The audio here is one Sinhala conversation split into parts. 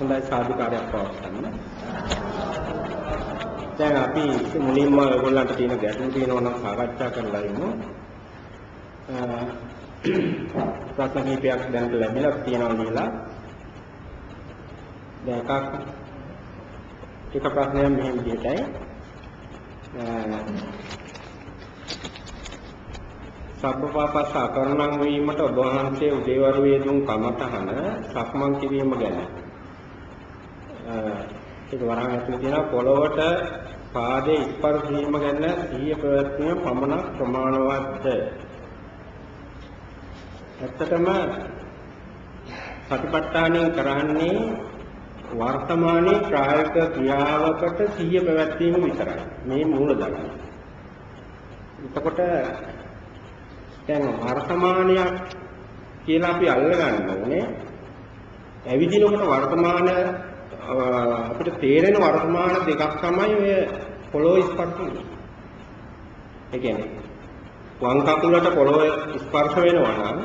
හොඳයි සාදුකාරයක් පවත්වන්න. දැන් අපි මුලින්ම ඔයගොල්ලන්ට තියෙන ගැටලු තියෙනවා නම් සාකච්ඡා කරලා ඉමු. ප්‍රශ්න කිහිපයක් දැන් ලැබිලා තියෙනවා කියලා. දැන් එකක් එක ප්‍රශ්නයක් මෙහෙම විදිහටයි. සබ්බපාපස්ස අකරණම් වීමට ඔබ වහන්සේ උදේවරුේ දුන් කමතහන සක්මන් කිරීම ගැන. ඒක වරහන් ඇතුලේ තියෙන පොළොවට පාදයේ ස්පර්ශ වීම ගැන සිහිය ප්‍රවැත්වීම පමණක් ප්‍රමාණවත්ද? ඇත්තටම සතිපට්ඨානය කරන්නේ වර්තමානයේ ප්‍රායෝගික ක්‍රියාවකට සිහිය පැවැත්වීම විතරයි. මේ මූල ධර්මය. එතකොට දැන් වර්තමානයක් කියලා අපි අල්ලගන්න ඕනේ. ඇවිදිනකොට වර්තමාන අපිට තේරෙන වර්තමාන දෙකක් තමයි ඔය පොළොව ස්පර්ශ වෙන්නේ. ඒ කියන්නේ වම් කකුලට පොළොව ස්පර්ශ වෙනවා නම්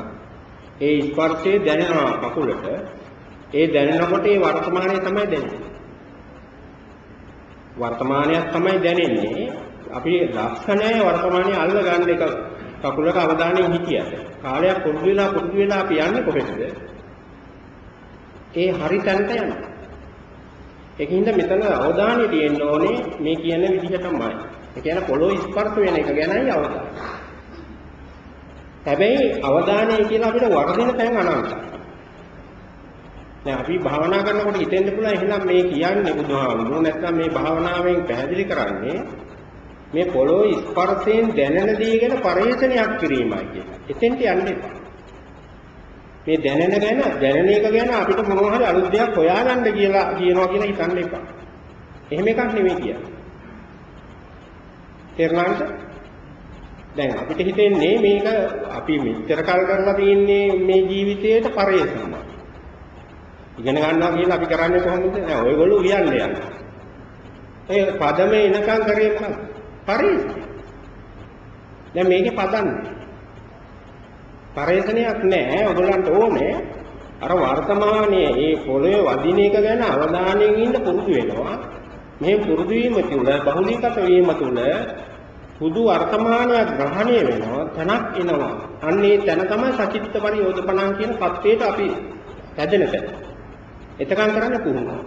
ඒ ස්පර්ශය දැනෙනවා කකුලට. ඒ දැනෙනකොට ඒ වර්තමානය තමයි දැනෙන්නේ. වර්තමානයක් තමයි දැනෙන්නේ. අපි ලක්ෂණය වර්තමානයේ අල්ල ගන්න එක කකුලට අවධානයෙන් හිටියට කාලයක් පුරුදු වෙලා පුරුදු වෙලා අපි යන්නේ කොහෙටද? ඒ හරි තැනට යනවා. ඒකින්ද මෙතන අවධානය තියෙන්න ඕනේ මේ කියන විදිහටමයි. ඒ කියන්නේ පොළොව ස්පර්ශ වෙන එක ගැනයි අවධානය. හැබැයි අවධානය කියලා අපිට වර්ධින තැන් අනන්තයි. දැන් අපි භාවනා කරනකොට හිතෙන්න පුළුවන් එහෙනම් මේ කියන්නේ බුදුහාමුදුරුවෝ නැත්නම් මේ භාවනාවෙන් පැහැදිලි කරන්නේ මේ පොළොව ස්පර්ශයෙන් දැනෙන දේ ගැන පරිේෂණයක් කිරීමයි කියලා. එතෙන්ට යන්න එපා. මේ දැනෙන ගැන දැනෙන එක ගැන අපිට මොනවා හරි අලුත් දෙයක් හොයාගන්න කියලා කියනවා කියලා හිතන්න එපා. එහෙම එකක් නෙමෙයි කියන්නේ. තේරුණාද? දැන් අපිට හිතෙන්නේ මේක අපි මෙච්චර කල් කරලා තියෙන්නේ මේ ජීවිතේට පරිේෂණයක්. ඉගෙන ගන්නවා කියලා අපි කරන්නේ කොහොමද? දැන් ඔයගොල්ලෝ කියන්නේ යන්නේ. ඒ පදමේ එනකම් කරේ මොකක්ද? පරිේෂණය. දැන් මේකේ පදන්නේ. පරිේෂණයක් නැහැ. ඔයගොල්ලන්ට ඕනේ අර වර්තමානයේ මේ පොළවේ වදින එක ගැන අවධානයෙන් ඉන්න පුරුදු වෙනවා. මේ පුරුදු වීම තුළ බහුලීගත වීම තුළ පුදු වර්තමානයක් ග්‍රහණය වෙනවා තනක් එනවා. අන්නේ තන තමයි සචිත්ත පරියෝධපණං කියන පත්වයට අපි හැදෙන තැන. එතකන් කරන්න පුහුණුව.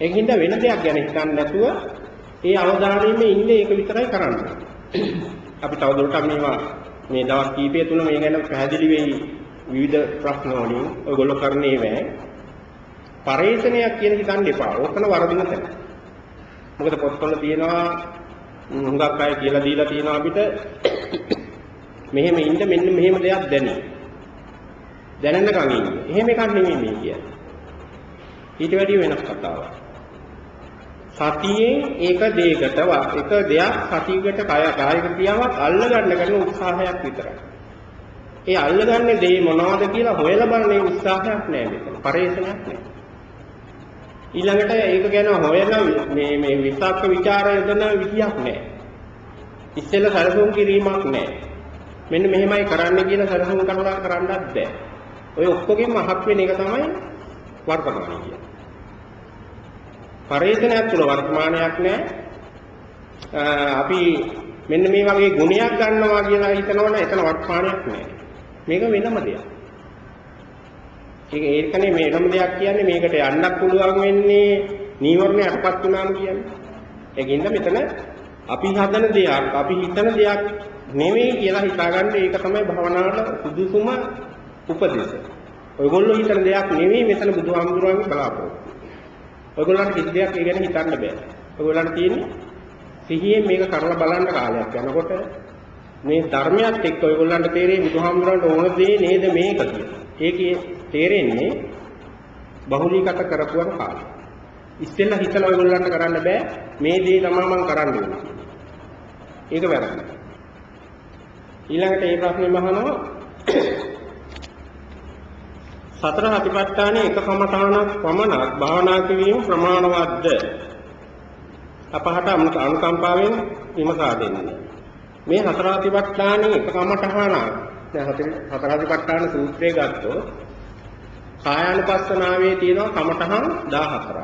ඒකින්ද වෙන දෙයක් ගැන හිතන්නේ නැතුව ඒ අවධානයෙම ඉන්නේ ඒක විතරයි කරන්නේ. අපි තවදුරටත් මේවා මේ දවස් කීපය තුන මේ ගැන පැහැදිලි වෙයි විවිධ ප්‍රශ්න වලින් ඔයගොල්ලෝ කරන්නේ වේ. පරේෂණයක් කියන හිතන්න එපා. ඕකන වරදින තැන. මොකද පොත්වල තියෙනවා හුඟක් අය කියලා දීලා තියෙනවා අපිට මෙහෙම ඉන්න මෙන්න මෙහෙම දෙයක් දැනේ. දැනෙන්නකම් ඉන්නේ. එහෙම එකක් නෙමෙයි මේ කියන්නේ. ඊට වැඩිය වෙනස් කතාවක්. සතියේ ඒක දෙයකට එක දෙයක් සතියකට කය කායික ක්‍රියාවක් අල්ලගන්න කරන උත්සාහයක් විතරයි. ඒ අල්ලගන්නේ දේ මොනවද කියලා හොයලා බලන උත්සාහයක් නෑ මෙතන. පරිශ්‍රණයක් නෑ. ඊළඟට ඒක ගැන හොයන මේ මේ විසක්ක ਵਿਚාර යොදන විදියක් නෑ. ඉස්සෙල්ලා සැලසුම් කිරීමක් නෑ. මෙන්න මෙහෙමයි කරන්න කියලා සැලසුම් කරලා කරන්නත් බෑ. ඔය ඔක්කොගෙම අහක් වෙන එක තමයි වර්තමානය කියන්නේ. පරිේෂණයක් තුළ වර්තමානයක් නැහැ. අපි මෙන්න මේ වගේ ගුණයක් ගන්නවා කියලා හිතනවනේ එතන වර්තමානයක් නැහැ. මේක වෙනම දෙයක්. ඒක ඒකනේ මේ වෙනම දෙයක් කියන්නේ මේකට යන්නක් පුළුවන් වෙන්නේ නීවරණය අටපත් වුණාම කියන්නේ. ඒකින්ද මෙතන අපි හදන දෙයක්, අපි හිතන දෙයක් නෙමෙයි කියලා හිතාගන්න ඒක තමයි භවනාවට සුදුසුම උපදේශය. ඔයගොල්ලෝ හිතන දෙයක් නෙමෙයි මෙතන බුදුහාමුදුරුවන්ගේ බලාපොරොත්තු. ඔයගොල්ලන්ට කිසි දෙයක් ඒ ගැන හිතන්න බෑ. ඔයගොල්ලන්ට තියෙන්නේ සිහියෙන් මේක කරලා බලන්න කාලයක් යනකොට මේ ධර්මයත් එක්ක ඔයගොල්ලන්ට තේරෙයි බුදුහාමුදුරන්ට ඕන දේ නේද මේක කියලා. ඒකේ තේරෙන්නේ බහුලීගත කරපුවම කාලය. ඉස්සෙල්ලා හිතලා ඔයගොල්ලන්ට කරන්න බෑ මේ දේ තමයි මම කරන්න ඕනේ. ඒක වැරදි. ඊළඟට ඒ ප්‍රශ්නේ මහනවා සතර හතිපට්ඨානයේ එක කමඨානක් පමණක් භාවනා කිරීම ප්‍රමාණවත්ද? අපහට අනුකම්පාවෙන් විමසා දෙන්න. මේ සතර හතිපට්ඨානයේ එක කමඨානක් දැන් හතර හතිපට්ඨාන සූත්‍රය ගත්තොත් කායානුපස්සනාවේ තියෙනවා කමඨහන් 14ක්.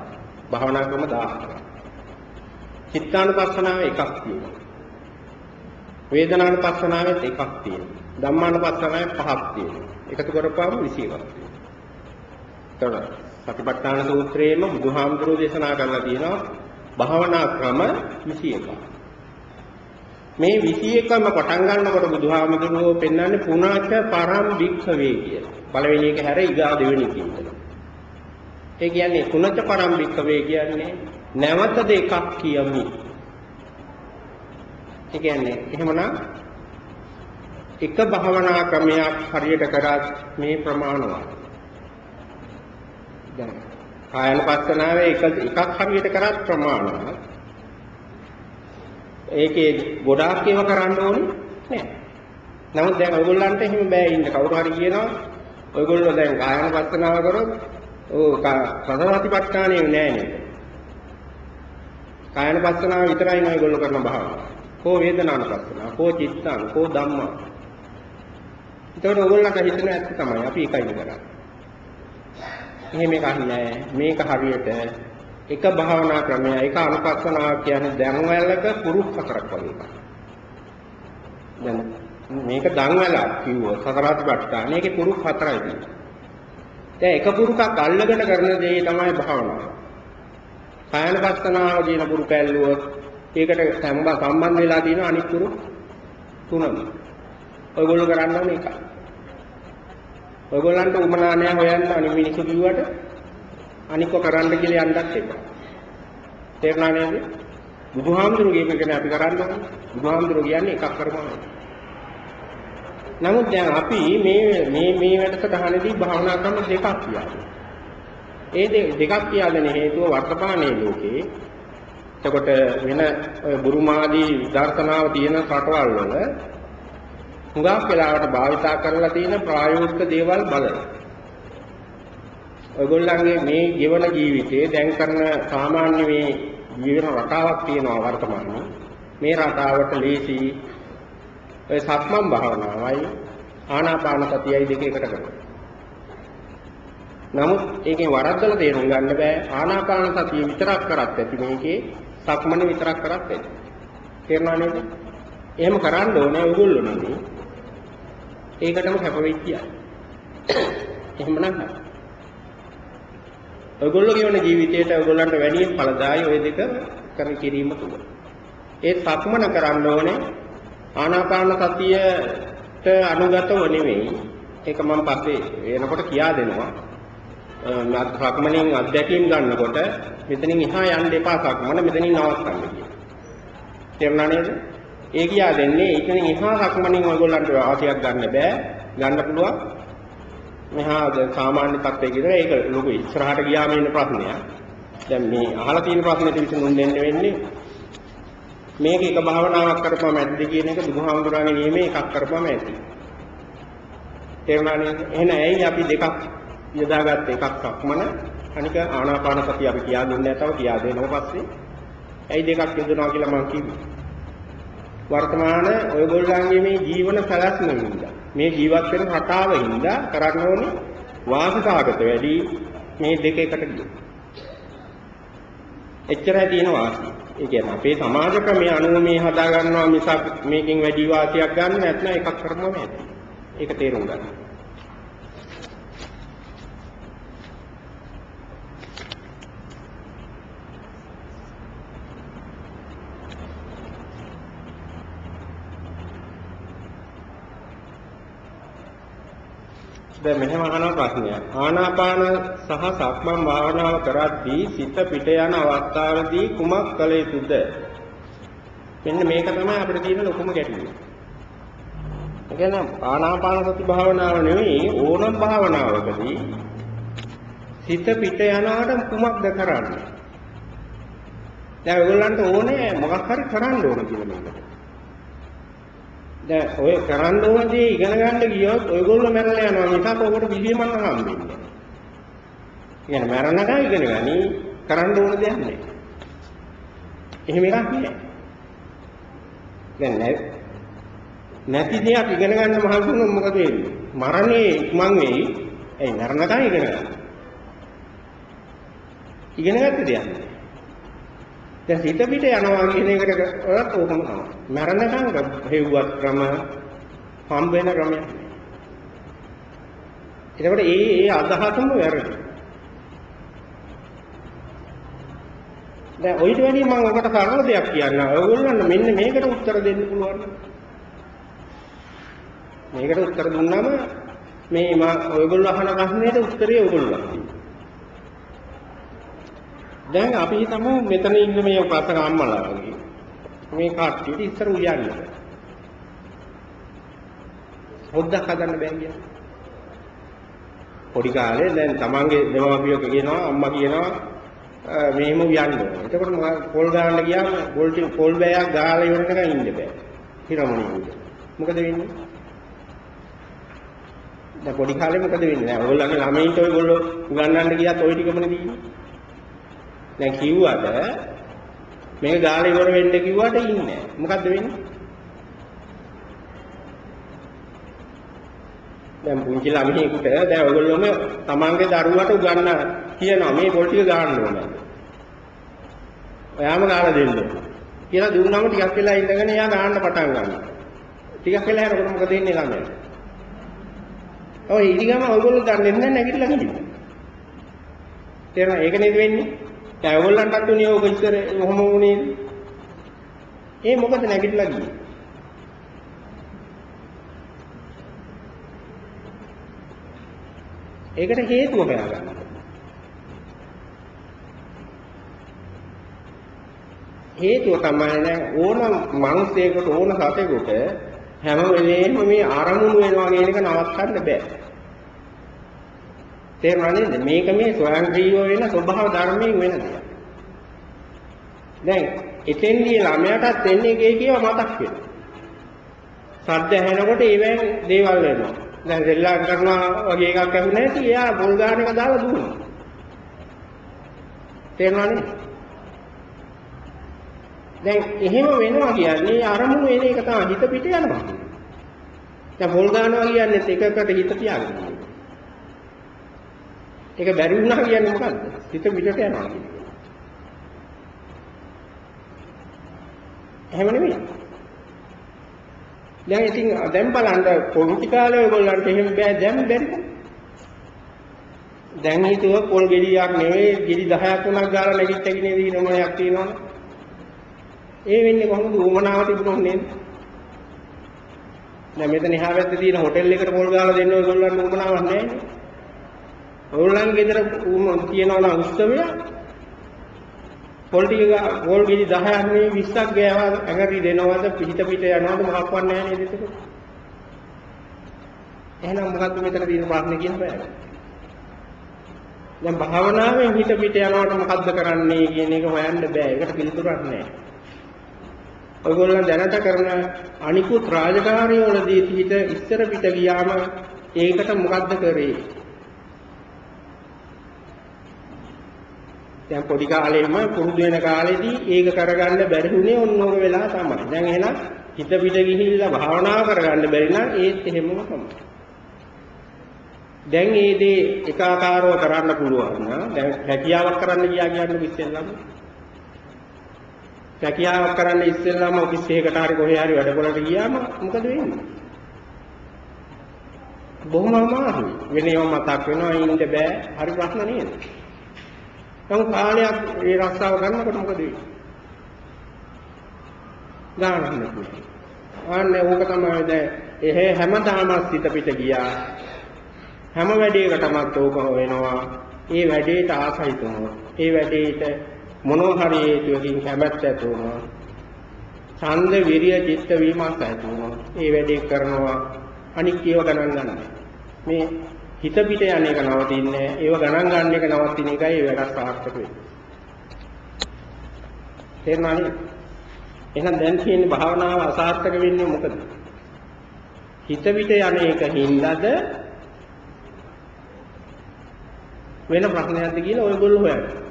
භාවනා ක්‍රම 14ක්. චිත්තානුපස්සනාවේ එකක් තියෙනවා. වේදනානුපස්සනාවෙත් එකක් තියෙනවා. ධම්මානුපස්සනාවේ පහක් තියෙනවා. එකතු කරපුවාම 21ක් තියෙනවා. එතකොට සතිපට්ඨාන සූත්‍රයේම බුදුහාමුදුරුවෝ දේශනා කරලා තියෙනවා භාවනා ක්‍රම 21ක්. මේ 21ම පටන් ගන්නකොට බුදුහාමුදුරුවෝ පෙන්වන්නේ පුණාච පරම් භික්ඛවේ කියලා. පළවෙනි එක හැර ඊගා දෙවෙනි කියන. ඒ කියන්නේ පුණාච පරම් භික්ඛවේ කියන්නේ නැවත දෙකක් කියමි. ඒ කියන්නේ එහෙමනම් එක භාවනා ක්‍රමයක් හරියට කරත් මේ ප්‍රමාණවත්. දැන් කායනපස්සනාවේ එක එකක් හරියට කරත් ප්‍රමාණවත්. ඒකේ ගොඩාක් ඒවා කරන්න ඕනේ නෑ. නමුත් දැන් ඔයගොල්ලන්ට එහෙම බෑ ඉන්න කවුරු හරි කියනවා ඔයගොල්ලෝ දැන් කායනපස්සනාව කරොත් ඕ සතරාතිපට්ඨානෙ නෑ නේද? කායනපස්සනාව විතරයි නේ ඔයගොල්ලෝ කරන භාවනාව. කෝ වේදනානුපස්සනාව, කෝ චිත්තං, කෝ ධම්මා. ඒතකොට ඔයගොල්ලන්ට හිතෙන ඇත්ත තමයි අපි එකයි කරන්නේ. එහෙම එකක් නෑ. මේක හරියට එක භාවනා ක්‍රමය එක අනුපස්සනාව කියන්නේ දැන්වැලක පුරුක් හතරක් වගේ එකක්. දැන් මේක දන්වැල කිව්වොත් සතරාතිපට්ඨාන මේකේ පුරුක් හතරයි තියෙන්නේ. දැන් එක පුරුකක් අල්ලගෙන කරන දේ තමයි භාවනාව. කායනපස්සනාව කියන පුරුක ඇල්ලුවොත් ඒකට සම්බන්ධ වෙලා තියෙන අනිත් පුරුක් තුනම. ඔයගොල්ලෝ කරන්න ඕනේ එකයි. ඔයගොල්ලන්ට උමනා නැහැ හොයන්න අනිත් මිනිස්සු කිව්වට අනික කරන්න කියලා යන්නත් එපා. තේරුණා නේද? බුදුහාමුදුරු කියපේකනේ අපි කරන්න ඕනේ. බුදුහාමුදුරු කියන්නේ එකක් කරපුවා. නමුත් දැන් අපි මේ මේ මේ වැඩසටහනේදී භාවනා ක්‍රම දෙකක් කියනවා. ඒ දෙකක් කියන්න හේතුව වර්තමානයේ ලෝකේ එතකොට වෙන බුරුමාදී දර්ශනාව තියෙන රටවල් වල හුඟක් වෙලාවට භාවිතා කරලා තියෙන ප්‍රායෝගික දේවල් බලලා ඔයගොල්ලන්ගේ මේ ජීවන ජීවිතයේ දැන් කරන සාමාන්‍ය මේ ජීවන රටාවක් තියෙනවා වර්තමානයේ. මේ රටාවට ලේසි ඔය සක්මන් භාවනාවයි ආනාපාන සතියයි දෙක එකට කරනවා. නමුත් ඒකෙන් වරද්දලා තේරුම් ගන්න බෑ ආනාපාන සතිය විතරක් කරත් ඇති මේකේ සක්මන විතරක් කරත් ඇති. තේරුණා නේද? එහෙම කරන්න ඕනේ ඔයගොල්ලෝ නෙමෙයි. ඒකටම කැප වෙච්චියයි. එහෙමනම් ඔයගොල්ලෝ කියවන ජීවිතයට ඔයගොල්ලන්ට වැඩි ඵලදායි ওই දෙක කර කිරීම තුල. ඒ සක්මන කරන්න ඕනේ ආනාපාන සතියට අනුගතව නෙවෙයි. ඒක මම පස්සේ වෙනකොට කියා දෙනවා. සක්මණෙන් අධ්‍යක්ීම් ගන්නකොට මෙතනින් එහා යන්න එපා සක්මන මෙතනින් නවත්තන්න කියලා. තේරුණා නේද? ඒ කියා දෙන්නේ එතනින් එහා සක්මණෙන් ඔයගොල්ලන්ට වාසියක් ගන්න බෑ. ගන්න පුළුවන් මෙහා දැන් සාමාන්‍ය තත්ත්වයේ කියලා ඒක ලොකු ඉස්සරහට ගියාම එන ප්‍රශ්නයක්. දැන් මේ අහලා තියෙන ප්‍රශ්නෙට විසඳුම් දෙන්න වෙන්නේ මේක එක භාවනාවක් කරපුවම ඇද්ද කියන එක බුදුහාමුදුරන්ගේ නියමයේ එකක් කරපුවම ඇති. තේරුණා නේද? එහෙනම් ඇයි අපි දෙකක් යොදාගත්තේ එකක් සක්මන අනික ආනාපාන සතිය අපි කියා දුන්නේ නැතව කියා දෙනවා පස්සේ ඇයි දෙකක් යොදනවා කියලා මම කිව්වේ. වර්තමාන ඔයගොල්ලන්ගේ මේ ජීවන සැලැස්ම වින්දා මේ ජීවත් වෙන රටාව හින්දා කරන්න ඕනේ වාසසහගත වැඩි මේ දෙක එකට ගියොත්. එච්චරයි තියෙන වාසිය. ඒ කියන්නේ අපේ සමාජ ක්‍රමයේ අනුව මේ හදා ගන්නවා මිසක් මේකෙන් වැඩි වාසියක් ගන්න නැත්නම් එකක් කරනවා නේද? ඒක තේරුම් ගන්න. දැන් මෙහෙම අහන ප්‍රශ්නයක්. ආනාපාන සහ සක්මන් භාවනාව කරද්දී සිත පිට යන අවස්ථාවේදී කුමක් කළ යුතුද? මෙන්න මේක තමයි අපිට තියෙන ලොකුම ගැටලුව. ඒ කියන්නේ ආනාපාන සති භාවනාව නෙවෙයි ඕනම භාවනාවකදී සිත පිට යනවට කුමක්ද කරන්නේ? දැන් ඔයගොල්ලන්ට ඕනේ මොකක් හරි කරන්න ඕන කියලා මේකට. දැන් ඔය කරන්න ඕන දේ ඉගෙන ගන්න ගියොත් ඔයගොල්ලෝ මැරලා යනවා මිසක් ඔකට පිළියමක් හම්බෙන්නේ නැහැ. කියන්නේ මැරණකම් ඉගෙන ගනි කරන්න ඕන දෙයක් නැහැ. එහෙම එකක් නෑ. දැන් නැති දෙයක් ඉගෙන ගන්න මහන්සි වුණොත් මොකද වෙන්නේ? මරණේ ඉක්මන් වෙයි. ඒ මරණකම් ඉගෙන ගන්න. ඉගෙන ගත්ත දෙයක්. දැන් හිත පිට යනවා කියන එකට ඔයත් ඕකම තමයි. මරණකම් හෙව්වත් ක්‍රම හම්බ වෙන ක්‍රමයක්. එතකොට ඒ ඒ අදහසම වැරදි. දැන් ඔයිට වැඩි මම ඔකට සරල දෙයක් කියන්න. ඔයගොල්ලන්ට මෙන්න මේකට උත්තර දෙන්න පුළුවන්. මේකට උත්තර දුන්නාම මේ මා ඔයගොල්ලෝ අහන ප්‍රශ්නෙට උත්තරේ ඔයගොල්ලෝ දැන් අපි හිතමු මෙතන ඉන්න මේ ප්‍රශ්න අම්මලා වගේ. මේ කට්ටියට ඉස්සර උයන්නේ. පොඩ්ඩක් හදන්න බෑ කියන්නේ. පොඩි කාලේ දැන් තමන්ගේ දෙමව්පියෝ කියනවා අම්මා කියනවා මෙහෙම උයන්න ඕනේ. එතකොට මම පොල් ගන්න ගියාම පොල් ටික පොල් බෑයක් ගාලා ඉවරනකන් ඉන්න බෑ. හිරමුණේ ඉන්න. මොකද වෙන්නේ? දැන් පොඩි කාලේ මොකද වෙන්නේ? දැන් ඔයගොල්ලන්ගේ ළමයින්ට ඔයගොල්ලෝ උගන්වන්න ගියත් ওই ටිකමනේ දින්නේ. දැන් කිව්වට මේක ගාලා ඉවර වෙන්න කිව්වට ඉන්නේ මොකද්ද වෙන්නේ? දැන් පුංචි ළමයෙකුට දැන් ඔයගොල්ලෝම තමන්ගේ දරුවට උගන්වන්න කියනවා මේ පොල් ටික ගන්න ඕනේ. ඔයාම ගාලා දෙන්න. කියලා දුන්නම ටිකක් වෙලා ඉඳගෙන එයා ගන්න පටන් ගන්නවා. ටිකක් වෙලා යනකොට මොකද වෙන්නේ ළමයා? ඔය ඉරිගම ඔයගොල්ලෝ දන්නේ නැහැ නැගිටලා ගිහින්. තේරෙනවද? ඒක නේද වෙන්නේ? දැන් ඔයගොල්ලන්ටත් උනේ ඕක ඉස්සර කොහොම වුනේ? ඒ මොකද නැගිටලා ගියේ? ඒකට හේතුව හොයාගන්න. හේතුව තමයි දැන් ඕන මිනිසෙකුට ඕන සතෙකුට හැම වෙලේම මේ අරමුණු වෙනවා කියන එක නවත්තන්න බෑ. තේරුණා නේද? මේක මේ ස්වයංක්‍රීයව වෙන ස්වභාව ධර්මයෙන් වෙන දෙයක්. දැන් එතෙන්දී ළමයාටත් එන්නේ එකේ කියව මතක් වෙනවා. සද්ද ඇහෙනකොට ඒවෙන් දේවල් වෙනවා. දැන් සෙල්ලම් කරනවා වගේ එකක් ඇහුනේ නැති එයා පොල් ගාන එක දාලා දුවනවා. තේරුණා නේද? දැන් එහෙම වෙනවා කියන්නේ අරමුණු එන එක තමයි හිත පිට යනවා. දැන් පොල් ගන්නවා කියන්නේ එකකට හිත තියාගන්න. ඒක බැරි වුණා කියන්නේ මොකද්ද? හිත පිටට යනවා කියන්නේ. එහෙම නෙමෙයි. දැන් ඉතින් දැන් බලන්න පොඩි කාලේ ඔයගොල්ලන්ට එහෙම බෑ දැන් බැරිද? දැන් හිතුව පොල් ගෙඩියක් නෙවෙයි ගෙඩි 10ක් තුනක් ගාලා නැගිටගෙන ඉනමයක් තියෙනවනේ. ඒ වෙන්නේ කොහොමද උමනාව තිබුණොත් නේද? දැන් මෙතන එහා පැත්තේ තියෙන හොටෙල් එකට පොල් ගාලා දෙන්න ඔයගොල්ලන්ට උමනාවක් නැහැ. ඔයගොල්ලන්ගේ ගෙදර තියනවා නම් උත්සවය පොල් ටික පොල් ගෙඩි 10ක් නෙවෙයි 20ක් ගෑවා ඇඟරි දෙනවද පිට පිට යනවද මොකක්වත් නැහැ නේද එතකොට? එහෙනම් මොකද්ද මෙතන තියෙන ප්‍රශ්නේ කියන බෑ. දැන් භාවනාවෙන් හිත පිට යනවට මොකද්ද කරන්නේ කියන එක හොයන්න බෑ. ඒකට පිළිතුරක් නැහැ. ඔයගොල්ලන් දැනට කරන අනිකුත් රාජකාරිය වලදී පිට ඉස්සර පිට ගියාම ඒකට මොකද්ද කරේ? දැන් පොඩි කාලේම පුරුදු වෙන කාලෙදී ඒක කරගන්න බැරි වුණේ ඔන්නෝක වෙලා තමයි. දැන් එහෙනම් හිත පිට ගිහිල්ලා භාවනා කරගන්න බැරි නම් ඒත් එහෙමම තමයි. දැන් මේ දේ එකාකාරව කරන්න පුළුවන් නම් දැන් හැකියාවක් කරන්න ගියා කියන්නේ ඉස්සෙල්ලාම රැකියාවක් කරන්න ඉස්සෙල්ලාම ඔෆිස් එකකට හරි කොහේ හරි වැඩ කරලා ගියාම මොකද වෙන්නේ? බොහොම අමාරුයි. වෙනේම මතක් වෙනවා ඉන්න බෑ. හරි ප්‍රශ්න නේද? නම් කාලයක් ඒ රස්සාව කරනකොට මොකද වෙන්නේ? ගානක් නැතුව. අනේ ඕක තමයි දැන් එහෙ හැමදාම සිත පිට ගියා. හැම වැඩේකටමත් ඕක වෙනවා. ඒ වැඩේට ආසයිත ඒ වැඩේට මොනවා හරි හේතුවකින් කැමැත්ත ඇති වුණා. ඡන්ද විරිය චිත්ත විමර්ශ ඇති වුණා. ඒ වැඩේ කරනවා අනික් ඒව ගණන් ගන්න. මේ හිත පිට යන එක නවතින්නේ ඒව ගණන් ගන්න එක නවතින එකයි වැඩක් සාර්ථක වෙන්නේ. තේරුණානේ? එහෙනම් දැන් තියෙන භාවනාව අසාර්ථක වෙන්නේ මොකද? හිත පිට යන එක හින්දාද වෙන ප්‍රශ්නයක්ද කියලා ඔයගොල්ලෝ හොයන්න.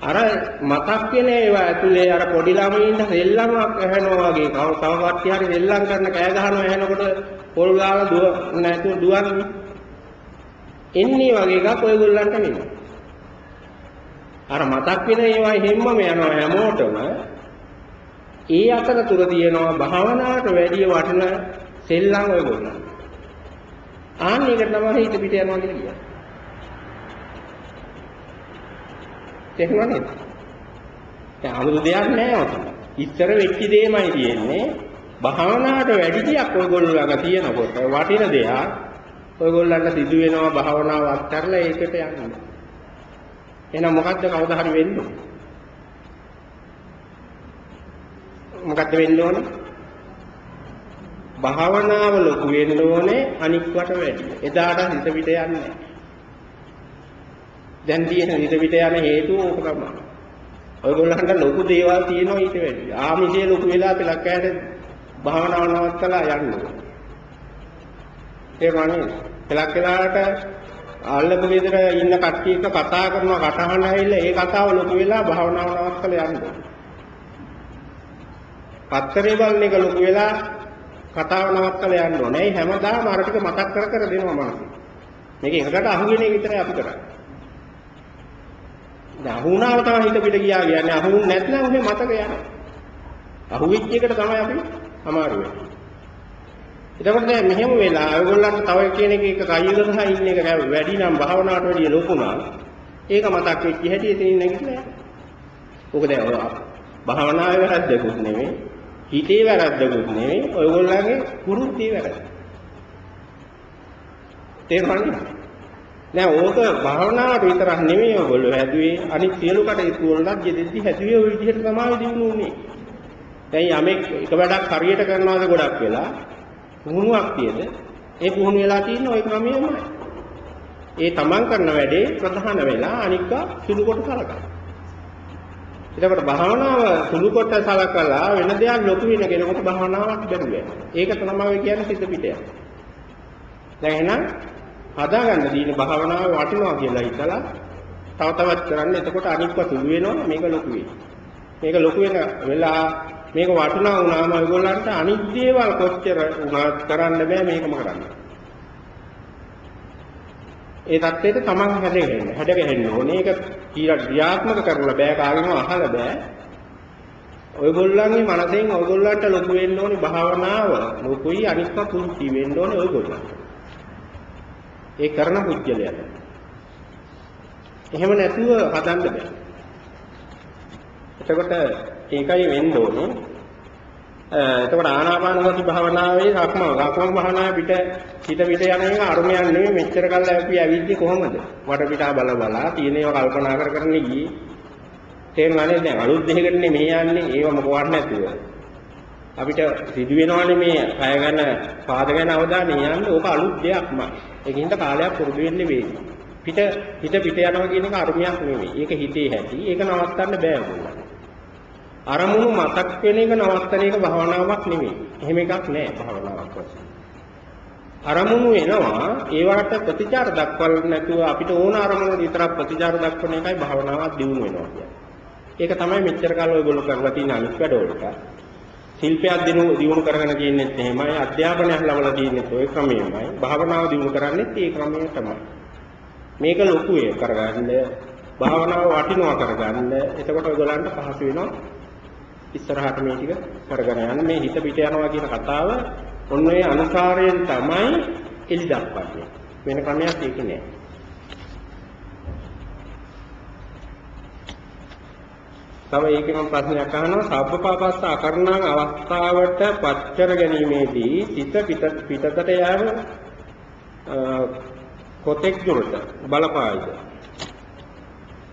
අර මතක් වෙන ඒවා ඇතුලේ අර පොඩි ළමයින්ට සෙල්ලමක් ඇහෙනවා වගේ කව තව කට්ටිය හරි සෙල්ලම් කරන කෑ ගහනවා ඇහෙනකොට පොල් ගාලා දුව නැතුව දුවන්නේ. එන්නේ වගේ එකක් ඔයගොල්ලන්ට වෙනවා. අර මතක් වෙන ඒවා හැමම යනවා හැමෝටම. ඒ අතරතුර තියෙනවා භාවනාවට වැඩිය වටින සෙල්ලම් ඔයගොල්ලෝ. ආන්න ඒකට තමයි හිත පිට යනවා කියලා කියන්නේ. තේරුණා නේද? දැන් 아무තු දෙයක් නැහැ ඔතන. ඉස්සර වෙච්ච දෙයමයි තියෙන්නේ. භාවනාවට වැඩි දෙයක් ඔයගොල්ලෝ ළඟ තියෙනකොට වටින දෙයක් ඔයගොල්ලන්ට සිදු වෙනවා භාවනාව අත්හැරලා ඒකට යන්න. එහෙනම් මොකද්ද කවදා හරි වෙන්නේ? මොකද්ද වෙන්න ඕනේ? භාවනාව ලොකු වෙන්න ඕනේ අනික්වට වැඩි. එදාට හිත පිට යන්නේ නැහැ. දැන් තියෙන හිත පිට යන හේතුව ඕක තමයි. ඔයගොල්ලන්ට ලොකු දේවල් තියෙනවා ඊට වැඩි. ආමිෂයේ ලොකු වෙලා පිළක්කයට භාවනාව නවත්තලා යන්න ඕනේ. ඒ වගේ පළක් වෙලාවට අල්ලපු ගෙදර ඉන්න කට්ටියක කතා කරනවා කටහඬ ඇවිල්ලා ඒ කතාව ලොකු වෙලා භාවනාව නවත්තලා යන්න ඕනේ. පත්තරේ බලන එක ලොකු වෙලා කතාව නවත්තලා යන්න ඕනේ. ඒ හැමදාම අර ටික මතක් කර කර දෙනවා මනස. මේක එකකට අහු වෙන එක විතරයි අපි කරන්නේ. දැන් අහු වුණාම තමයි හිත පිට ගියා කියන්නේ. අහු නැත්නම් ඔහේ මතක යනවා. අහු වෙච්ච එකට තමයි අපි අමාරු වෙන්නේ. එතකොට දැන් මෙහෙම වෙලා ඔයගොල්ලන්ට තව කෙනෙක් එක කයියක සහ ඉන්න එක වැඩි නම් භාවනාවට වැඩිය ලොකු නම් ඒක මතක් වෙච්ච හැටි එතනින් නැගිටලා යනවා. ඕක දැන් ඔය භාවනාවේ වැරද්දකුත් නෙමෙයි හිතේ වැරද්දකුත් නෙමෙයි ඔයගොල්ලන්ගේ කුරුත්තේ වැරද්ද. තේරුණාද? දැන් ඕක භාවනාවට විතරක් නෙමෙයි ඔයගොල්ලෝ හැදුවේ අනිත් සියලු කටයුතු වලට යෙදෙද්දි හැදුවේ ওই විදිහට තමයි දිනුනේ. දැන් යමෙක් එක වැඩක් හරියට කරනවාද ගොඩක් වෙලා පුහුණුවක් තියෙද ඒ පුහුණු වෙලා තියෙන ওই ක්‍රමයමයි. ඒ තමන් කරන වැඩේ ප්‍රධාන වෙලා අනික සුළු කොට සලකනවා. එතකොට භාවනාව සුළු කොට සලකලා වෙන දෙයක් ලොකු වෙන කෙනෙකුට භාවනාවක් බැහැ. ඒක තමයි කියන්නේ සිත පිටය. දැන් එහෙනම් හදාගන්න දින භාවනාව වටිනවා කියලා හිතලා තව තවත් කරන්න. එතකොට අනික්ව සුළු වෙනවා මේක ලොකු වෙයි. මේක ලොකු වෙන වෙලා මේක වටිනා වුණාම ඔයගොල්ලන්ට අනිත් දේවල් කොච්චර උනත් කරන්න බෑ මේකම කරන්න. ඒ தත්ත්වයට තමන් හැදෙන්න හැදගෙන්න ඕනේ. ඒක කීරක් ක්‍රියාත්මක කරලා බෑ කාගෙන්ම අහලා බෑ. ඔයගොල්ලන්ගේ මනසෙන් ඔයගොල්ලන්ට ලොකු වෙන්න ඕනේ භාවනාව. ලොකුයි අනිත්ම කුංචි වෙන්න ඕනේ ඔයගොල්ලන්ට. ඒ කරන පුජ්‍යලයට. එහෙම නැතුව හදන්න බෑ. එතකොට ඒකයි වෙන්න ඕනේ. එතකොට ආනාපාන සති භාවනාවේ රක්ම රක්ම භාවනාවේ පිට හිත පිට යන එක අරුමයක් නෙමෙයි මෙච්චර කල් අපි ඇවිද්දි කොහමද? වට පිටා බල බලා තියෙන ඒවා කල්පනා කර කර ගියේ. තේරුණානේ දැන් අලුත් දෙයකටනේ මේ යන්නේ ඒව මොකවත් නැතුව. අපිට සිදු වෙනවනේ මේ කය ගැන පාද ගැන අවධානය යන්න ඕක අලුත් දෙයක්මයි. ඒකින්ද කාලයක් පුරුදු වෙන්න වෙන්නේ. පිට හිත පිට යනවා කියන එක අරුමයක් නෙමෙයි. ඒක හිතේ හැටි. ඒක නවත්තන්න බෑ මොකද? අරමුණු මතක් වෙන එක නවත්තන එක භාවනාවක් නෙමෙයි. එහෙම එකක් නෑ භාවනාවක් වශයෙන්. අරමුණු එනවා ඒවට ප්‍රතිචාර දක්වන්න නැතුව අපිට ඕන අරමුණු විතරක් ප්‍රතිචාර දක්වන එකයි භාවනාවක් දියුණු වෙනවා කියන්නේ. ඒක තමයි මෙච්චර කාල ඔයගොල්ලෝ කරලා තියෙන අනිත් වැඩවලට. ශිල්පයක් දිනු දියුණු කරගෙන තියෙනෙත් එහෙමයි. අධ්‍යාපනයක් ලබලා තියෙනෙත් ওই ක්‍රමයමයි භාවනාව දියුණු කරන්නේත් ඒ ක්‍රමය තමයි. මේක ලොකු එක කරගන්න. භාවනාව වටිනවා කරගන්න. එතකොට ඔයගොල්ලන්ට පහසු වෙනවා ඉස්සරහට මේ ටික කරගෙන යන්න. මේ හිත පිට යනවා කියන කතාව ඔන්න ඔය අනුසාරයෙන් තමයි එලි දක්වන්නේ. වෙන ක්‍රමයක් ඒක නෑ. තව ඒකෙම ප්‍රශ්නයක් අහනවා සබ්බපාපස්ස අකරණං අවස්ථාවට පච්චර ගැනීමේදී සිත පිට පිටතට යෑම කොතෙක් දුරට බලපායිද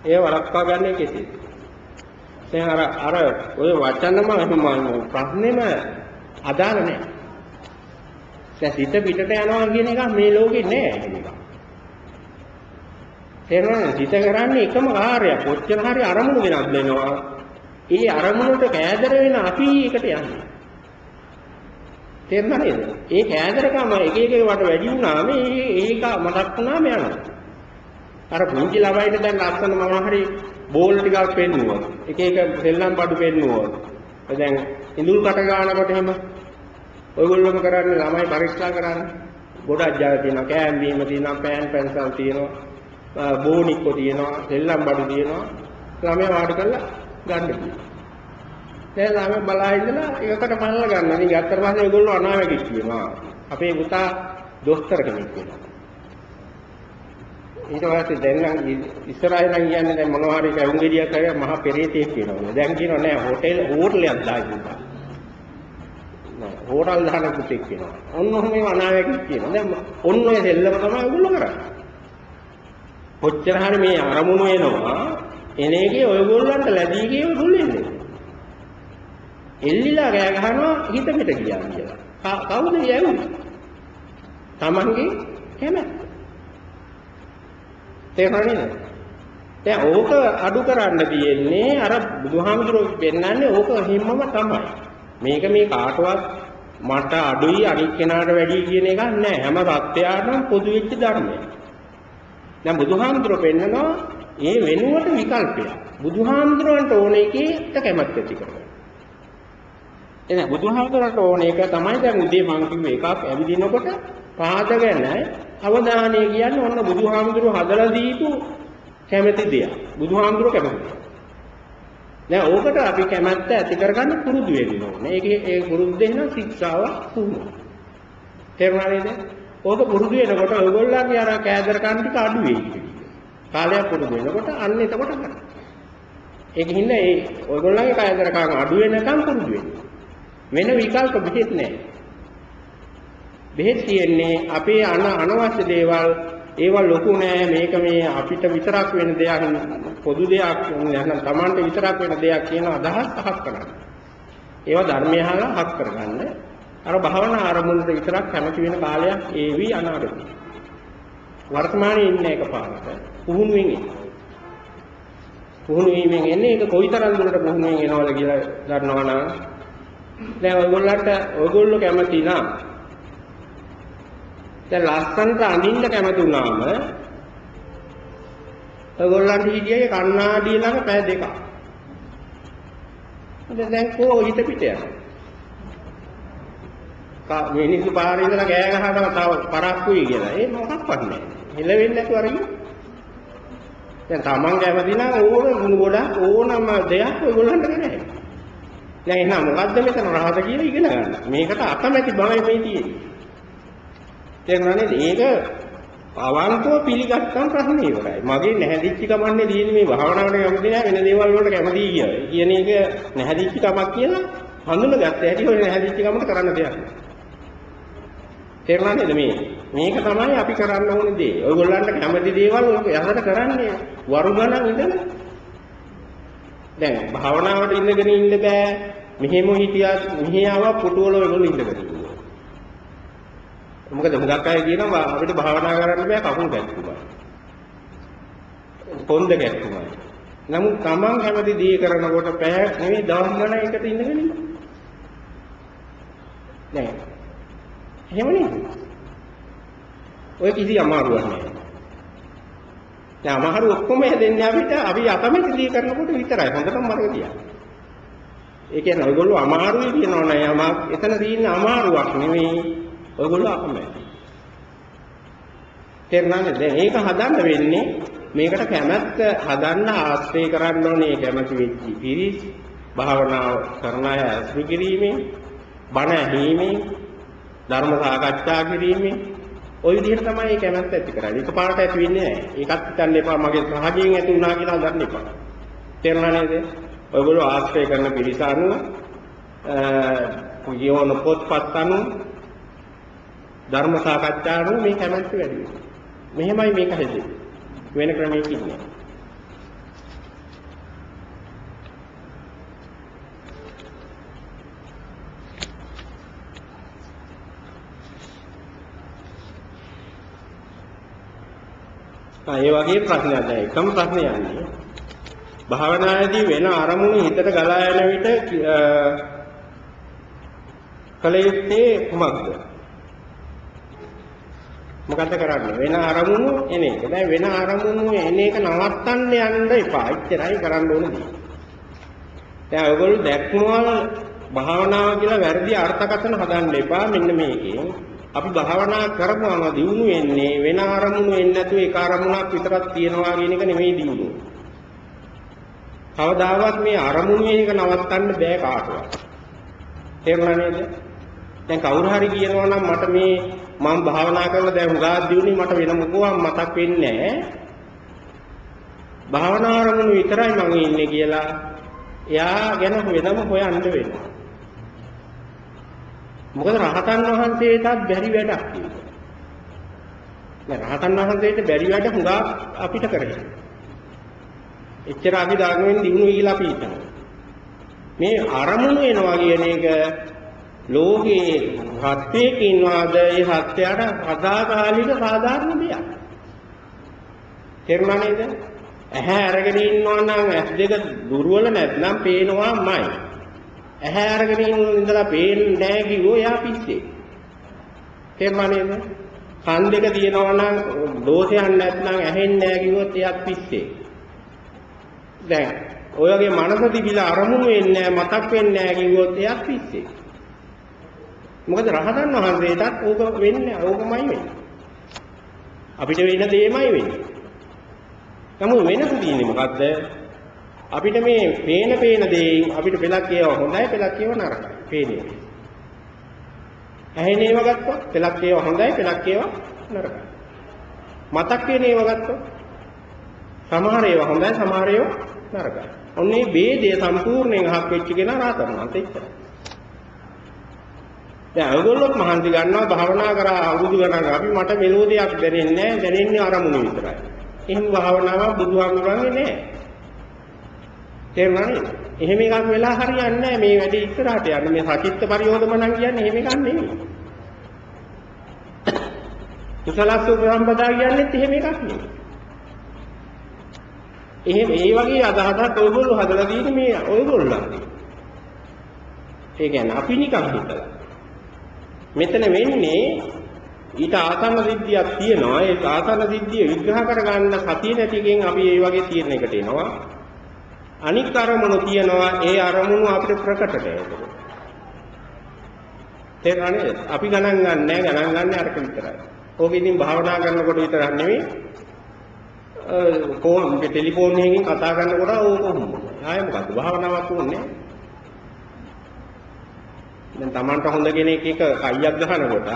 එය වළක්වා ගන්නේ කෙසේද දැන් අර අර ඔය වචනම එහෙම ප්‍රශ්නේම අදාළ නැහැ. දැන් සිත පිටට යනවා කියන එක මේ ලෝකේ නෑ ඒක. තේරෙනවද? සිත කරන්නේ එකම කාර්යයක්. කොච්චර හරි අරමුණු වෙනස් වෙනවා. ඒ අරමුණට කෑදර වෙන අපි එකට යන්නේ. තේරුණා නේද? ඒ කෑදරකම එක එක වට වැඩි වුණාම ඒක මතක් වුණාම යනවා. අර පුංචි ළමයිට දැන් ලස්සන මොනවා හරි බෝල් ටිකක් පෙන්නුවා. එක එක සෙල්ලම් බඩු පෙන්නුවා. දැන් ඉඳුල් කට ගන්නකොට එහෙම ඔයගොල්ලෝම කරන්නේ ළමයි පරීක්ෂා කරන්නේ. ගොඩක් ජාති තියෙනවා. කෑම් බීම තියෙනවා, පෑන් පැන්සල් තියෙනවා, බෝනික්කෝ තියෙනවා, සෙල්ලම් බඩු තියෙනවා. ළමයා වාඩි කරලා ගන්න කියනවා. දැන් ළමයා බලා ඉඳලා එකකට පල්ල ගන්න. ඉතින් ගත්තට පස්සේ ඔයගොල්ලෝ අනාවැකි කියනවා. අපේ පුතා දොස්තර කෙනෙක් වෙනවා. ඊට පස්සේ දැන් නම් ඉස්සරහින් නම් කියන්නේ දැන් මොනවා හරි කැවුම් ගෙඩියක් හරි මහ පෙරේතෙක් කියනවා. දැන් කියනවා නෑ හෝටල් හෝටලයක් දාන්න. නෑ හෝටල් දාන පුතෙක් කියනවා. ඔන්න ඔහොම අනාවැකි කියනවා. දැන් ඔන්න ඔය දෙල්ලම තමයි ඔයගොල්ලෝ කරන්නේ. කොච්චර හරි මේ අරමුණු එනවා එන එකේ ඔයගොල්ලන්ට ලැබී ගියව දුල්ලෙන්නේ. එල්ලිලා ගෑ ගහනවා හිත පිට ගියා කියලා. කවුද යන්නේ? Tamange කැමැත්ත. තේරුණා නේද? දැන් ඕක අඩු කරන්න තියෙන්නේ අර බුදුහාමුදුරුවෝ පෙන්නන්නේ ඕක හිම්මම තමයි. මේක මේ කාටවත් මට අඩුයි අනික් කෙනාට වැඩි කියන එකක් නෑ. හැම සත්‍යයටම පොදු වෙච්ච ධර්මයක්. දැන් බුදුහාමුදුරුවෝ පෙන්නනවා ඒ වෙනුවට විකල්පයක්. බුදුහාමුදුරුවන්ට ඕන එකේට කැමැත්ත ඇති කරගන්න. එහෙනම් බුදුහාමුදුරුවන්ට ඕන එක තමයි දැන් උදේ මං කිව්ව එකක් ඇවිදිනකොට පාද ගැන අවධානය කියන්නේ ඔන්න බුදුහාමුදුරුව හදලා දීපු කැමැති දෙයක්. බුදුහාමුදුරුව කැමති දෙයක්. දැන් ඕකට අපි කැමැත්ත ඇති කරගන්න පුරුදු වෙන්න ඕනේ. ඒකේ ඒ පුරුදු දෙන්න ශික්ෂාව පුහුණු. තේරුණා නේද? ඕක පුරුදු වෙනකොට ඔයගොල්ලන්ගේ අර කෑදරකම් ටික අඩු වෙයි. කාලයක් පුරුදු වෙනකොට අන්න එතකොට කරා. ඒකින්ද ඒ ඔයගොල්ලන්ගේ කෑදරකම් අඩු වෙනකම් පුරුදු වෙන්න. වෙන විකල්ප බෙහෙත් නැහැ. බෙහෙත් තියෙන්නේ අපේ අන අනවශ්‍ය දේවල් ඒවා ලොකු නෑ මේක මේ අපිට විතරක් වෙන දෙයක් පොදු දෙයක් නැත්නම් Tamanට විතරක් වෙන දෙයක් කියන අදහස් පහක් කරන්න. ඒවා ධර්මය අහලා හක් කරගන්න. අර භවනා ආරමුණට විතරක් කැමති වෙන කාලයක් ඒවි අනාගතේ. වර්තමානයේ ඉන්න එක පාරට පුහුණුවෙන් ඉන්න. පුහුණු වීමෙන් එන්නේ ඒක කොයිතරම් දුරට පුහුණුවෙන් එනවද කියලා දන්නවා නම් දැන් ඔයගොල්ලන්ට ඔයගොල්ලෝ කැමති නම් දැන් ලස්සනට අඳින්න කැමති වුණාම ඔයගොල්ලන්ට හිටියේ කණ්ණාඩිය ළඟ පැය දෙකක්. දැන් කෝ හිත පිට යනවා. කා මිනිස්සු පාරේ ඉඳලා ගෑ ගහනවා තව පරක්කුයි කියලා. ඒ මොකක්වත් නැහැ. හෙලෙන්නේ නැතුව අර දැන් තමන් කැමති නම් ඕන ගුණ ගොඩක් ඕනම දෙයක් ඔයගොල්ලන්ට කරන්නේ. දැන් එහෙනම් මොකද්ද මෙතන රහස කියලා ඉගෙන ගන්න. මේකට අකමැති බවයි මේ තියෙන්නේ. තේරුණා නේද? ඒක අවංකව පිළිගත්තම ප්‍රශ්නේ ඉවරයි. මගේ නැහැදිච්ච කමන්නේ තියෙන්නේ මේ භාවනාවට කැමති නැහැ වෙන දේවල් වලට කැමති කියලා. කියන එක නැහැදිච්ච කමක් කියලා හඳුනගත්ත හැටි ඔය නැහැදිච්ච කමකට කරන්න දෙයක් නෑ. තේරුණා නේද මේ? මේක තමයි අපි කරන්න ඕනේ දේ. ඔයගොල්ලන්ට කැමති දේවල් ඔය යහකට කරන්නේ වරුගණන් ඉඳලා. දැන් භාවනාවට ඉඳගෙන ඉන්න බෑ. මෙහෙම හිටියත් මෙහෙ ආව පුටුවල ඔයගොල්ලෝ ඉඳගෙන. මොකද හුඟක් අය කියනවා අපිට භාවනා කරන්න බෑ කකුල් ගැක්කුමයි. පොන්ද ගැක්කුමයි. නමුත් Taman කැමති දේ කරනකොට පැය නෙවෙයි දවස් ගණන් එකට ඉඳගෙන ඉන්න. නෑ. එහෙම නේද? ඔය කිසි අමාරුවක් නෑ. දැන් අමාරු ඔක්කොම හැදෙන්නේ අපිට අපි අකමැති දේ කරනකොට විතරයි. හොඳටම මතක තියාගන්න. ඒ කියන්නේ ඔයගොල්ලෝ අමාරුයි කියනවා නෑ. යමක් එතන තියෙන අමාරුවක් නෙවෙයි ඔයගොල්ලෝ අකමැති. තේරුණාද? දැන් ඒක හදන්න වෙන්නේ මේකට කැමැත්ත හදන්න ආශ්‍රය කරන්න ඕනේ කැමැති වෙච්ච පිරිස් භාවනාව කරන අය අසුරු කිරීමෙන් බණ ඇහිීමෙන් ධර්ම සාකච්ඡා කිරීමෙන් ওই විදිහට තමයි මේ කැමැත්ත ඇති කරන්නේ. එකපාරට ඇති වෙන්නේ නැහැ. ඒකත් හිතන්න එපා මගේ සහජයෙන් ඇති වුණා කියලා ගන්න එපා. තේරුණා නේද? ඔයගොල්ලෝ ආශ්‍රය කරන පිරිස අනුව අ කියවන පොත්පත් අනුව ධර්ම සාකච්ඡාවෝ මේ කැමැත්ත වැඩි වෙනවා. මෙහෙමයි මේක හැදෙන්නේ. වෙන ක්‍රමයකින් නෑ. ආ ඒ වගේ ප්‍රශ්නයක් දැන් එකම ප්‍රශ්නේ යන්නේ භාවනාවේදී වෙන අරමුණු හිතට ගලා යන විට කල යුත්තේ කුමක්ද? මොකද කරන්නේ වෙන අරමුණු එන එක. දැන් වෙන අරමුණු එන එක නවත්තන්න යන්න එපා. එච්චරයි කරන්න ඕන දේ. දැන් ඔයගොල්ලෝ දැක්මවල භාවනාව කියලා වැරදි අර්ථකථන හදන්න එපා මෙන්න මේකෙන්. අපි භාවනා කරපුවම දියුණු වෙන්නේ වෙන අරමුණු වෙන්නේ නැතුව ඒක අරමුණක් විතරක් තියනවා කියන එක නෙමෙයි දියුණුව. කවදාවත් මේ අරමුණු එක නවත්තන්න බෑ කාටවත්. තේරුණා නේද? දැන් කවුරු හරි කියනවා නම් මට මේ මම භාවනා කරලා දැන් හුඟා දියුණුයි මට වෙන මොකවත් මතක් වෙන්නේ නැහැ. භාවනා අරමුණු විතරයි මම ඉන්නේ කියලා එයා ගැන වෙනම හොයන්න වෙනවා. මොකද රහතන් වහන්සේටත් බැරි වැඩක් ඒක. නෑ රහතන් වහන්සේට බැරි වැඩ හුඟා අපිට කරගෙන. එච්චර අපි දාගෙන් දිනු කියලා අපි හිතනවා. මේ අරමුණු වෙනවා කියන එක ලෝකයේ සත්‍යයක ඉන්නවාද ඒ සත්‍යයට අදාකාලික සාධාරණ දෙයක්. තේරුණා නේද? ඇහැ අරගෙන ඉන්නවා නම් ඇස් දෙක දුර්වල නැත්නම් පේනවාමයි. ඇහැ අරගෙන ඉඳලා පේන්නේ නැහැ කිව්වෝ එයා පිස්සේ. තේරුණා නේද? කන් දෙක තියෙනවා නම් දෝෂයක් නැත්නම් ඇහෙන්නේ නැහැ කිව්වොත් එයාත් පිස්සේ. දැන් ඔය වගේ මනස තිබිලා අරමුණු වෙන්නේ නැහැ මතක් වෙන්නේ නැහැ කිව්වොත් එයාත් පිස්සේ. මොකද රහතන් වහන්සේටත් ඕක වෙන්නේ ඕකමයි වෙන්නේ. අපිට වෙන දෙයමයි වෙන්නේ. නමුත් වෙනස තියෙන්නේ මොකද්ද? අපිට මේ පේන පේන දේෙන් අපිට පෙලක් ඒවා හොඳයි පෙලක් ඒවා නරකයි. පේන්නේ. ඇහෙන ඒවා ගත්තොත් පෙලක් ඒවා හොඳයි පෙලක් ඒවා නරකයි. මතක් වෙන ඒවා ගත්තොත් සමහර ඒවා හොඳයි සමහර ඒවා නරකයි. ඔන්නේ ભેදය සම්පූර්ණයෙන් අහක් වෙච්ච කෙනා රාතන් වහන්සේ ඉච්චරයි. දැන් ඔයගොල්ලොත් මහන්සි ගන්නවා භාවනා කරා අවුරුදු ගණන් අපි මට මෙලෝදියක් දැනෙන්නේ නැහැ දැනෙන්නේ අරමුණු විතරයි. එහෙම භාවනාවක් බුදුහාමුදුරන්ගේ නැහැ. තේරුණා නේද? එහෙම එකක් වෙලා හරියන්නේ නැහැ මේ වැඩේ ඉස්සරහට යන්න. මේ සචිත්ත පරියෝධමනන් කියන්නේ එහෙම එකක් නෙමෙයි. කුසලස්ස උපසම්පදා කියන්නේත් එහෙම එකක් නෙමෙයි. එහෙම ඒ වගේ අදහසක් ඔයගොල්ලෝ හදලා තියෙන්නේ මේ ඔයගොල්ලන්ගේ. ඒ කියන්නේ අපි නිකන් හිතලා. මෙතන වෙන්නේ ඊට ආසන්න සිද්ධියක් තියෙනවා. ඒ ආසන්න සිද්ධිය විග්‍රහ කරගන්න සතිය නැතිකෙන් අපි මේ වගේ තීරණයකට එනවා. අනික් අරමුණු තියෙනවා. ඒ අරමුණු අපිට ප්‍රකටට එනවා. තේරුණානේ? අපි ගණන් ගන්නෑ ගණන් ගන්න අරක විතරයි. ඕක ඉතින් භාවනා කරනකොට විතරක් නෙවෙයි. කොහොම ටෙලිෆෝන් එකකින් කතා කරනකොට ඕක කොහොමද? ආයෙ මොකද්ද? භාවනාවක් ඕනේ. දැන් Tamanට හොඳ කෙනෙක් එක කයියක් ගහනකොට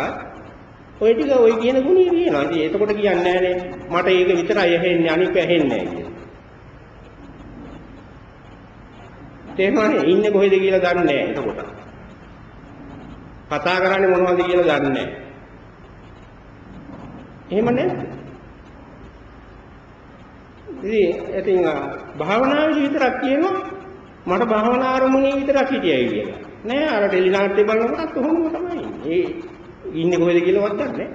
ඔය ටික ඔය කියන ගුණය කියනවා. ඉතින් එතකොට කියන්නේ නැහනේ මට ඒක විතරයි ඇහෙන්නේ අනික ඇහෙන්නේ නැහැ කියලා. තේරුණානේ ඉන්නේ කොහෙද කියලා දන්නේ නැහැ එතකොට. කතා කරන්නේ මොනවද කියලා දන්නේ නැහැ. එහෙම නේද? ඉතින් ඉතින් භාවනාවේ විතරක් කියනවා මට භාවනා ආරමුණේ විතරක් හිටියයි කියලා. නෑ අර ටෙලි නාට්‍ය බලනකොටත් කොහොමද තමයි. ඒ ඉන්නේ කොහෙද කියලාවත් දන්නේ නැහැ.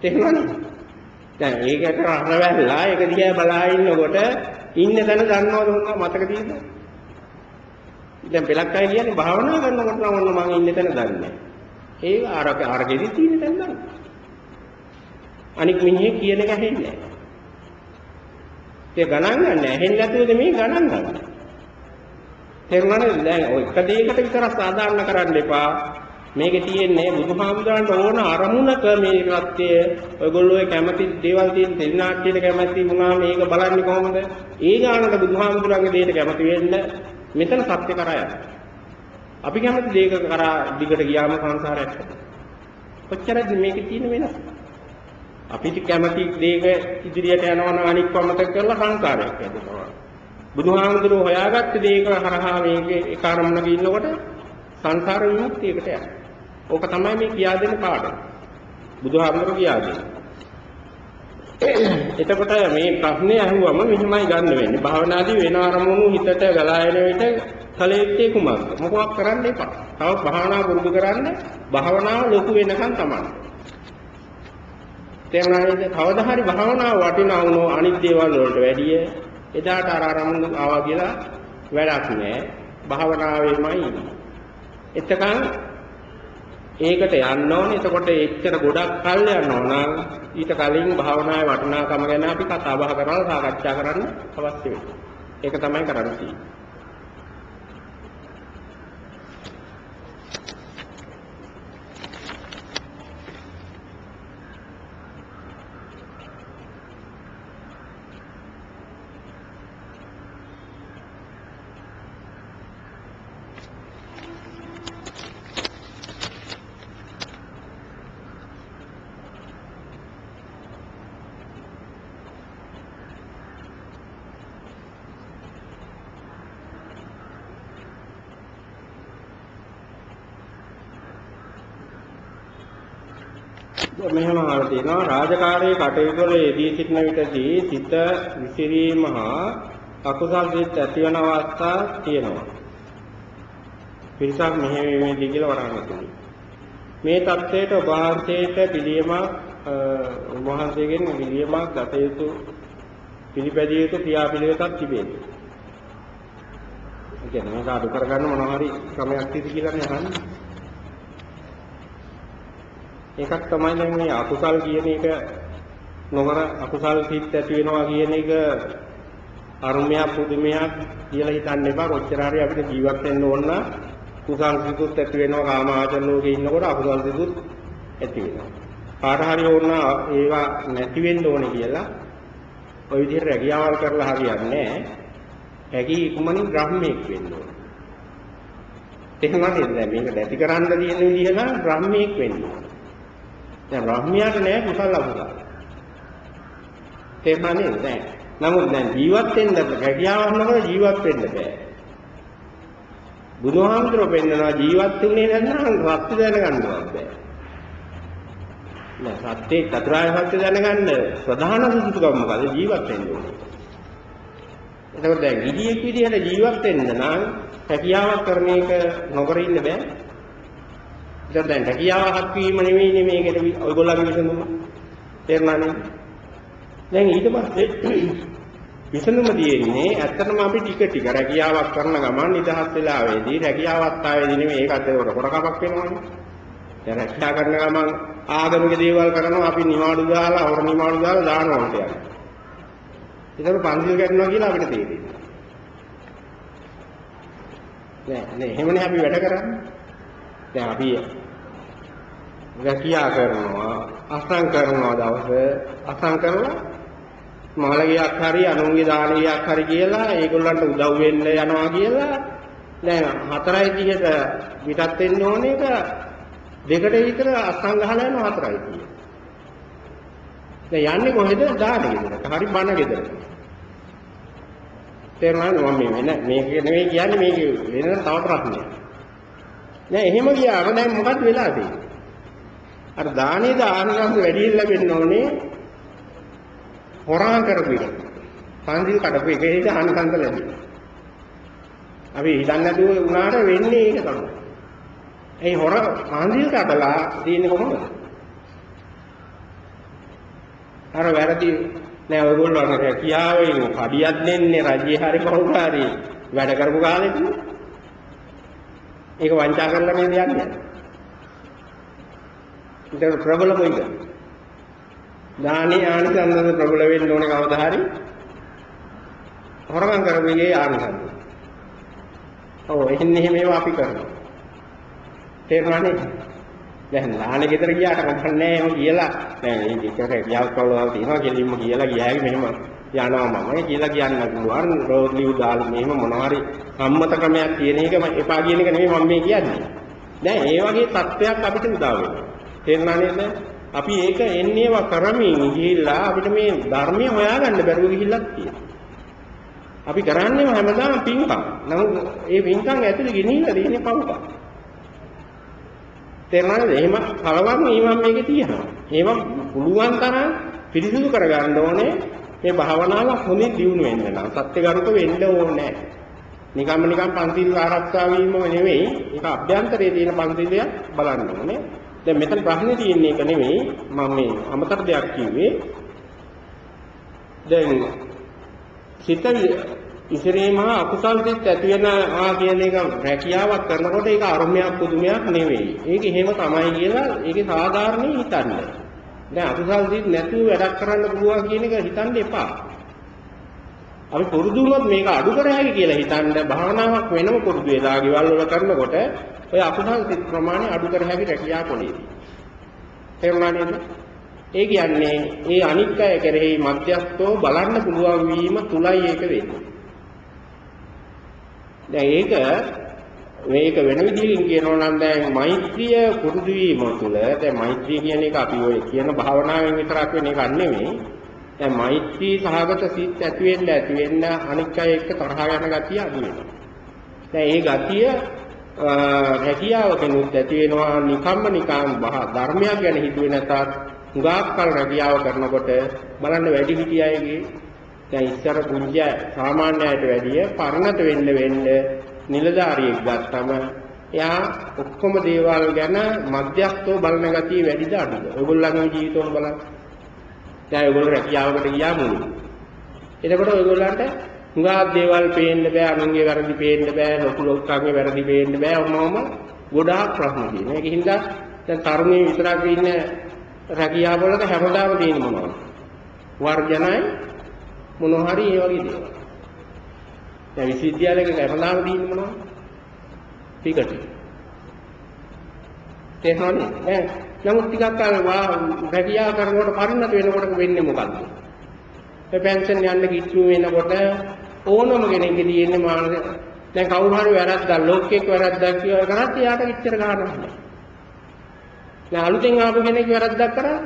තේරුණානේ? දැන් ඒකට රහන වැල්ලා ඒක දිහා බලා ඉන්නකොට ඉන්න තැන දන්නවද මොනවා මතක තියෙද? දැන් පෙලක් අය කියන්නේ භාවනා කරනකොට නම් ඔන්න මම ඉන්න තැන දන්නේ නැහැ. ඒක අර අර ගෙදි තියෙන තැන දන්නේ. අනික් මිනිහෙක් කියන එක ඇහෙන්නේ නැහැ. ඒ ගණන් ගන්න ඇහෙන්නේ නැතුවද මේ ගණන් ගන්න. තේරුණාද? දැන් ඔය එක දෙයකට විතර සාධාරණ කරන්න එපා. මේකේ තියෙන්නේ බුදුහාමුදුරන්ට ඕන අරමුණක මේ රත්ය ඔයගොල්ලෝ කැමති දේවල් තියෙන දෙන්නාට්ටියට කැමති වුණා මේක බලන්නේ කොහොමද? ඒ ගානට බුදුහාමුදුරන්ගේ දෙයට කැමති වෙන්න මෙතන සත්‍ය කරා යන්න. අපි කැමති දෙයක කරා දිගට ගියාම සංසාරයක් කොච්චරද මේකේ තියෙන වෙනස? අපිට කැමති දෙයක ඉදිරියට යනවා නම් අනික් වමතක කරලා සංසාරයක් ඇතිවෙනවා. බුදුහාමුදුරුවෝ හොයාගත්ත දෙයක හරහා මේකේ ඒ කාර්මණක ඉන්නකොට සංසාර විමුක්තියකට යනවා. ඕක තමයි මේ කියා දෙන පාඩම. බුදුහාමුදුරුවෝ කියා දෙන්නේ. එතකොට මේ ප්‍රශ්නේ අහුවම මෙහෙමයි ගන්න වෙන්නේ. භාවනාදී වෙන අරමුණු හිතට ගලා එන විට කලෙත්තේ කුමක්ද? මොකක් කරන්න එපා. තව භාවනා පුරුදු කරන්න භාවනාව ලොකු වෙනකන් තමයි. තේරුණාද? කවදා හරි භාවනාව වටිනා වුණෝ අනිත් දේවල් වලට වැඩිය එදාට අර අරමුණු ආවා කියලා වැඩක් නෑ. භාවනාවේමයි ඉන්නේ. එතකන් ඒකට යන්න ඕනේ. එතකොට එච්චර ගොඩක් කල් යන්න ඕන නම් ඊට කලින් භාවනාවේ වටිනාකම ගැන අපි කතා බහ කරලා සාකච්ඡා කරන්න අවශ්‍ය වෙනවා. ඒක තමයි කරන්න තියෙන්නේ. මෙහෙම අහලා තියෙනවා රාජකාරී කටයුතු වල යෙදී සිටින විටදී සිත විසිරීම හා අකුසල් සිත් ඇතිවන අවස්ථා තියෙනවා. පිරිසක් මෙහෙම වෙන්නේ කියලා වරහන් තුනේ. මේ தත්ත්වයට ඔබ වහන්සේට පිළියමක් වහන්සේගෙන් පිළියමක් ගත යුතු පිළිපැදිය යුතු ක්‍රියාපිළිවෙතක් තිබෙනවා. ඒ කියන්නේ මේක අඩු කරගන්න මොනවා හරි ක්‍රමයක් තියෙද කියලා නේ අහන්නේ. ඒකක් තමයි දැන් මේ අකුසල් කියන එක නොකර අකුසල් සිත් ඇති වෙනවා කියන එක අරුමයක් පුදුමයක් කියලා හිතන්න එපා. කොච්චර හරි අපිට ජීවත් වෙන්න ඕන නම් කුසල් සිතුත් ඇති වෙනවා කාම ආචර ලෝකේ ඉන්නකොට අකුසල් සිතුත් ඇති වෙනවා. කාට හරි ඕන ඒවා නැති වෙන්න ඕනේ කියලා ওই විදිහට රැකියාවල් කරලා හරියන්නේ නැහැ. හැකි ඉක්මනින් බ්‍රහ්මීෙක් වෙන්න ඕනේ. එහෙම නේද? මේක නැති කරන්න තියෙන විදිහ නම් බ්‍රහ්මීෙක් වෙන්න ඕනේ. දැන් බ්‍රහ්මයාට නෑ කුසල අකුසල. තේරුණානේ දැන්. නමුත් දැන් ජීවත් වෙන්න හැකියාවක් නැතුව ජීවත් වෙන්න බෑ. බුදුහාමුදුරුවෝ පෙන්නනවා ජීවත් වෙන්නේ නැත්නම් සත්‍ය දැනගන්නවත් බෑ. නෑ සත්‍ය චතුරාර්ය සත්‍ය දැනගන්න ප්‍රධාන සුදුසුකම මොකද ජීවත් වෙන්න ඕනේ. එතකොට දැන් ගිහියෙක් විදිහට ජීවත් වෙන්න නම් හැකියාවක් කරන එක නොකර ඉන්න බෑ. ඒක දැන් රැකියාවක් වීම නෙවෙයිනේ මේකට ඔයගොල්ලන්ගේ විසඳුම. තේරුණානේ? දැන් ඊට පස්සේ විසඳුම තියෙන්නේ ඇත්තටම අපි ටික ටික රැකියාවක් කරන ගමන් නිදහස් වෙලාවේදී රැකියාවත් ආවේදී නෙමෙයි ඒකත් ඒකට කොටකමක් වෙනවනේ. දැන් රැකියාව කරන ගමන් ආගමික දේවල් කරනවා අපි නිවාඩු දාලා අවර නිවාඩු දාලා දානවා කියලා. ඒතර පන්සිල් ගන්නවා කියලා අපිට තේරෙන්නේ. නෑ නේ එහෙමනේ අපි වැඩ කරන්නේ. දැන් අපි රැකියා කරනවා අසං කරනවා දවස අසං කරලා මාළගයක් හරි අනුන්ගේ දානයක් හරි කියලා ඒගොල්ලන්ට උදව් වෙන්න යනවා කියලා දැන් 4:30ට පිටත් වෙන්න ඕනේ එක දෙකට විතර අසං ගහලා යනවා 4:30. දැන් යන්නේ කොහෙද දාන ගෙදරට හරි බණ ගෙදරට. තේරුණාද මම මේ මේක නෙවෙයි කියන්නේ මේක වෙන තව ප්‍රශ්නයක්. දැන් එහෙම ගියාම දැන් මොකද වෙලා තියෙන්නේ? අර දානේ දානගම් වැඩි ලැබෙන්න ඕනේ හොරා කරපු එක. පන්සිල් කඩපු එක ඒක ආනිසංස ලැබෙනවා. අපි හිතන්නේ නැතුව උනාට වෙන්නේ ඒක තමයි. ඒ හොර පන්සිල් කඩලා තියෙන්නේ කොහොමද? අර වැරදි නෑ ඔයගොල්ලෝ අර කියාවෙන් කඩියක් දෙන්නේ රජයේ හරි කවුරු හරි වැඩ කරපු කාලෙදී ඒක වංචා කරලා නේද යන්නේ. ඒක ප්‍රබල මොයිද? දානි ආනිසංසද ප්‍රබල වෙන්න ඕනේ කවදා හරි. හොරගම් කරපුවේ ආනිසංස. ඔව් එන්නේ එහෙම ඒවා අපි කරනවා. තේරුණානේ? දැන් ලාහනේ ගෙදර ගියාට කමන්නේ එහෙම කියලා දැන් මේ දෙකේ ගියාල් කවලා තියෙනවා කෙලින්ම කියලා ගියාගේ මෙහෙම යනවා මම. කියලා කියන්න පුළුවන් රෝඩ්ලිව් දාලා මෙහෙම මොනවාරි සම්මත ක්‍රමයක් තියෙන එක එපා කියන එක නෙමෙයි මම මේ කියන්නේ. දැන් ඒ වගේ තත්ත්වයක් අපිට උදා වෙනවා. තේරුණා නේද අපි ඒක එන්නේව කරමින් ගිහිල්ලා අපිට මේ ධර්මය හොයාගන්න බැරුව ගිහිල්ලක් තියෙනවා. අපි කරන්නේම හැමදාම පින්කම්. නමුත් ඒ පින්කම් ඇතුලේ ගෙනිහිල්ලා දෙන්නේ පවුකම් තේරුණාද? එහෙම කලවම් ඊමම් මේකේ තියෙනවා. ඒවා පුළුවන් තරම් පිරිසිදු කරගන්න ඕනේ. මේ භාවනාව හොඳින් දියුණු වෙන්න නම් සත්‍යගරුක වෙන්න ඕනේ. නිකම්ම නිකම් පන්තිල් ආරක්ෂා වීම නෙවෙයි. ඒක අභ්‍යන්තරයේ තියෙන පන්තිලයක් බලන්න ඕනේ. දැන් මෙතන ප්‍රශ්නේ තියෙන්නේ ඒක නෙවෙයි. මම මේ අමතර දෙයක් කිව්වේ. දැන් සිත ඉතිරීම අකුසල් සිත් ඇති වෙන ආ කියන එක රැකියාවක් කරනකොට ඒක අරුමයක් පුදුමයක් නෙවෙයි. ඒක එහෙම තමයි කියලා ඒකේ සාධාරණේ හිතන්න. දැන් අකුසල් සිත් නැතුව වැඩක් කරන්න පුළුවන් කියන එක හිතන්න එපා. අපි පුරුදු වුණොත් මේක අඩු කර හැකි කියලා හිතන්න භාවනාවක් වෙනම පුරුදු වෙලා ගෙවල් වල කරනකොට ඔය අකුසල් සිත් ප්‍රමාණය අඩු කර හැකි රැකියා පොලේදී. තේරුණා නේද? ඒ කියන්නේ ඒ අනික් අය කෙරෙහි මධ්‍යස්ථව බලන්න පුළුවන් වීම තුලයි ඒක වෙන්නේ. දැන් ඒක මේක වෙන විදිහකින් කියනවා නම් දැන් මෛත්‍රිය පුරුදු වීම තුළ දැන් මෛත්‍රිය කියන එක අපි ඔය කියන භාවනාවෙන් විතරක් වෙන එකක් නෙමෙයි. දැන් මෛත්‍රී සහගත සිත් ඇති වෙන්න ඇති වෙන්න අනික් අය එක්ක තරහ යන ගතිය අඩු වෙනවා. දැන් ඒ ගතිය රැකියාව කෙනුත් ඇති වෙනවා නිකම්ම නිකම් ධර්මයක් ගැන හිතුවේ නැතත් හුඟක් කල් රැකියාව කරනකොට බලන්න වැඩි හිටියයිගේ දැන් ඉස්සර පුංචි සාමාන්‍යයට වැඩිය පරණත වෙන්න වෙන්න නිලධාරියෙක් ගත්තම එයා ඔක්කොම දේවල් ගැන මධ්‍යස්ථව බලන ගතිය වැඩිද අඩුද? ඔයගොල්ලන්ගේ ජීවිතවල බලන්න. දැන් ඔයගොල්ලෝ රැකියාවකට ගියා මුලින්. එතකොට ඔයගොල්ලන්ට හුඟක් දේවල් පේන්න බෑ, අනුන්ගේ වැරදි පේන්න බෑ, ලොකු ලොක්කන්ගේ වැරදි පේන්න බෑ. ඔන්නෝම ගොඩාක් ප්‍රශ්න තියෙනවා. ඒකින්ද දැන් තරුණිය විතරක් ඉන්න රැකියාවලක හැමදාම තියෙන මොනවද? වර්ජනයි මොනවා හරි ඒ වගේ දේවල්. දැන් විශ්වවිද්‍යාලයක හැමදාම තියෙන්නේ මොනවද? ටිකට. තේරුණානේ? දැන් නමුත් ටිකක් කල රැකියාව කරනකොට පරිණත වෙනකොට වෙන්නේ මොකද්ද? ඒ පෙන්ෂන් යන්න කිච්චු වෙනකොට ඕනම කෙනෙක්ගේ තියෙන්නේ මානසික දැන් කවුරු හරි වැරද්දක් ලෝකෙක වැරද්දක් කියලා කරත් එයාට ඉච්චර ගන්න නැහැ. දැන් අලුතෙන් ආපු කෙනෙක් වැරද්දක් කරා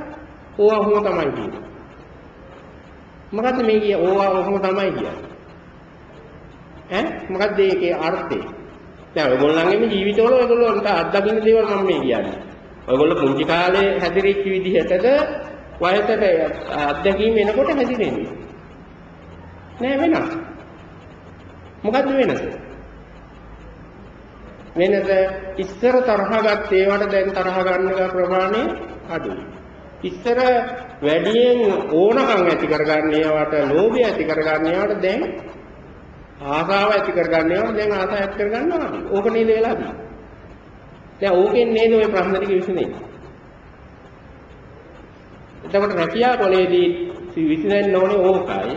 ඕවා ඔහොම තමයි කියන්නේ. මොකද්ද මේ කිය ඕවා ඔහොම තමයි කියන්නේ. ඈ මොකද්ද ඒකේ අර්ථය? දැන් ඔයගොල්ලන්ගේම ජීවිතවල ඔයගොල්ලන්ට අත්දකින්න දේවල් මම මේ කියන්නේ. ඔයගොල්ලෝ පුංචි කාලේ හැදිරිච්ච විදිහටද වයසට අත්දැකීම් එනකොට හැදිරෙන්නේ. නෑ වෙනස්. මොකද්ද වෙනස? වෙනස ඉස්සර තරහ ගත්ත ඒවට දැන් තරහ ගන්න ප්‍රමාණය අඩුයි. ඉස්සර වැඩියෙන් ඕනකම් ඇති කරගන්න ඒවට ලෝභය ඇති කරගන්න ඒවට දැන් ආසාව ඇති කරගන්න ඒවා දැන් ආසාව ඇති කරගන්නවා අපි. ඕක නේද වෙලා තියෙන්නේ. දැන් ඕකෙන් නේද ওই ප්‍රශ්න ටික විසඳෙන්නේ. එතකොට රැකියා කොලේදී විසඳෙන්න ඕනේ ඕකයි.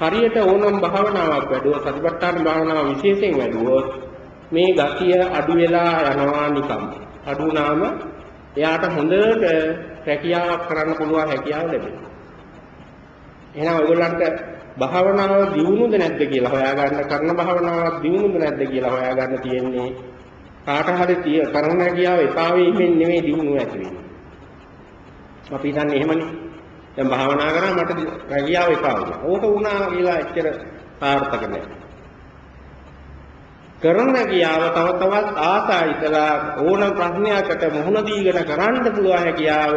හරියට ඕනම භාවනාවක් වැඩුවොත් සතිපට්ඨාන භාවනාව විශේෂයෙන් වැඩුවොත් මේ ගතිය අඩු වෙලා යනවා නිකම්. අඩු වුණාම එයාට හොඳට රැකියාවක් කරන්න පුළුවන් හැකියාව ලැබෙනවා. එහෙනම් ඔයගොල්ලන්ට භාවනාව දියුණුද නැද්ද කියලා හොයාගන්න කරන භාවනාවක් දියුණුද නැද්ද කියලා හොයාගන්න තියෙන්නේ කාට හරි තිය කරන හැකියාව එපා වීමෙන් නෙමෙයි දියුණුව ඇති වෙන්නේ. අපි හිතන්නේ එහෙමනේ. දැන් භාවනා කරා මට රැකියාව එපා වුණා. ඕක වුණා කියලා එච්චර සාර්ථක නැහැ. කරන හැකියාව තව තවත් ආසයිතලා ඕන ප්‍රශ්නයකට මුහුණ දීගෙන කරන්න පුළුවන් හැකියාව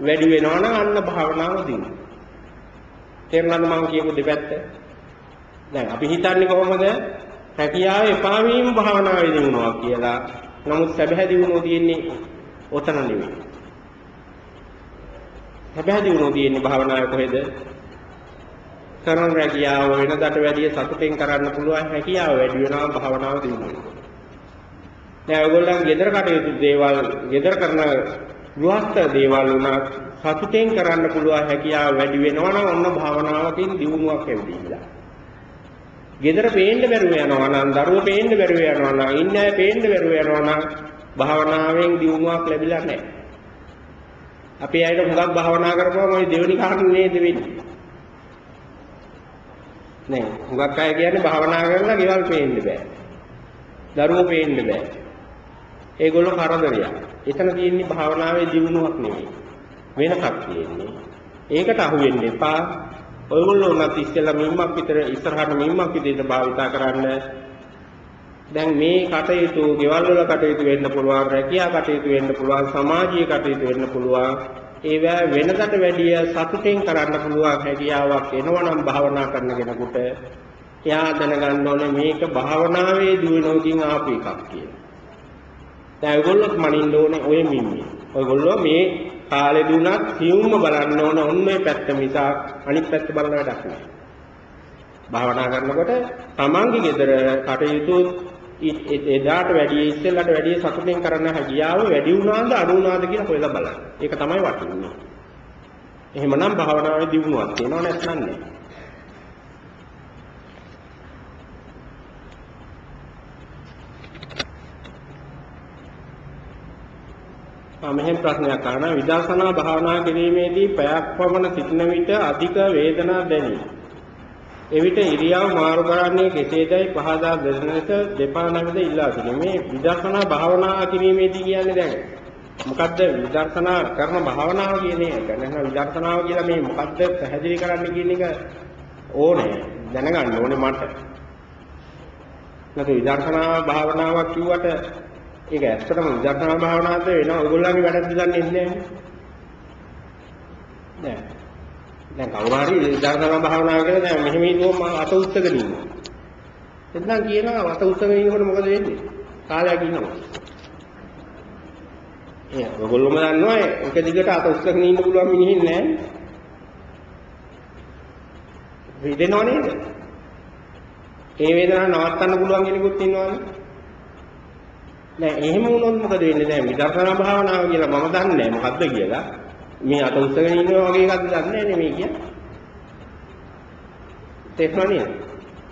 වැඩි වෙනවා නම් අන්න භාවනාව දිනුවා. තේරුණාද මම කියපු දෙපැත්ත? දැන් අපි හිතන්නේ කොහොමද? හැකියාව එපා වීම භාවනාවේ දිනුනවා කියලා. නමුත් සැබෑ දිනුනෝ තියෙන්නේ ඔතන නෙවෙයි. සැබෑ දිනුනෝ තියෙන්නේ භාවනාවේ කොහෙද? කරන රැකියාව වෙනදාට වැඩිය සතුටෙන් කරන්න පුළුවන් හැකියාව වැඩි වෙනවා භාවනාව දිනුනොත්. දැන් ඔයගොල්ලන් ගෙදර කටයුතු දේවල් ගෙදර කරන ගෘහස්ත දේවල් උනත් සතුටෙන් කරන්න පුළුවන් හැකියාව වැඩි වෙනවා නම් ඔන්න භාවනාවකින් දියුණුවක් ලැබෙනවා. ගෙදර පේන්න බැරුව යනවා නම් දරුවෝ පේන්න බැරුව යනවා නම් ඉන්න අය පේන්න බැරුව යනවා නම් භාවනාවෙන් දියුණුවක් ලැබිලා නැහැ. අපේ අයට හුඟක් භාවනා කරපුවම ওই දෙවෙනි කාරණේ නේද වෙන්නේ. නේ හුඟක් අය කියන්නේ භාවනා කරලා ගෙවල් පේන්න බෑ. දරුවෝ පේන්න බෑ. ඒගොල්ලෝ කරදරයක්. එතන තියෙන්නේ භාවනාවේ දියුණුවක් නෙවෙයි. වෙනසක් තියෙන්නේ. ඒකට අහු වෙන්න එපා. ඔයගොල්ලෝ උනත් ඉස්සෙල්ලා මිම්මක් විතර ඉස්සරහට මිම්මක් විදිහට භාවිතා කරන්න. දැන් මේ කටයුතු, ගෙවල් වල කටයුතු වෙන්න පුළුවන්, රැකියා කටයුතු වෙන්න පුළුවන්, සමාජීය කටයුතු වෙන්න පුළුවන්. ඒවා වෙනකට වැඩිය සතුටින් කරන්න පුළුවන් හැකියාවක් එනවනම් භාවනා කරන කෙනෙකුට එයා දැනගන්න ඕනේ මේක භාවනාවේ දිනුනෝකින් ආපු එකක් කියලා. දැන් ඔයගොල්ලොත් මනින්න ඕනේ ඔය මිම්මේ. ඔයගොල්ලෝ මේ කාලේ දුනත් සියුම්ම බලන්න ඕන ඔන්න මේ පැත්ත මිසක් අනිත් පැත්ත බලන වැඩක් නෑ. භාවනා කරනකොට තමන්ගේ ගෙදර කටයුතු එදාට වැඩිය ඉස්සෙල්ලට වැඩිය සතුටින් කරන්න හැකියාව වැඩි වුණාද අඩු වුණාද කියලා හොයලා බලන්න. ඒක තමයි වටින්නේ. එහෙමනම් භාවනාවේ දියුණුවක් තියෙනව නැත්නම් නෑ. මෙහෙම ප්‍රශ්නයක් අහනවා විදර්ශනා භාවනා කිරීමේදී පැයක් පමණ සිටින විට අධික වේදනා දැනේ. එවිට ඉරියව් මාරු කරන්නේ කෙසේදයි පහදා දෙන ලෙස දෙපා නැමද ඉල්ලා සිටිනේ. මේ විදර්ශනා භාවනා කිරීමේදී කියන්නේ දැන් මොකද්ද විදර්ශනා කරන භාවනාව කියන එක. නැත්නම් විදර්ශනාව කියලා මේ මොකද්ද පැහැදිලි කරන්න කියන එක ඕනේ. දැනගන්න ඕනේ මට. නැත්නම් විදර්ශනා භාවනාවක් කිව්වට ඒක ඇත්තටම විදර්ශනා භාවනාවද වෙනවා. ඔයගොල්ලන්ගේ වැඩක් දන්නේ නැහැ. නෑ. දැන් කවුරු හරි විදර්ශනා භාවනාව කියලා දැන් මෙහෙම හිතුවම අත උස්සගෙන ඉන්නවා. එතන කියනවා අත උස්සගෙන ඉන්නකොට මොකද වෙන්නේ? කාලයක් ඉන්නවා. ඒ ඔයගොල්ලෝම දන්නවා එක දිගට අත උස්සගෙන ඉන්න පුළුවන් මිනිහින් නෑ. රිදෙනව නේද? ඒ වේදනාව නවත්තන්න පුළුවන් කෙනෙකුත් ඉන්නවනේ. නෑ එහෙම වුණොත් මොකද වෙන්නේ දැන් විදර්ශනා භාවනාව කියලා මම දන්නේ නෑ මොකද්ද කියලා. මේ අත උස්සගෙන ඉන්නවා වගේ එකක්ද දන්නේ නෑනේ මේ කියන්නේ. තේරුණා නේද?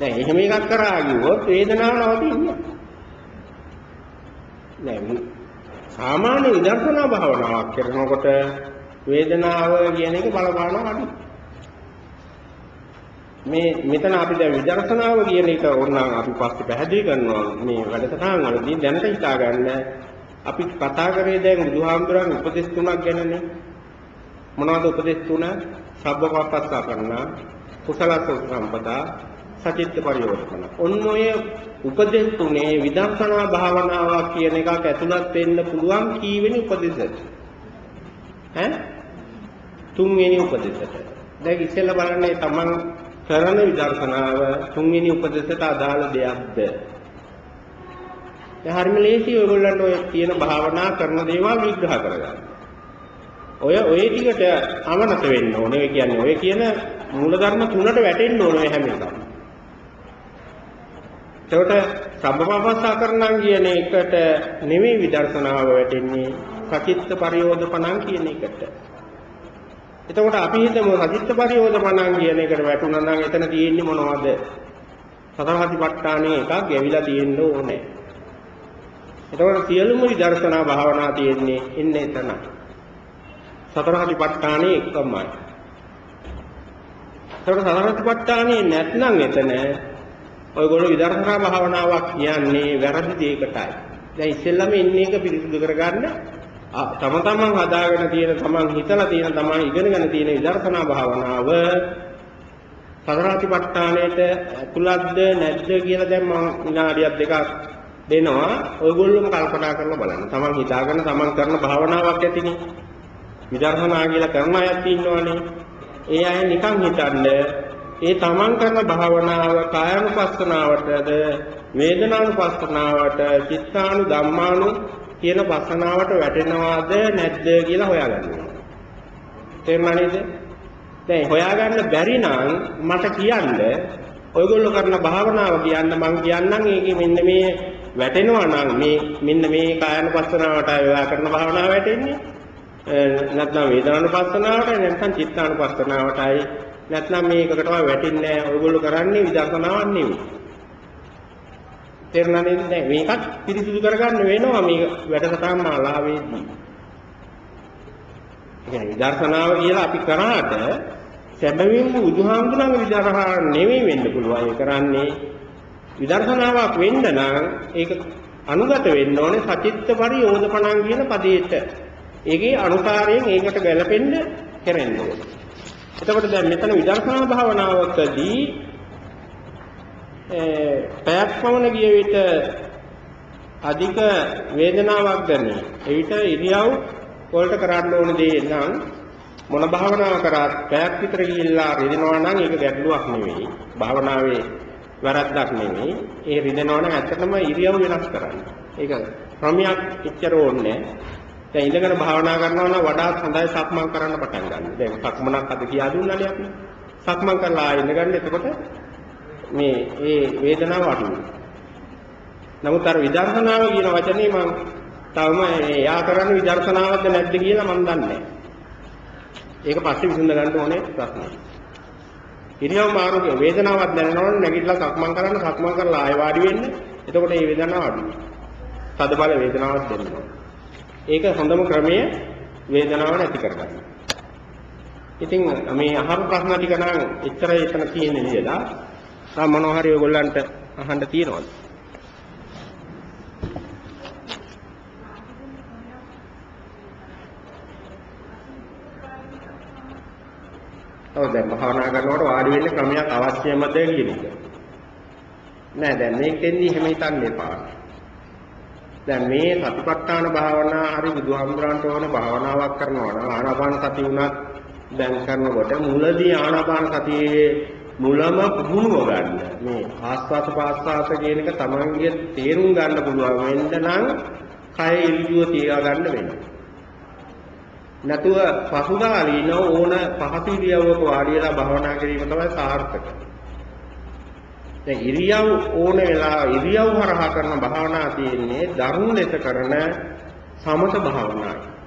දැන් එහෙම එකක් කරා කිව්වොත් වේදනාව නවතින්නේ නෑ. සාමාන්‍ය විදර්ශනා භාවනාවක් කරනකොට වේදනාව කියන එක බලපානවා අඩුයි. මේ මෙතන අපි දැන් විදර්ශනාව කියන එක ඕනනම් අපි පස්සේ පැහැදිලි කරනවා මේ වැඩසටහන් වලදී දැනට හිතා ගන්න අපි කතා කරේ දැන් බුදුහාමුදුරන් උපදෙස් තුනක් ගැනනේ මොනවද උපදෙස් තුන? සබ්බපපස්සා කරනා කුසලස සම්පදා සචිත්ත පරිවර්තන. ඔන්න ඔය උපදෙස් තුනේ විදර්ශනා භාවනාවක් කියන එකක් ඇතුළත් වෙන්න පුළුවන් කීවෙනි උපදෙසද? ඈ තුන්වෙනි උපදෙසට. දැන් ඉස්සෙල්ලා බලන්නේ තමන් කරන විදර්ශනාව තුන්වෙනි උපදෙසට අදාළ දෙයක්ද? දැන් හරිම ලේසි ඔයගොල්ලන්ට ඔය තියෙන භාවනා කරන දේවල් විග්‍රහ කරගන්න. ඔය ඔය ටිකට අමනත වෙන්න ඕනේ. ඒ කියන්නේ ඔය කියන මූලධර්ම තුනට වැටෙන්න ඕනේ හැම එකම. එතකොට සම්බවපස්සා කරනම් කියන එකට නෙමෙයි විදර්ශනාව වැටෙන්නේ සචිත්ත පරියෝධපණං කියන එකට. එතකොට අපි හිතමු සචිත්ත පරියෝධපණං කියන එකට වැටුණා නම් එතන තියෙන්නේ මොනවද? සතර හතිපට්ඨානේ එකක් ගැවිලා තියෙන්න ඕනේ. එතකොට සියලුම විදර්ශනා භාවනා තියෙන්නේ එන්නේ එතන. සතර හතිපට්ඨානේ එකමයි. එතකොට සතර හතිපට්ඨානේ නැත්නම් එතන ඔයගොල්ලෝ විදර්ශනා භාවනාවක් කියන්නේ වැරදි දෙයකටයි. දැන් ඉස්සෙල්ලම ඉන්නේ එක පිරිසිදු කරගන්න තම තමන් හදාගෙන තියෙන තමන් හිතලා තියෙන තමන් ඉගෙනගෙන තියෙන විදර්ශනා භාවනාව සතරාතිපට්ඨානෙට ඇතුළත්ද නැද්ද කියලා දැන් මම විනාඩියක් දෙකක් දෙනවා. ඔයගොල්ලෝම කල්පනා කරලා බලන්න. තමන් හිතාගෙන තමන් කරන භාවනාවක් ඇතිනේ. විදර්ශනා කියලා කරන අයත් ඉන්නවනේ. ඒ අය නිකන් හිතන්නේ ඒ තමන් කරන භාවනාව කායानुපස්සනාවටද වේදනානුපස්සනාවට චිත්තානු ධම්මානු කියන පස්සනාවට වැටෙනවද නැද්ද කියලා හොයාගන්න ඕනේ. තේරුණා නේද? දැන් හොයාගන්න බැරි නම් මට කියන්න ඔයගොල්ලෝ කරන භාවනාව කියන්න මම කියන්නම් ඒකේ මෙන්න මේ වැටෙනවා නම් මේ මෙන්න මේ කායानुපස්සනාවට ඔයා කරන භාවනාව වැටෙන්නේ නැත්නම් වේදනානුපස්සනාවට නැත්නම් චිත්තානුපස්සනාවටයි නැත්නම් මේකකටම වැටෙන්නේ නැහැ. ඔයගොල්ලෝ කරන්නේ විදර්ශනාවක් නෙවෙයි. තේරුණා නේද? දැන් මේකත් පිරිසිදු කරගන්න වෙනවා මේ වැඩසටහන් මාලාවේදී. ඒ කියන්නේ විදර්ශනාව කියලා අපි කරාට සැබවින්ම බුදුහාමුදුරන්ගේ විදර්ශනා නෙවෙයි වෙන්න පුළුවන්. ඒ කරන්නේ විදර්ශනාවක් වෙන්න නම් ඒක අනුගත වෙන්න ඕනේ සචිත්ත පරියෝධපණං කියන පදයට. ඒකේ අනුසාරයෙන් ඒකට ගැලපෙන්න කරන්න ඕනේ. එතකොට දැන් මෙතන විදර්ශනා භාවනාවකදී පැයක් පමණ ගිය විට අධික වේදනාවක් දැනේ. එවිට ඉරියව් වලට කරන්න ඕන දේ නම් මොන භාවනාව කරාත් පැයක් විතර ගිහිල්ලා රිදෙනවා නම් ඒක ගැටලුවක් නෙවෙයි. භාවනාවේ වැරද්දක් නෙවෙයි. ඒ රිදෙනවා නම් ඇත්තටම ඉරියව් වෙනස් කරන්න. ඒක ක්‍රමයක් එච්චර ඕනේ දැන් ඉඳගෙන භාවනා කරනවා නම් වඩාත් හොඳයි සක්මන් කරන්න පටන් ගන්න. දැන් සක්මනක් අද කියා දුන්නානේ අපි. සක්මන් කරලා ආයෙ ඉඳගන්න එතකොට මේ ඒ වේදනාව අඩු වෙනවා. නමුත් අර විදර්ශනාව කියන වචනේ මම තවම එයා කරන්නේ විදර්ශනාවක්ද නැද්ද කියලා මම දන්නේ නැහැ. ඒක පස්සේ විසඳ ගන්න ඕනේ ප්‍රශ්නයක්. ඉරියව් මාරු වේදනාවක් දැනෙනවනම් නැගිටලා සක්මන් කරන්න සක්මන් කරලා ආයෙ වාඩි වෙන්න. එතකොට මේ වේදනාව අඩු වෙනවා. තද බල වේදනාවක් දැනෙනවා. ඒක හොඳම ක්‍රමය වේදනාව නැති කරගන්න. ඉතින් මේ අහපු ප්‍රශ්න ටික නම් එච්චරයි එතන තියෙන්නේ නේදලා. තා මොනවා හරි ඔයගොල්ලන්ට අහන්න තියෙනවද? ඔව් දැන් භාවනා කරනකොට වාඩි වෙන්න ක්‍රමයක් අවශ්‍යමද කියන එක. නෑ දැන් මේකෙන්දි එහෙම හිතන්න එපා. දැන් මේ සතිපට්ඨාන භාවනා හරි බුදුහාමුදුරන්ට ඕන භාවනාවක් කරනවා නම් ආනාපාන සති උනත් දැන් කරනකොට මුලදී ආනාපාන සතියේ මුලම පුහුණුව ගන්න. මේ ආස්වාද පාස්වාද කියන එක තමන්ගේ තේරුම් ගන්න පුළුවන් වෙන්න නම් කය ඉරියුව තියා ගන්න වෙනවා. නැතුව පසුකාලීන ඕන පහසු ඉරියව්වක වාඩි වෙලා භාවනා කිරීම තමයි සාර්ථක. දැන් ඉරියව් ඕන වෙලා ඉරියව් හරහා කරන භාවනා තියෙන්නේ දරුණු ලෙස කරන සමත භාවනාවයි.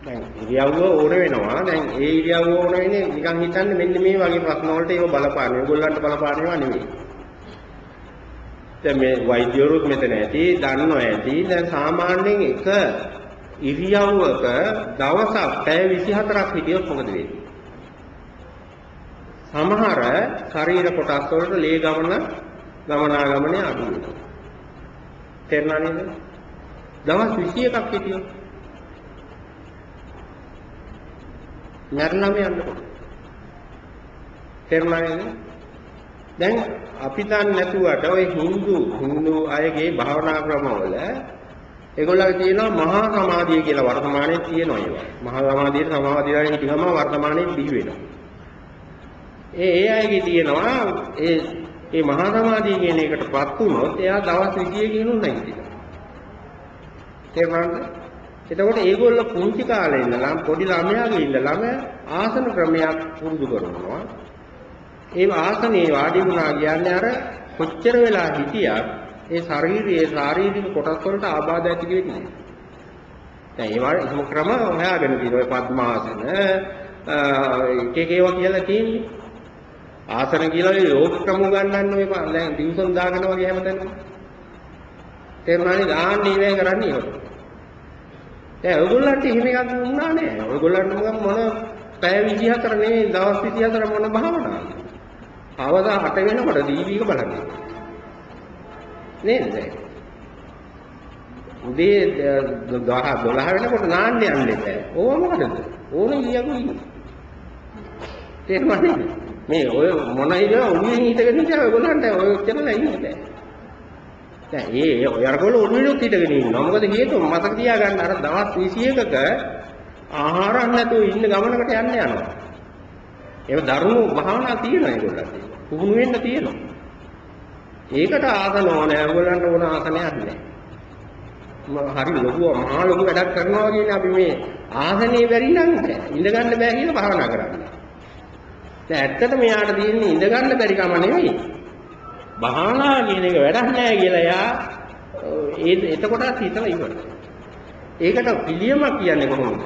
දැන් ඉරියව්ව ඕන වෙනවා. දැන් ඒ ඉරියව්ව ඕන වෙන්නේ නිකන් හිතන්නේ මෙන්න මේ වගේ ප්‍රශ්න වලට ඒව බලපාන. ඒගොල්ලන්ට බලපාන ඒවා නෙවෙයි. දැන් මේ වෛද්‍යවරුත් මෙතන ඇති, දන්නවා ඇති. දැන් සාමාන්‍යයෙන් එක ඉරියව්වක දවසක් පැය 24ක් හිටියොත් මොකද වෙන්නේ? සමහර ශරීර කොටස් වලට ලේ ගමන ගමනාගමනය අඩු වෙනවා. තේරුණා නේද? දවස් 21ක් හිටියොත් මරණම යන්නකොට. තේරුණා නේද? දැන් අපි දන්නේ නැතුවට ওই Hindu Hindu අයගේ භාවනා ක්‍රමවල ඒගොල්ලන්ගේ තියෙනවා මහා සමාධිය කියලා වර්තමානයේ තියෙනවා ඒවා. මහා සමාධියට සමාධියලා හිටිගම වර්තමානයේ බිහි වෙනවා. ඒ ඒ අයගේ තියෙනවා ඒ ඒ මහා සමාධිය කියන එකටපත් වුණොත් එයා දවස් 20 කිනුත් නැගිටිනවා. තේරුණාද? එතකොට ඒගොල්ලෝ පුංචි කාලේ ඉඳලා පොඩි ළමයාගේ ඉඳලාම ආසන ක්‍රමයක් පුරුදු කරනවා. ඒ ආසනේ වාඩි වුණා කියන්නේ අර කොච්චර වෙලා හිටියත් ඒ ශාරීරියේ ශාරීරික කොටස් වලට ආබාධ ඇති වෙන්නේ නැහැ. දැන් ඒවා එහෙම ක්‍රම හොයාගෙන තියෙනවා. පద్මාසන එක එක ඒවා කියලා තියෙන්නේ. ආසන කියලා යෝග ක්‍රම ගන්නන්න ඔය දැන් දිවසන් දාගෙන වගේ හැමතැනම. තේරුණානේ දාන්නේ ඉවේ කරන්නේ ඒක. දැන් ඔයගොල්ලන්ට එහෙම එකක් වුණා නෑ. ඔයගොල්ලන්ට මොන පැය 24 නෙවෙයි දවස් 24 මොන භාවනාවද? අවදා 8 වෙනකොට දීවික බලන්නේ. නේද දැන්? උදේ 12 12 වෙනකොට නාන්න යන්න එපා. ඕව මොකටද? ඕන ඊයකු ඉන්න. තේරුණා නේද? මේ ඔය මොන ඉරියව ඔළුවෙන් හිටගෙන ඉඳලා ඔයගොල්ලන්ට ඔය ඔච්චරලා ඉන්න බෑ. දැන් ඒ ඔය අරගොල්ල ඔළුවෙනුත් හිටගෙන ඉන්නවා. මොකද හේතුව මතක තියාගන්න අර දවස් 21ක ආහාරයක් නැතුව ඉන්න ගමනකට යන්න යනවා. ඒක දරුණු භාවනා තියෙනවා ඒගොල්ලන්ට. පුහුණු වෙන්න තියෙනවා. ඒකට ආසන ඕනේ. ඒගොල්ලන්ට ඕන ආසනයක් නැහැ. හරි ලොකු මහා ලොකු වැඩක් කරනවා කියන්නේ අපි මේ ආසනේ බැරි නම් ඉඳ ගන්න බෑ කියලා භාවනා කරන්නේ. දැන් ඇත්තටම යාට තියෙන්නේ ඉඳ ගන්න බැරි කම නෙවෙයි. භාවනා කියන එක වැඩක් නෑ කියලා යා ඒ එතකොටත් හිතලා ඉවරයි. ඒකට පිළියම කියන්නේ කොහොමද?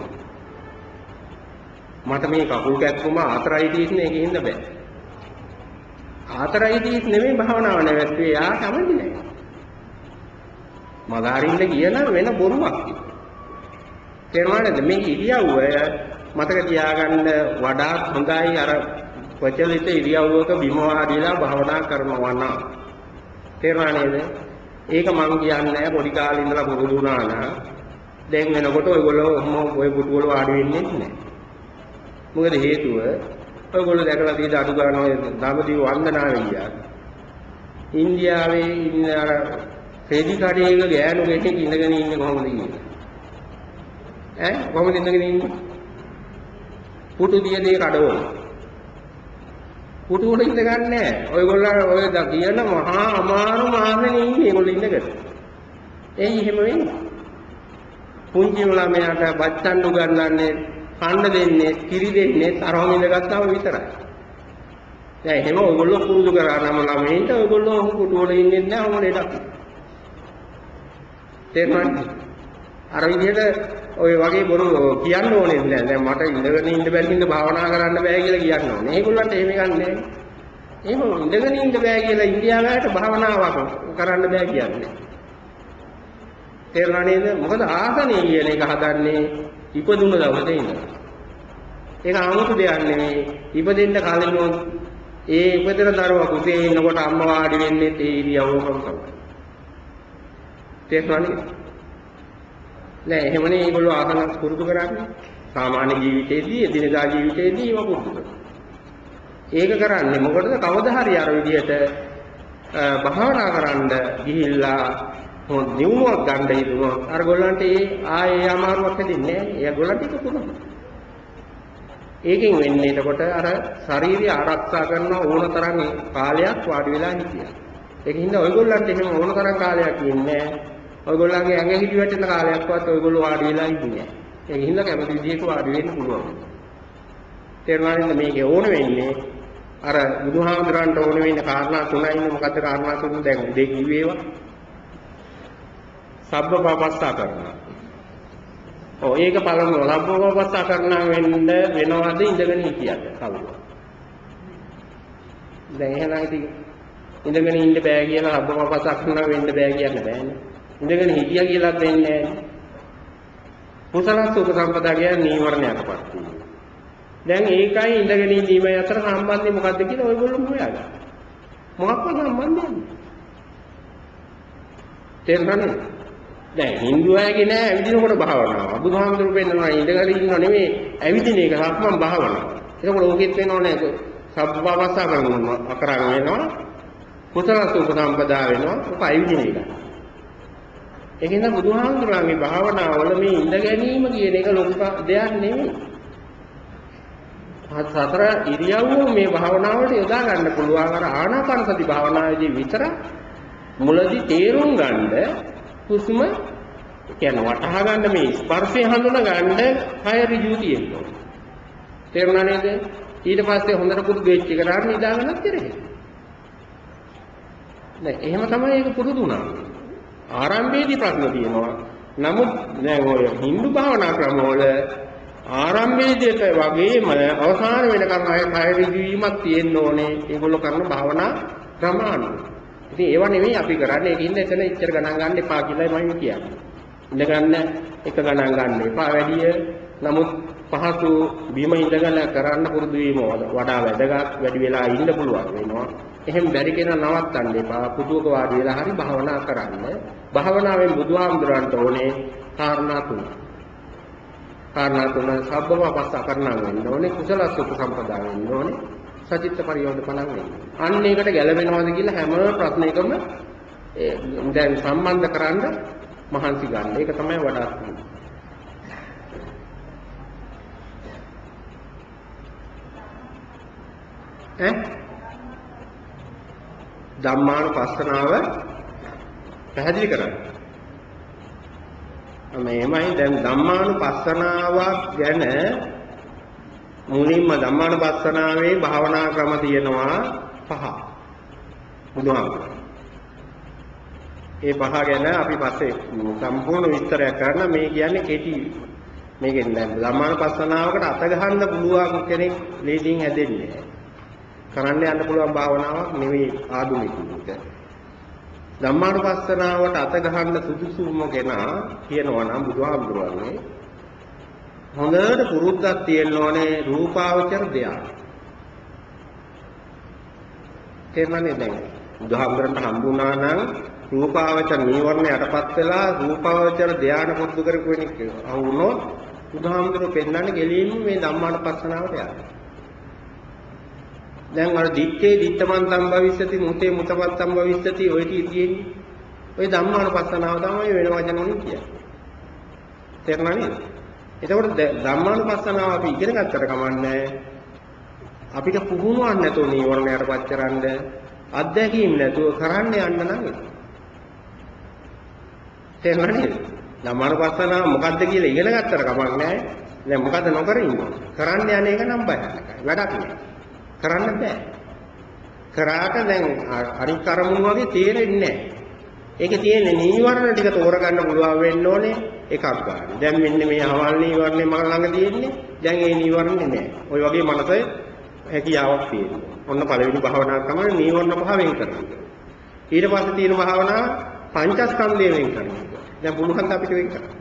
මට මේ කකුල් කැක්කුම ආතරයිටිස් නේ කියන්න බෑ. ආතරයිටිස් නෙමෙයි භාවනාව නැවැත්තුවේ යා කමන්නේ නෑ. මගහරින්න කියන වෙන බොරුවක්. තේරුණාද මේ ඉරියව්ව මතක තියාගන්න වඩාත් හොඳයි අර ප්‍රචලිත ඉරියව්වක බිම වාඩිලා භාවනා කරනවා නම් තේරුණා නේද? ඒක මම කියන්නේ පොඩි කාලේ ඉඳලා පුරුදු වුණා නම් දැන් වෙනකොට ඔයගොල්ලෝ ඔහොම ඔය පුටු වල වාඩි වෙන්නේ නැහැ. මොකද හේතුව ඔයගොල්ලෝ දැකලා තියෙන අඩු ගන්න ඔය ධම්මදිව වන්දනාවේ ගියා. ඉන්දියාවේ ඉන්න අර රෙදි කඩේක ගෑනු කෙනෙක් ඉඳගෙන ඉන්නේ කොහොමද ඉන්නේ? ඈ කොහොමද ඉඳගෙන ඉන්නේ? පුටු දියනේ කඩවල. පුටු වල ඉඳ ගන්නෑ. ඔයගොල්ලෝ ඔය කියන මහා අමාරු මාසෙනේ ඉන්නේ ඒගොල්ලෝ ඉඳගෙන. එයි එහෙම වෙන්නේ. පුංචි ළමයාට බච්චන් උගන්වන්නේ කන්න දෙන්නේ, කිරි දෙන්නේ තරම ඉඳගත්තාම විතරයි. දැන් එහෙම ඔයගොල්ලෝ පුරුදු කරානම ළමයින්ට ඔයගොල්ලෝ පුටු වල ඉන්නේ නැහැ ඔම ලෙඩක්. තේරුණාද? අර විදිහට ඔය වගේ බොරු කියන්න ඕනේ නෑ. දැන් මට ඉඳගෙන ඉන්න බැරි හින්දා භාවනා කරන්න බෑ කියලා කියන්න ඕනේ. ඒගොල්ලන්ට එහෙම ගන්නෑ. එහෙම ඉඳගෙන ඉන්න බෑ කියලා ඉන්දියාවට භාවනාවක් කරන්න බෑ කියන්නේ. තේරුණා නේද? මොකද ආසනය කියන එක හදන්නේ ඉපදුන දවසේ ඉඳලා. ඒක 아무තු දෙයක් නෙමෙයි. ඉපදෙන්න කලින් ඒ ඉපදෙන දරුවා කුසේ ඉන්නකොට අම්මා වාඩි වෙන්නේ ඒ ඉරියව්වකම තමයි. තේරුණා නේද? නෑ එහෙමනේ ඒගොල්ලෝ ආසන පුරුදු කරන්නේ. සාමාන්‍ය ජීවිතයේදී එදිනදා ජීවිතයේදී ඒව පුරුදු කරනවා. ඒක කරන්නේ මොකටද? කවදා හරි අර විදිහට භාවනා කරන්න ගිහිල්ලා හොඳ නිවුමක් ගන්න හිතුනොත් අර ගොල්ලන්ට ඒ ආයේ අමාරුවක් හැදෙන්නේ නැහැ. ඒ ගොල්ලන්ට ඒක පුළුවන්. ඒකෙන් වෙන්නේ එතකොට අර ශාරීරික ආරක්ෂා කරන ඕන තරම් කාලයක් වාඩි වෙලා හිටියා. ඒකින්ද ඔයගොල්ලන්ට එහෙම ඕන තරම් කාලයක් ඉන්නේ නැහැ. ඔයගොල්ලන්ගේ ඇඟ හිටි වැටෙන කාලයක්වත් ඔයගොල්ලෝ වාඩි වෙලා ඉන්නේ නැහැ. ඒකින්ද කැමති විදිහට වාඩි වෙන්න පුළුවන්. තේරුණාද මේකේ ඕන වෙන්නේ අර බුදුහාමුදුරන්ට ඕන වෙන කාරණා තුනයි මොකද්ද කාරණා තුන දැන් උදේ කිව්වේවා සබ්බපාපස්සා කරනවා. ඔව් ඒක පළමුව සබ්බපාපස්සා කරනවා වෙන්න වෙනවද ඉඳගෙන හිටියද කවුද? දැන් එහෙනම් ඉතින් ඉඳගෙන ඉන්න බෑ කියලා සබ්බපාපස්සා කරනවා වෙන්න බෑ කියන්න බෑනේ. ඉඳගෙන හිටියා කියලා දෙන්නේ නැහැ. කුසල සුඛ සම්පදා කියන්නේ නීවරණයටපත් වීම. දැන් ඒකයි ඉඳගෙන ඉඳීම අතර සම්බන්ධය මොකද්ද කියලා ඔයගොල්ලෝ හොයාගන්න. මොකක්ද සම්බන්ධය? තේරුණානේ? දැන් Hindu අයගේ නෑ ඇවිදිනකොට භාවනාව. බුදුහාමුදුරු පෙන්නනවා ඉඳගෙන ඉන්නව නෙමෙයි ඇවිදින එක සක්මන් භාවනාව. එතකොට ඕකෙත් වෙනව නේද? සබ්බවස්සා කරනවා අකරන් වෙනවා. කුසල සුඛ සම්පදා වෙනවා. ඔක ඇවිදින එක. ඒකින්ද බුදුහාමුදුරන්ගේ භාවනාවල මේ ඉඳ ගැනීම කියන එක ලොකු දෙයක් නෙමෙයි. සතර ඉරියව්ව මේ භාවනාවට යොදා ගන්න පුළුවන් අර ආනාපාන සති භාවනාවේදී විතර මුලදී තේරුම් ගන්න හුස්ම කියන්නේ වටහා ගන්න මේ ස්පර්ශය හඳුනා ගන්න කය ඍජු තියෙනවා. තේරුණා නේද? ඊට පස්සේ හොඳට පුරුදු වෙච්ච එක ගන්න නිදාගන්නත් කෙරේ. නෑ එහෙම තමයි ඒක පුරුදු වුණා. ආරම්භයේදී ප්‍රශ්න තියෙනවා. නමුත් දැන් ඔය Hindu භාවනා ක්‍රමවල ආරම්භයේදීට වගේම අවසාන වෙනකන් අය කය ඍජුවීමක් තියෙන්න ඕනේ. ඒගොල්ලෝ කරන භාවනා ක්‍රම අනුව. ඉතින් ඒව නෙමෙයි අපි කරන්නේ. ඒකින්ද එතන ඉච්චර ගණන් ගන්න එපා කියලා මම කියන්නේ. ඉඳ ගන්න එක ගණන් ගන්න එපා වැඩිය. නමුත් පහසු බීම ඉඳගෙන කරන්න පුරුදු වීම වඩා වැදගත් වැඩි වෙලා ඉන්න පුළුවන් වෙනවා. එහෙම බැරි කෙනා නවත්තන්න එපා. පුදුක වාඩි වෙලා හරි භාවනා කරන්න. භාවනාවෙන් බුදුහාමුදුරන්ට ඕනේ කාරණා තුනක්. කාරණා තුන සබ්බවපස්ස කරනා වෙන්න ඕනේ. කුසල සුඛ සම්පදා වෙන්න ඕනේ. සචිත්ත පරියෝධපණන් වෙන්න. අන්න ඒකට ගැළපෙනවද කියලා හැම ප්‍රශ්නයකම දැන් සම්බන්ධ කරන්න මහන්සි ගන්න. ඒක තමයි වඩාත් ඈ ධම්මානුපස්සනාව පැහැදිලි කරන්න. මේමයි දැන් ධම්මානුපස්සනාවක් ගැන මුලින්ම ධම්මානුපස්සනාවේ භාවනා ක්‍රම තියෙනවා පහ. බුදුහාමුදුරුවෝ. ඒ පහ ගැන අපි පස්සේ සම්පූර්ණ විස්තරයක් කරන මේ කියන්නේ කෙටි මේකෙන් දැන් ධම්මානුපස්සනාවකට අත ගහන්න පුළුවන් කෙනෙක් ලේසියෙන් හැදෙන්නේ නැහැ. කරන්න යන්න පුළුවන් භාවනාවක් නෙවෙයි ආධුනිකයෙකුට. ධම්මානුපස්සනාවට අත ගහන්න සුදුසුම කෙනා කියනවා නම් බුදුහාමුදුරනේ හොඳට පුරුද්දක් තියෙන්න ඕනේ රූපාවචර ධ්‍යාන. තේරුණානේ දැන් බුදුහාමුදුරන්ට හම්බුණා නම් රූපාවචර නීවරණ යටපත් වෙලා රූපාවචර ධ්‍යාන පුරුදු කරපු කෙනෙක් වුණොත් බුදුහාමුදුරුවෝ පෙන්වන්නේ ගෙලින්ම මේ ධම්මානුපස්සනාවට යනවා. දැන් අර දිත්තේ දිත්තමන්තම් භවිස්සති මුතේ මුතපත්තම් භවිස්සති ඔය ටී තියෙන්නේ. ඔය ධම්මානුපස්සනාව තමයි වෙන වචන වලින් කියන්නේ. තේරුණා නේද? එතකොට ධම්මානුපස්සනාව අපි ඉගෙන ගත්තට කමන්නේ අපිට පුහුණුවක් නැතුව නීවරණයටපත් කරන්න අත්දැකීම් නැතුව කරන්න යන්න නම් තේරුණා නේද? ධම්මානුපස්සනාව මොකද්ද කියලා ඉගෙන ගත්තට කමක් නැහැ. දැන් මොකද්ද නොකර ඉන්නේ? කරන්න යන එක නම් බයයි. වැඩක් නෑ. කරන්න බෑ. කරාට දැන් අනික් අරමුණු වගේ තේරෙන්නේ නැහැ. ඒකේ තියෙන නීවරණ ටික තෝරගන්න පුළුවන් වෙන්න ඕනේ එකක් ගන්න. දැන් මෙන්න මේ අවල් නීවරණේ මම ළඟ තියෙන්නේ. දැන් ඒ නීවරණේ නැහැ. ওই වගේ මනසේ හැකියාවක් තියෙනවා. ඔන්න පළවෙනි භාවනාව තමයි නීවරණ පහ වෙන් කරන්නේ. ඊට පස්සේ තියෙන භාවනාව පංචස්කන්ධය වෙන් කරනවා. දැන් පුළුවන් ද අපිට වෙන් කරන්න.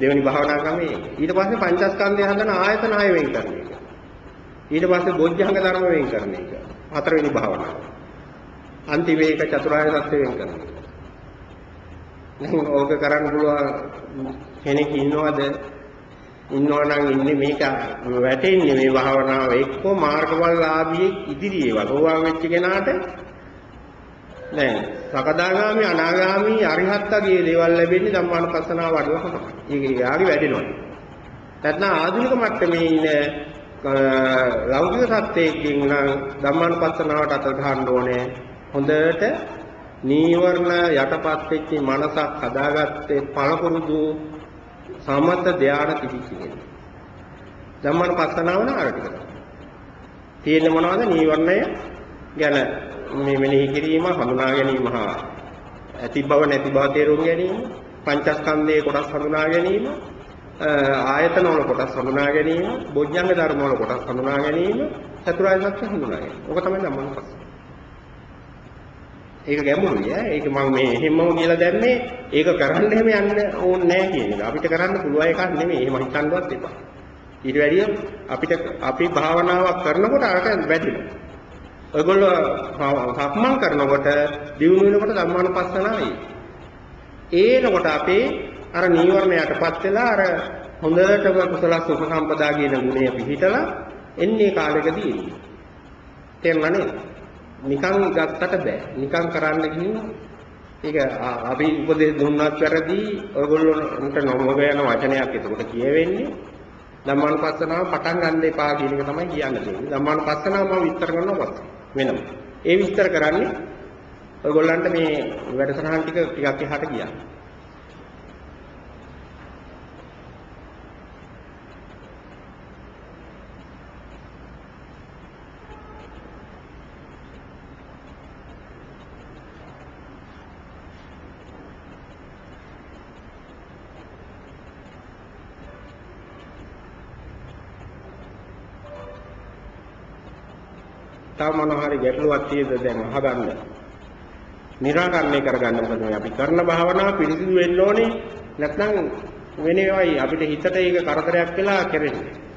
දෙවෙනි භාවනා ක්‍රමයේ ඊට පස්සේ පංචස්කන්ධය හදන ආයතන ආය වෙන් කරන එක. ඊට පස්සේ බොජ්ජංග ධර්ම වෙන් කරන එක. හතරවෙනි භාවනාව. අන්තිම එක චතුරාර්ය සත්‍ය වෙන් කරන එක. දැන් ඕක කරන්න පුළුවන් කෙනෙක් ඉන්නවද? ඉන්නවා නම් ඉන්නේ මේක වැටෙන්නේ මේ භාවනාව එක්ක මාර්ගවල ආභියේ ඉදිරියේ වගෝවා වෙච්ච කෙනාට දැන් සකදාගාමි අනාගාමි අරිහත්ත්වගේ දේවල් ලැබෙන්නේ ධම්මානුපස්සනාව වඩුවම තමයි. ඒක යාගේ වැඩෙනවා. නැත්නම් ආධුනික මට්ටමේ ඉන්න ලෞකික සත්‍යයෙන් නම් ධම්මානුපස්සනාවට අත ගන්න ඕනේ. හොඳට නීවරණ යටපත් වෙච්ච මනසක් හදාගත්තේ පළපුරුදු සමත ධානය තිබිච්ච කෙනෙක්. ධම්මානුපස්සනාව නාර ටික. තියෙන්නේ මොනවද? නීවරණය ගැන මේ මෙනෙහි කිරීම, හඳුනා ගැනීම හා ඇති බව නැති බව තේරුම් ගැනීම, පංචස්කන්ධයේ කොටස් හඳුනා ගැනීම, ආයතන වල කොටස් හඳුනා ගැනීම, බොජ්ජංග ධර්ම වල කොටස් හඳුනා ගැනීම, චතුරාර්ය සත්‍ය හඳුනා ගැනීම. ඔක තමයි ධම්මානුපස්සනාව. ඒක ගැඹුරුයි ඈ. ඒක මම මේ එහෙමම කියලා දැම්මේ ඒක කරන්න එහෙම යන්න ඕනේ නැහැ කියන එක. අපිට කරන්න පුළුවන් එකක් නෙමෙයි. එහෙම හිතන්නවත් එපා. ඊට වැඩිය අපිට අපි භාවනාවක් කරනකොට අරක වැඩිනවා. ඔයගොල්ලෝ සක්මන් කරනකොට දිනු වෙනකොට ධම්මානුපස්සනාවයි. ඒනකොට අපේ අර නීවරණයටපත් වෙලා අර හොඳටම කුසල සුඛ කියන ගුණය පිහිටලා එන්නේ කාලෙකදී. තේරුණා නේද? නිකන් ගත්තට බෑ. නිකන් කරන්න ගිහින් ඒක අපි උපදෙස් දුන්නත් වැරදි. ඔයගොල්ලන්ට නොමග යන වචනයක් එතකොට කියවෙන්නේ. ධම්මානුපස්සනාව පටන් ගන්න එපා කියන එක තමයි කියන්න තියෙන්නේ. ධම්මානුපස්සනාව මම විස්තර කරනවා වෙනම. ඒ විස්තර කරන්නේ ඔයගොල්ලන්ට මේ වැඩසටහන් ටික ටිකක් එහාට ගියා. තව මොනවා හරි ගැටලුවක් තියෙද දැන් අහගන්න. निराකරණය කරගන්න මොකද මේ අපි කරන භාවනාව පිළිසිදු වෙන්න ඕනේ. නැත්නම් වෙන ඒවායි අපිට හිතට ඒක කරදරයක් වෙලා කෙරෙන්නේ.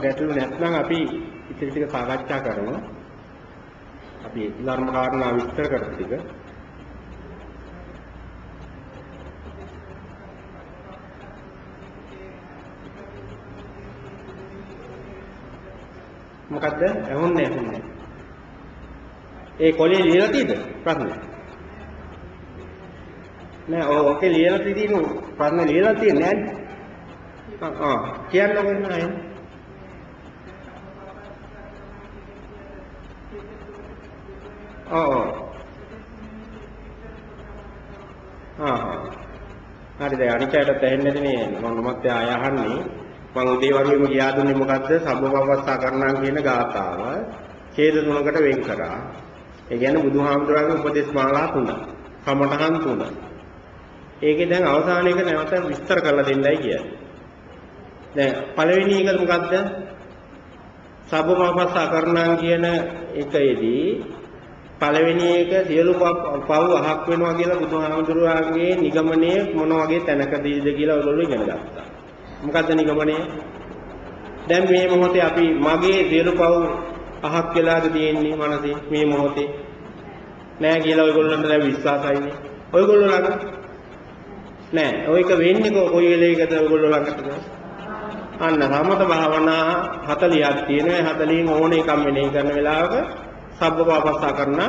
ගැටලු නැත්නම් අපි ඉතිරි ටික සාකච්ඡා කරමු. අපි ධර්ම කාරණා විස්තර කරපු ටික. මොකද්ද? ඇහුන්නේ ඇහුන්නේ. ඒ කොලේ ලියලා තියෙද ප්‍රශ්න? නෑ ඔකේ ලියලා තියෙන ප්‍රශ්න ලියලා තියෙන්නේ නෑනේ. ආ ආ කියන්නකෝ නෑ. Oh, oh. Ah, ah. හරි දැන් අනිකයටත් ඇහෙන්නේ නේ. මම මත් එයා අහන්නේ මම උදේ වගේම ගියා දුන්නේ මොකද්ද? සබ්බවවස්සා කරණම් කියන ගාථාව. ඡේද තුනකට වෙන් කරා. ඒ කියන්නේ බුදුහාමුදුරන්ගේ උපදේශ මාලා තුන. කමඨහන් තුන. ඒකේ දැන් අවසාන එක නැවත විස්තර කරලා දෙන්නයි කියන්නේ දැන් පළවෙනි එක මොකද්ද? සබ්බවවස්සා කරණම් කියන එකේදී පළවෙනි එක සියලු පව් අහක් වෙනවා කියලා බුදුහාමුදුරුවන්ගේ නිගමනය මොන වගේ තැනකදීද කියලා ඔයගොල්ලෝ ඉගෙන ගත්තා. මොකද්ද නිගමනය? දැන් මේ මොහොතේ අපි මගේ සියලු පව් අහක් වෙලාද තියෙන්නේ මනසේ මේ මොහොතේ නෑ කියලා ඔයගොල්ලන්ට දැන් විශ්වාසයිනේ. ඔයගොල්ලෝ ළඟ නෑ. ඔයක වෙන්නේ කොයි වෙලේකද ඔයගොල්ලෝ ළඟටද? අන්න සමත භාවනා 40ක් තියෙනවා. 40න් ඕන එකක් මෙනෙහි කරන වෙලාවක සබ්බපාපස්සා කරන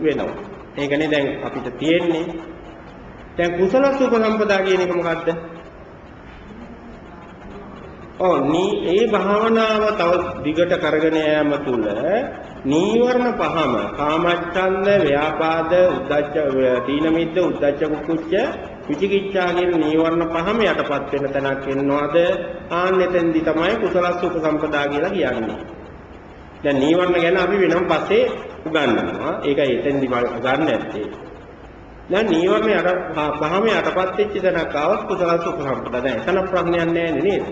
වෙනවා. ඒකනේ දැන් අපිට තියෙන්නේ. දැන් කුසල සුපසම්පදා කියන එක මොකද්ද? ඔව් නී ඒ භාවනාව තව දිගට කරගෙන යාම තුල නීවරණ පහම කාමච්ඡන්ද, ව්‍යාපාද, උද්ධච්ච, තීන මිද්ද, උද්ධච්ච කුච්ච, විචිකිච්ඡා කියන නීවරණ පහම යටපත් වෙන තැනක් එනවාද? ආන්නෙතෙන්දි තමයි කුසල සුපසම්පදා කියලා කියන්නේ. දැන් නීවරණ ගැන අපි වෙනම පස්සේ උගන්වනවා. ඒකයි එතෙන්දි ගන්න ඇත්තේ. දැන් නීවරණ යට පහම යටපත් වෙච්ච තැනක් ආවත් කුසල සුපසම්පදා. දැන් එතන ප්‍රශ්නයක් නැහැ නේද?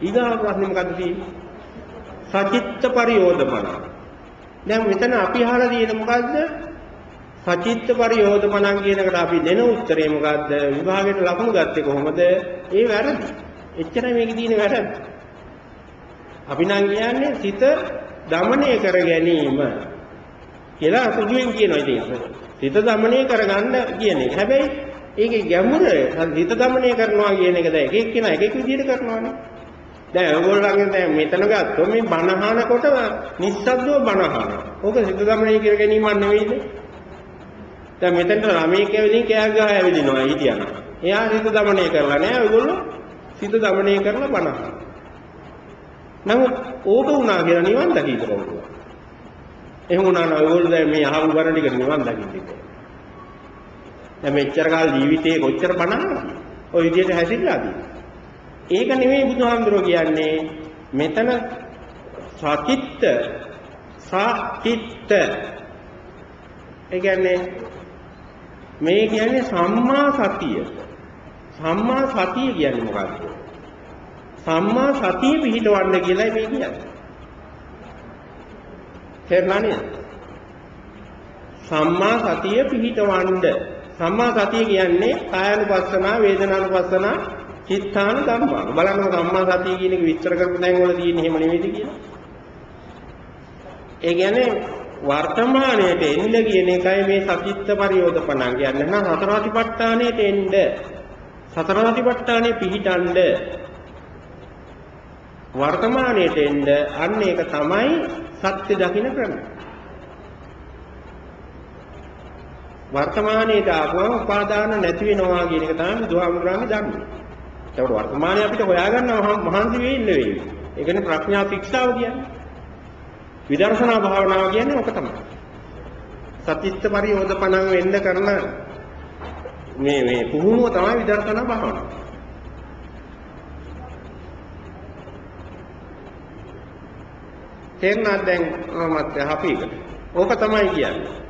ඊගා ප්‍රශ්නේ මොකද්ද තියෙන්නේ? සචිත්ත පරියෝධපන. දැන් මෙතන අපි අහලා තියෙන මොකද්ද? සචිත්ත පරියෝධපනං කියනකට අපි දෙන උත්තරේ මොකද්ද? විභාගයට ලකුණු ගත්තේ කොහොමද? ඒ වැරදි. එච්චරයි මේකේ තියෙන වැරද්ද. අපි නම් කියන්නේ සිත දමණය කර ගැනීම කියලා සුදුවෙන් කියනවා ඉතින්. සිත දමණය කරගන්න කියන එක. හැබැයි ඒකේ ගැඹුර සිත දමණය කරනවා කියන එක දැන් එක එක්කෙනා එක එක විදිහට කරනවානේ. දැන් ඔයගොල්ලන්ගේ දැන් මෙතන ගත්තොත් මේ බණහනකොට නිස්සද්දව බණහන. ඕක සිත දමණය කර ගැනීමක් නෙවෙයිද? දැන් මෙතනට ළමයි කැවිදින් කෑ ගහ ඇවිදිනවා හිටියන. එයා සිත දමණය කරලා නෑ ඔයගොල්ලෝ සිත දමණය කරලා බණහන. නමුත් ඕක වුණා කියලා නිවන් දකින්න කවුරුද? එහෙම වුණා නම් ඔයගොල්ලෝ දැන් මේ අහපු බණ ටික නිවන් දකින්න ඉන්නේ. දැන් මෙච්චර කාල ජීවිතේ කොච්චර බණහනද? ඔය විදිහට හැසිරලාදී. ඒක නෙමෙයි බුදුහාමුදුරුවෝ කියන්නේ මෙතන සචිත්ත සචිත්ත ඒ කියන්නේ මේ කියන්නේ සම්මා සතිය. සම්මා සතිය කියන්නේ මොකක්ද? සම්මා සතිය පිහිටවන්න කියලායි මේ කියන්නේ. තේරුණා නේද? සම්මා සතිය පිහිටවන්න. සම්මා සතිය කියන්නේ කායानुපස්සනා, වේදනානුපස්සනා, චිත්තාන ධම්මා. බලන්න සම්මා සතිය කියන එක විස්තර කරපු තැන් වල තියෙන එහෙම නෙවෙයිද කියලා. ඒ කියන්නේ වර්තමානයේට එන්න කියන එකයි මේ සතිත්ත පරියෝධපණං කියන්නේ. නම් හතර අතිපට්ඨානයට එන්න. සතර අතිපට්ඨානෙ පිහිටන්න වර්තමානයට එන්න අන්න ඒක තමයි සත්‍ය දකින්න ක්‍රමය. වර්තමානයේට ආවම උපාදාන නැති වෙනවා කියන එක තමයි බුදුහාමුදුරන්ගේ ධර්මය. ඒකට වර්තමානයේ අපිට හොයාගන්න මහන්සි වෙන්න වෙයි. ඒ කියන්නේ ප්‍රඥා ශික්ෂාව කියන්නේ. විදර්ශනා භාවනාව කියන්නේ ඔක තමයි. සතිත්ත පරියෝධපණං වෙන්න කරන මේ මේ පුහුණුව තමයි විදර්ශනා භාවනාව. තේරුණාද දැන් මමත් අපිට. ඕක තමයි කියන්නේ.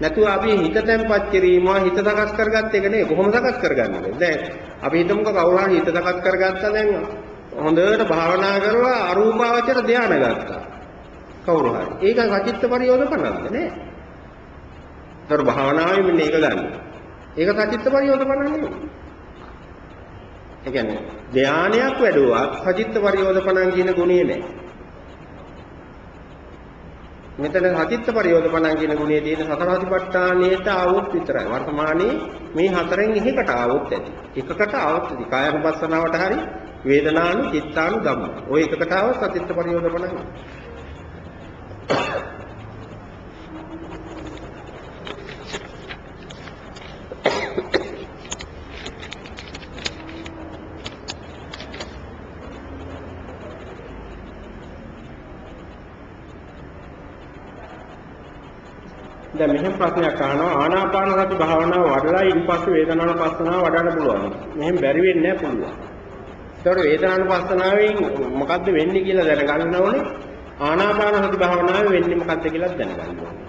නැතුව අපි හිත තැම්පත් කිරීම හිත සකස් කරගත්ත එක නෙවෙයි කොහොම සකස් කරගන්නද? දැන් අපි හිතමුකෝ කවුරු හරි හිත සකස් කරගත්තා දැන් හොඳට භාවනා කරලා අරූපාවචර ධානය ගත්තා. කවුරු හරි. ඒක සචිත්ත පරියෝධපණක්ද නේ? ඒතර භාවනාවේ මෙන්න ඒක ගන්න. ඒක සචිත්ත පරියෝධපණක් නෙවෙයි. ඒ කියන්නේ ධානයක් වැඩුවා සචිත්ත පරියෝධපණන් කියන ගුණය නැහැ. මෙතන හතිත්ත පරියෝධපණන් කියන ගුණයේ තියෙන සතර සතිපට්ඨානයට ආවොත් විතරයි. වර්තමානයේ මේ හතරෙන් එකකට ආවොත් ඇති. එකකට ආවොත් ඇති. කායනුපස්සනාවට හරි වේදනානු චිත්තානු ධම්ම. ওই එකකට ආවොත් සතිත්ත පරියෝධපණන්. දැන් මෙහෙම ප්‍රශ්නයක් අහනවා ආනාපාන සති භාවනාව වඩලා ඊපස්සේ වේදනානුපස්සනාව වඩන්න පුළුවන්. මෙහෙම බැරි වෙන්නේ නැහැ පුළුවන්. ඒතකොට වේදනානුපස්සනාවෙන් මොකද්ද වෙන්නේ කියලා දැනගන්න ඕනේ. ආනාපාන සති භාවනාවේ වෙන්නේ මොකද්ද කියලා දැනගන්න ඕනේ.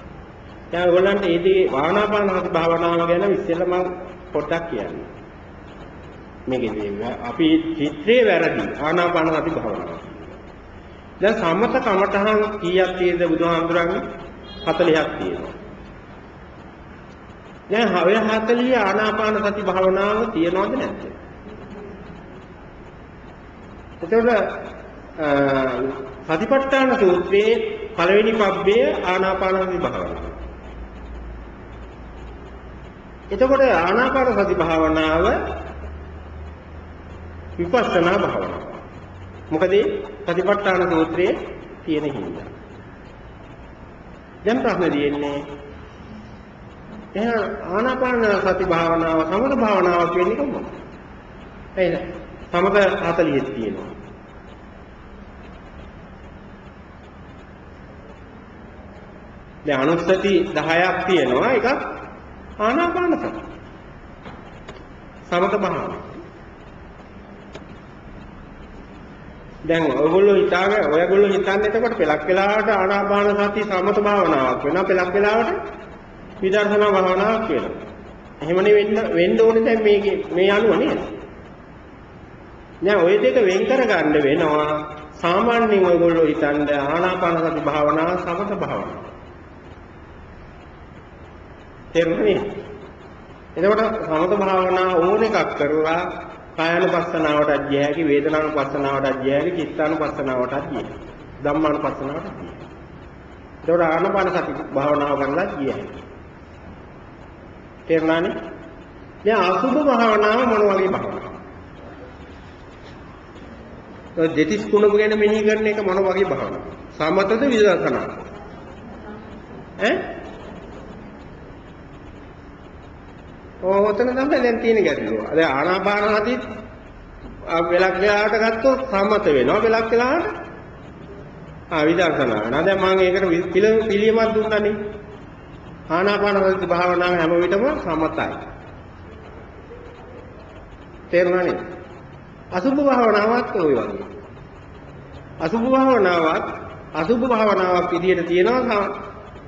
දැන් ඔයගොල්ලන්ට ඒදී ආනාපාන සති භාවනාව ගැන ඉස්සෙල්ලා මම පොඩ්ඩක් කියන්නම්. මේකේ අපි චිත්‍රයේ වැරදි ආනාපාන සති භාවනාව. දැන් සමත කමඨහන් කීයක් තියෙද බුදුහාමුදුරන්ගේ 40ක් තියෙනවා. දැන් ඔය 40 ආනාපාන සති භාවනාව තියනවද නැද්ද? එතකොට සතිපට්ඨාන සූත්‍රයේ පළවෙනි පබ්බය ආනාපාන සති භාවනාව. එතකොට ආනාපාන සති භාවනාව විපස්සනා භාවනාව. මොකද සතිපට්ඨාන සූත්‍රයේ තියෙන හින්දා. දැන් ප්‍රශ්නේ තියෙන්නේ එහෙනම් ආනාපාන සති භාවනාව සමත භාවනාවක් වෙන්නේ කොහොමද? එහෙනම් සමත 40ක් තියෙනවා. දැන් අනුස්සති 10ක් තියෙනවා එකක් ආනාපාන සති. සමත භාවනාව. දැන් ඔයගොල්ලෝ හිතාගෙන ඔයගොල්ලෝ හිතන්නේ එතකොට පෙලක් වෙලාවට ආනාපාන සති සමත භාවනාවක් වෙනවා පෙලක් වෙලාවට විදර්ශනා භාවනාවක් කියලා. එහෙමනේ වෙන්න වෙන්න ඕනේ දැන් මේකේ මේ අනුව නේද? දැන් ওই දෙක වෙන් කරගන්න වෙනවා. සාමාන්‍යයෙන් ඔයගොල්ලෝ හිතන්නේ ආනාපාන සති භාවනාව සමත භාවනාව. තේරුණේ? එතකොට සමත භාවනාව ඕන එකක් කරලා කායනුපස්සනාවට අධ්‍යය හැකි, වේදනානුපස්සනාවට අධ්‍යය හැකි, චිත්තානුපස්සනාවට අධ්‍යය හැකි, ධම්මානුපස්සනාවට අධ්‍යය හැකි. එතකොට ආනාපාන සති භාවනාව කරලා ගියයි. තේරුණානේ දැන් අසුභ භාවනාව මොන වගේ භාවනාවක්ද ඔය දෙතිස් කුණප ගැන මෙනෙහි කරන එක මොන වගේ භාවනාවක්ද සමතද විදර්ශනාද ඈ ඔතන තමයි දැන් තියෙන ගැටලුව. දැන් ආනාපාන සතිය වෙලක් වෙලාවට ගත්තොත් සම්මත වෙනවා. වෙලක් වෙලාවට ආ විදර්ශනා වෙනවා. දැන් මම ඒකට පිළියමක් දුන්නානේ. ආනාපාන සති භාවනාව හැම විටම සමතයි. තේරුණානේ? අසුභ භාවනාවත් ඔය වගේ. අසුභ භාවනාවත් අසුභ භාවනාවක් විදියට තියෙනවා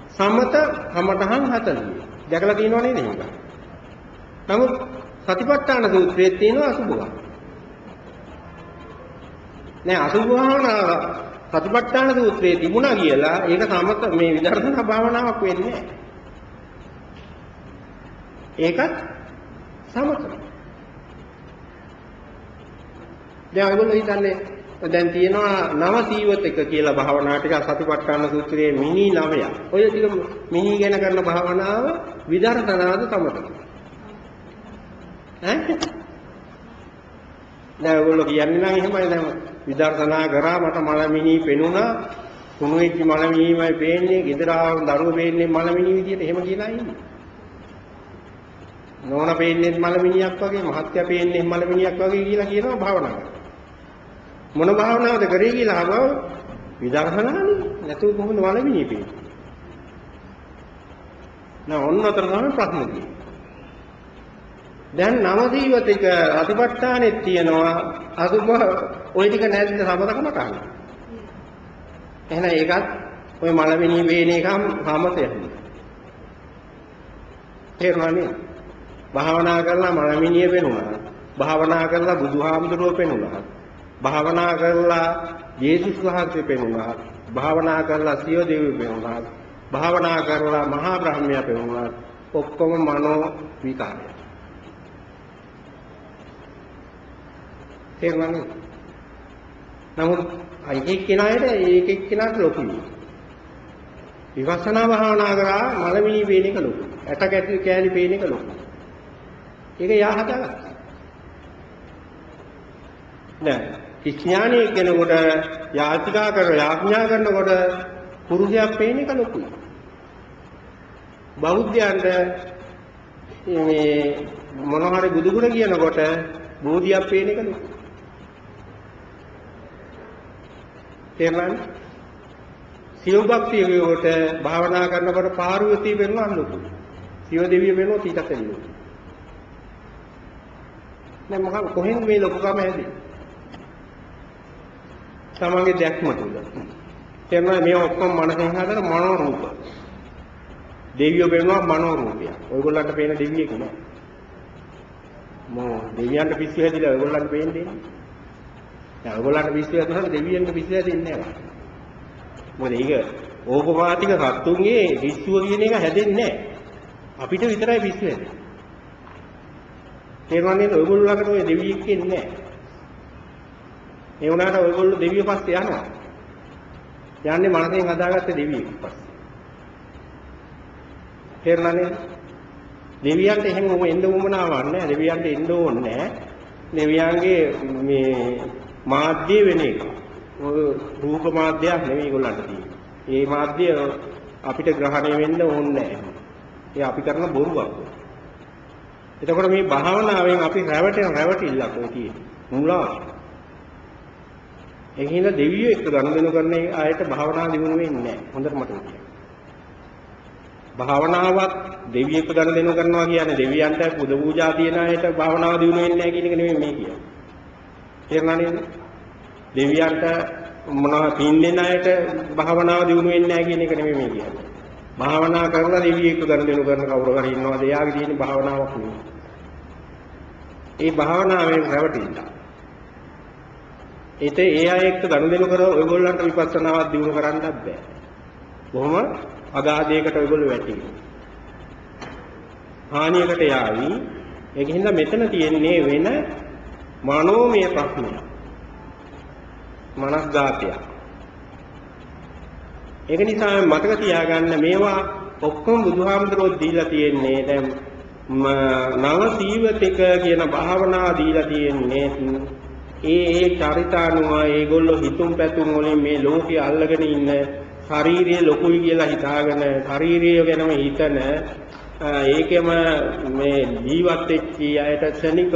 සමත කමඨහන් 40. දැකලා තියෙනව නේද මේක? නමුත් සතිපට්ඨාන සූත්‍රයේ තියෙනවා අසුභව. නෑ අසුභ භාවනාව සතිපට්ඨාන සූත්‍රයේ තිබුණා කියලා ඒක සමත මේ විදර්ශනා භාවනාවක් වෙන්නේ නෑ. ඒකත් සමත. දැන් ඔයගොල්ලෝ හිතන්නේ දැන් තියෙනවා නව සීවතක කියලා භාවනා ටික සතිපට්ඨාන සූත්‍රයේ මිනි නවය. ඔය ටික මිනි ගැන කරන භාවනාව විදර්ශනාද සමතද? ඈ දැන් ඔයගොල්ලෝ කියන්නේ නම් එහෙමයි දැන් විදර්ශනා කරා මට මලමිනි පෙනුණා කුණු වෙච්ච මලමිනිමයි පේන්නේ ගෙදර ආව දරුවෝ පේන්නේ මලමිනි විදියට එහෙම කියලා ඉන්නේ නෝන පේන්නේ මලමිනියක් වගේ මහත්ය පේන්නේ මලමිනියක් වගේ කියලා කියනවා භාවනා මොන භාවනාවද කරේ කියලා අහව විදර්ශනානේ නැතුව කොහොමද මලමිනිය පේන්නේ නෑ ඔන්න අතර තමයි ප්‍රශ්නේ තියෙන්නේ දැන් නවදීවතික අතිපට්ඨානෙත් තියෙනවා අසුභ ওই ටික නැද්ද සමතකම ගන්න. එහෙනම් ඒකත් ওই මලමිනී වේන එකම සමතයක්. තේරුණානේ? භාවනා කරලා මලමිනිය වෙනුණා. භාවනා කරලා බුදුහාමුදුරුවෝ පෙනුණා. භාවනා කරලා යේසුස් වහන්සේ පෙනුණා. භාවනා කරලා සිය දෙවියෝ පෙනුණා. භාවනා කරලා මහා බ්‍රහ්මයා පෙනුණා. ඔක්කොම මනෝ විකාරය. තේරුණාද? නමුත් එක එක්කෙනාට ඒක එක්කෙනාට ලොකුයි. විපස්සනා භාවනා කරා මලමිනි පේන එක ලොකු. ඇට කැටි කෑලි පේන එක ලොකු. ඒක යා හදාගත්තා. නෑ විඥානයේ කෙනෙකුට යාචිකා කර යාඥා කරනකොට පුරුෂයක් පේන එක ලොකුයි. බෞද්ධයන්ට මේ මොන හරි බුදුගුණ කියනකොට බෝධියක් පේන එක ලොකුයි. තේරුණාද? සිව භක්තියට භාවනා කරනකොට පාර්වතී වෙනවා ලොකු. සිව දෙවිය වෙනවා ඊටත් එන්නේ. දැන් මොකක් කොහෙන්ද මේ ලොකුකම හැදෙන්නේ? තමන්ගේ දැක්ම තුල. එතන මේ ඔක්කොම මනසෙන් හදන මනෝ රූප. දෙවියෝ වෙනවා මනෝ රූපයක්. ඔයගොල්ලන්ට පේන දෙවියෙක් නෑ. මෝ දෙවියන්ට පිස්සු හැදිලා ඔයගොල්ලන්ට පේන්නේ නෑ. දැන් ඔයගොල්ලන්ට පිස්සු හැදුනහම දෙවියන්ට පිස්සු හැදෙන්නේ නෑ. මොකද ඒක ඕපපාතික සත්තුන්ගේ පිස්සුව කියන එක හැදෙන්නේ නෑ. අපිට විතරයි පිස්සු හැදෙන්නේ. තේරුණානේ ඔයගොල්ලෝ ළඟට ඔය දෙවියෙක් ඉන්නේ නැහැ. ඒ වුණාට ඔයගොල්ලෝ දෙවියෝ පස්සේ යනවා. යන්නේ මනසෙන් හදාගත්ත දෙවියෙක් පස්සේ. තේරුණානේ? දෙවියන්ට එහෙම ඔම එන්න උවමනාවක් නැහැ. දෙවියන්ට එන්න ඕනේ නැහැ. දෙවියන්ගේ මේ මාධ්‍ය වෙන එක. ඔය රූප මාධ්‍යයක් නෙමෙයි ඒගොල්ලන්ට තියෙන්නේ. ඒ මාධ්‍ය අපිට ග්‍රහණය වෙන්න ඕනේ නැහැ. ඒ අපි කරන බොරුවක්. එතකොට මේ භාවනාවෙන් අපි රැවටෙන රැවටිල්ලක් ඔය තියෙන්නේ. මුලා. ඒකින්ද දෙවියෝ එක්ක ගනුදෙනු කරන අයට භාවනා දිනු වෙන්නේ නැහැ. හොඳට මතක තියාගන්න. භාවනාවක් දෙවියෙක්ව ගනුදෙනු කරනවා කියන්නේ දෙවියන්ට පුද පූජා තියන අයට භාවනාව දිනු වෙන්නේ නැහැ කියන එක නෙමෙයි මේ කියන්නේ. තේරුණා නේද? දෙවියන්ට මොනවා පින් දෙන අයට භාවනාව දිනු වෙන්නේ නැහැ කියන එක නෙමෙයි මේ කියන්නේ. භාවනා කරලා දෙවියෙක්ව ගනුදෙනු කරන කවුරු හරි ඉන්නවද? එයාගේ තියෙන භාවනාවක් නෙමෙයි. ඒ භාවනාවෙන් රැවටින්න. ඒත ඒ අය එක්ක ගනුදෙනු කර ඔයගොල්ලන්ට විපස්සනාවක් දිනු කරන්නත් බෑ. බොහොම අගාධයකට ඔයගොල්ලෝ වැටෙනවා. හානියකට යාවි. ඒකින්ද මෙතන තියෙන්නේ වෙන මනෝමය ප්‍රශ්නයක්. මනස්ගාතයක්. ඒක නිසා මතක තියාගන්න මේවා ඔක්කොම බුදුහාමුදුරුවෝ දීලා තියෙන්නේ දැන් නව සීවතික කියන භාවනා දීලා තියෙන්නේ ඒ ඒ චරිතානුව ඒගොල්ලෝ හිතුම් පැතුම් වලින් මේ ලෝකේ අල්ලගෙන ඉන්න ශාරීරිය ලොකුයි කියලා හිතාගෙන ශාරීරිය ගැනම හිතන ඒකෙම මේ ජීවත් වෙච්ච අයට ක්ෂණිකව